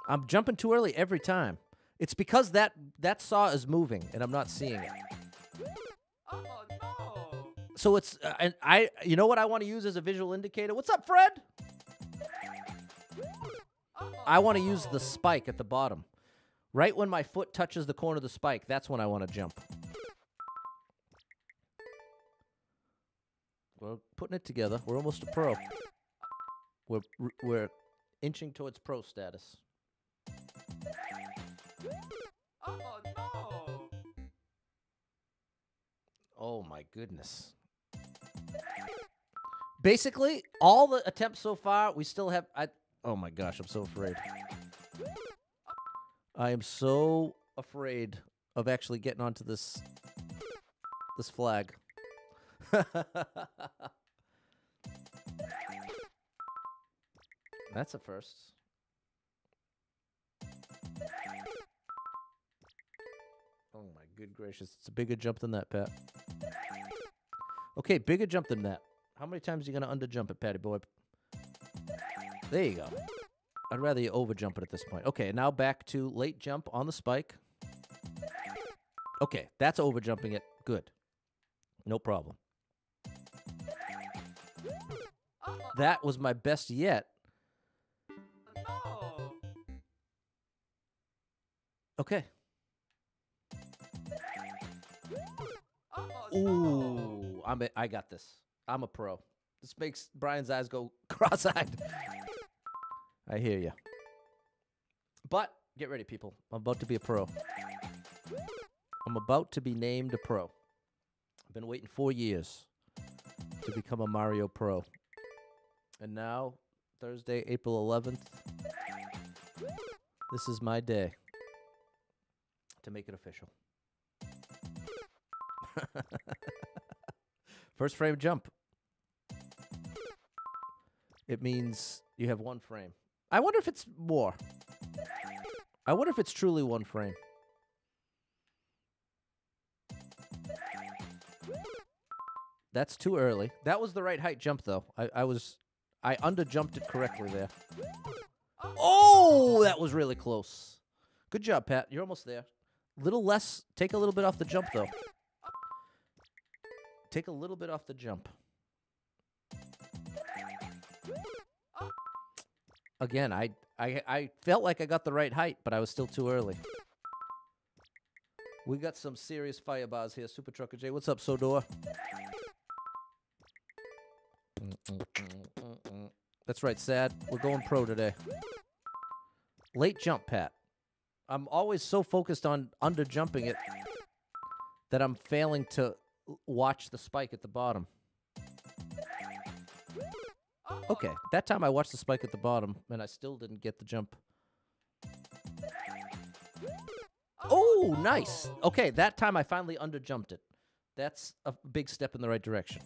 I'm jumping too early every time. It's because that that saw is moving and I'm not seeing it. So it's uh, and I you know what I want to use as a visual indicator? What's up, Fred? I want to use the spike at the bottom. Right when my foot touches the corner of the spike, that's when I want to jump. We're putting it together. We're almost a pro. We're we're inching towards pro status. oh no! Oh my goodness. Basically, all the attempts so far, we still have I Oh my gosh, I'm so afraid. I am so afraid of actually getting onto this this flag. That's a first. Oh my good gracious. It's a bigger jump than that, Pat. Okay, bigger jump than that. How many times are you going to underjump it, Patty boy? There you go. I'd rather you overjump it at this point. Okay, now back to late jump on the spike. Okay, that's overjumping it. Good. No problem. That was my best yet. Okay. Oh Ooh, I'm a, I got this. I'm a pro. This makes Brian's eyes go cross-eyed. I hear you. But get ready, people. I'm about to be a pro. I'm about to be named a pro. I've been waiting four years to become a Mario Pro. And now, Thursday, April 11th, this is my day to make it official. First frame jump. It means you have one frame. I wonder if it's more. I wonder if it's truly one frame. That's too early. That was the right height jump, though. I, I was, I underjumped it correctly there. Oh, that was really close. Good job, Pat. You're almost there. Little less. Take a little bit off the jump, though. Take a little bit off the jump. Again, I, I I felt like I got the right height, but I was still too early. We got some serious fire bars here, Super Trucker J. What's up, Sodor? That's right, sad. We're going pro today. Late jump, Pat. I'm always so focused on under jumping it that I'm failing to watch the spike at the bottom. Okay, that time I watched the spike at the bottom and I still didn't get the jump. Oh, nice. Okay, that time I finally underjumped it. That's a big step in the right direction.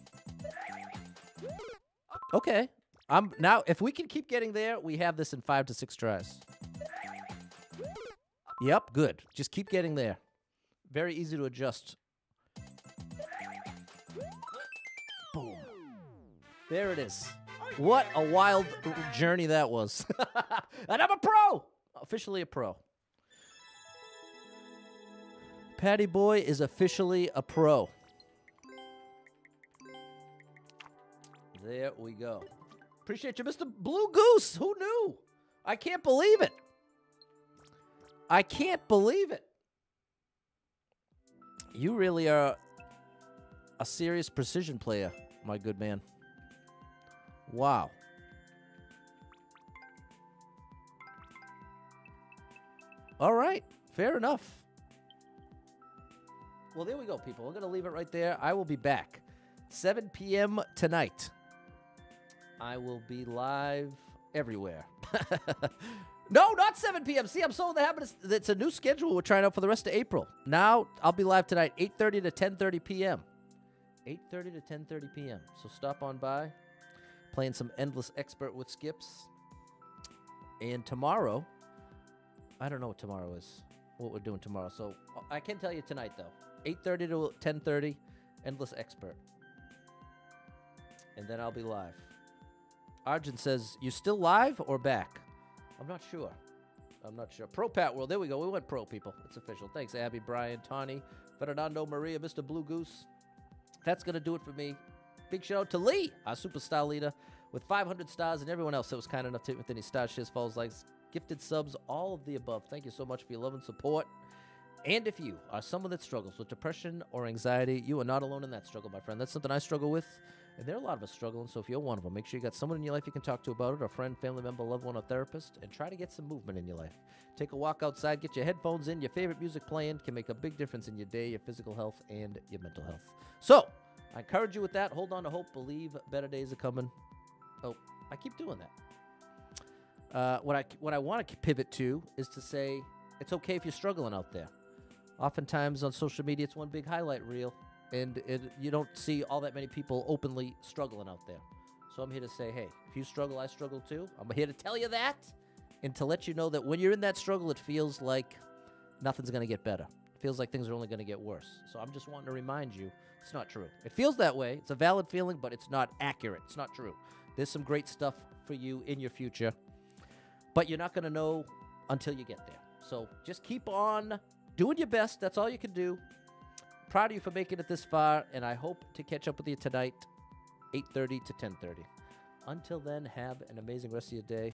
Okay. I'm now if we can keep getting there, we have this in 5 to 6 tries. Yep, good. Just keep getting there. Very easy to adjust. Boom. There it is. What a wild journey that was. and I'm a pro! Officially a pro. Patty Boy is officially a pro. There we go. Appreciate you, Mr. Blue Goose. Who knew? I can't believe it. I can't believe it. You really are a serious precision player, my good man. Wow. All right. Fair enough. Well, there we go, people. We're going to leave it right there. I will be back 7 p.m. tonight. I will be live everywhere. no, not 7 p.m. See, I'm so in the habit. It's a new schedule we're trying out for the rest of April. Now I'll be live tonight, 8:30 to 10:30 p.m. 8:30 to 10:30 p.m. So stop on by, playing some endless expert with skips. And tomorrow, I don't know what tomorrow is. What we're doing tomorrow. So I can tell you tonight though. 8:30 to 10:30, endless expert. And then I'll be live. Arjun says, "You still live or back?" I'm not sure. I'm not sure. Pro Pat World. There we go. We went pro, people. It's official. Thanks, Abby, Brian, Tawny, Fernando, Maria, Mr. Blue Goose. That's going to do it for me. Big shout out to Lee, our superstar leader, with 500 stars, and everyone else that was kind enough to hit with any stars, shares, follows, likes, gifted subs, all of the above. Thank you so much for your love and support. And if you are someone that struggles with depression or anxiety, you are not alone in that struggle, my friend. That's something I struggle with. And there are a lot of us struggling, so if you're one of them, make sure you got someone in your life you can talk to about it, a friend, family member, loved one, or therapist, and try to get some movement in your life. Take a walk outside, get your headphones in, your favorite music playing can make a big difference in your day, your physical health, and your mental health. So, I encourage you with that. Hold on to hope, believe better days are coming. Oh, I keep doing that. Uh, what I what I want to pivot to is to say it's okay if you're struggling out there. Oftentimes on social media, it's one big highlight reel, and it, you don't see all that many people openly struggling out there. So I'm here to say, hey, if you struggle, I struggle too. I'm here to tell you that, and to let you know that when you're in that struggle, it feels like nothing's going to get better. It feels like things are only going to get worse. So I'm just wanting to remind you, it's not true. It feels that way. It's a valid feeling, but it's not accurate. It's not true. There's some great stuff for you in your future, but you're not going to know until you get there. So just keep on doing your best. That's all you can do. Proud of you for making it this far, and I hope to catch up with you tonight, 8:30 to 10:30. Until then, have an amazing rest of your day.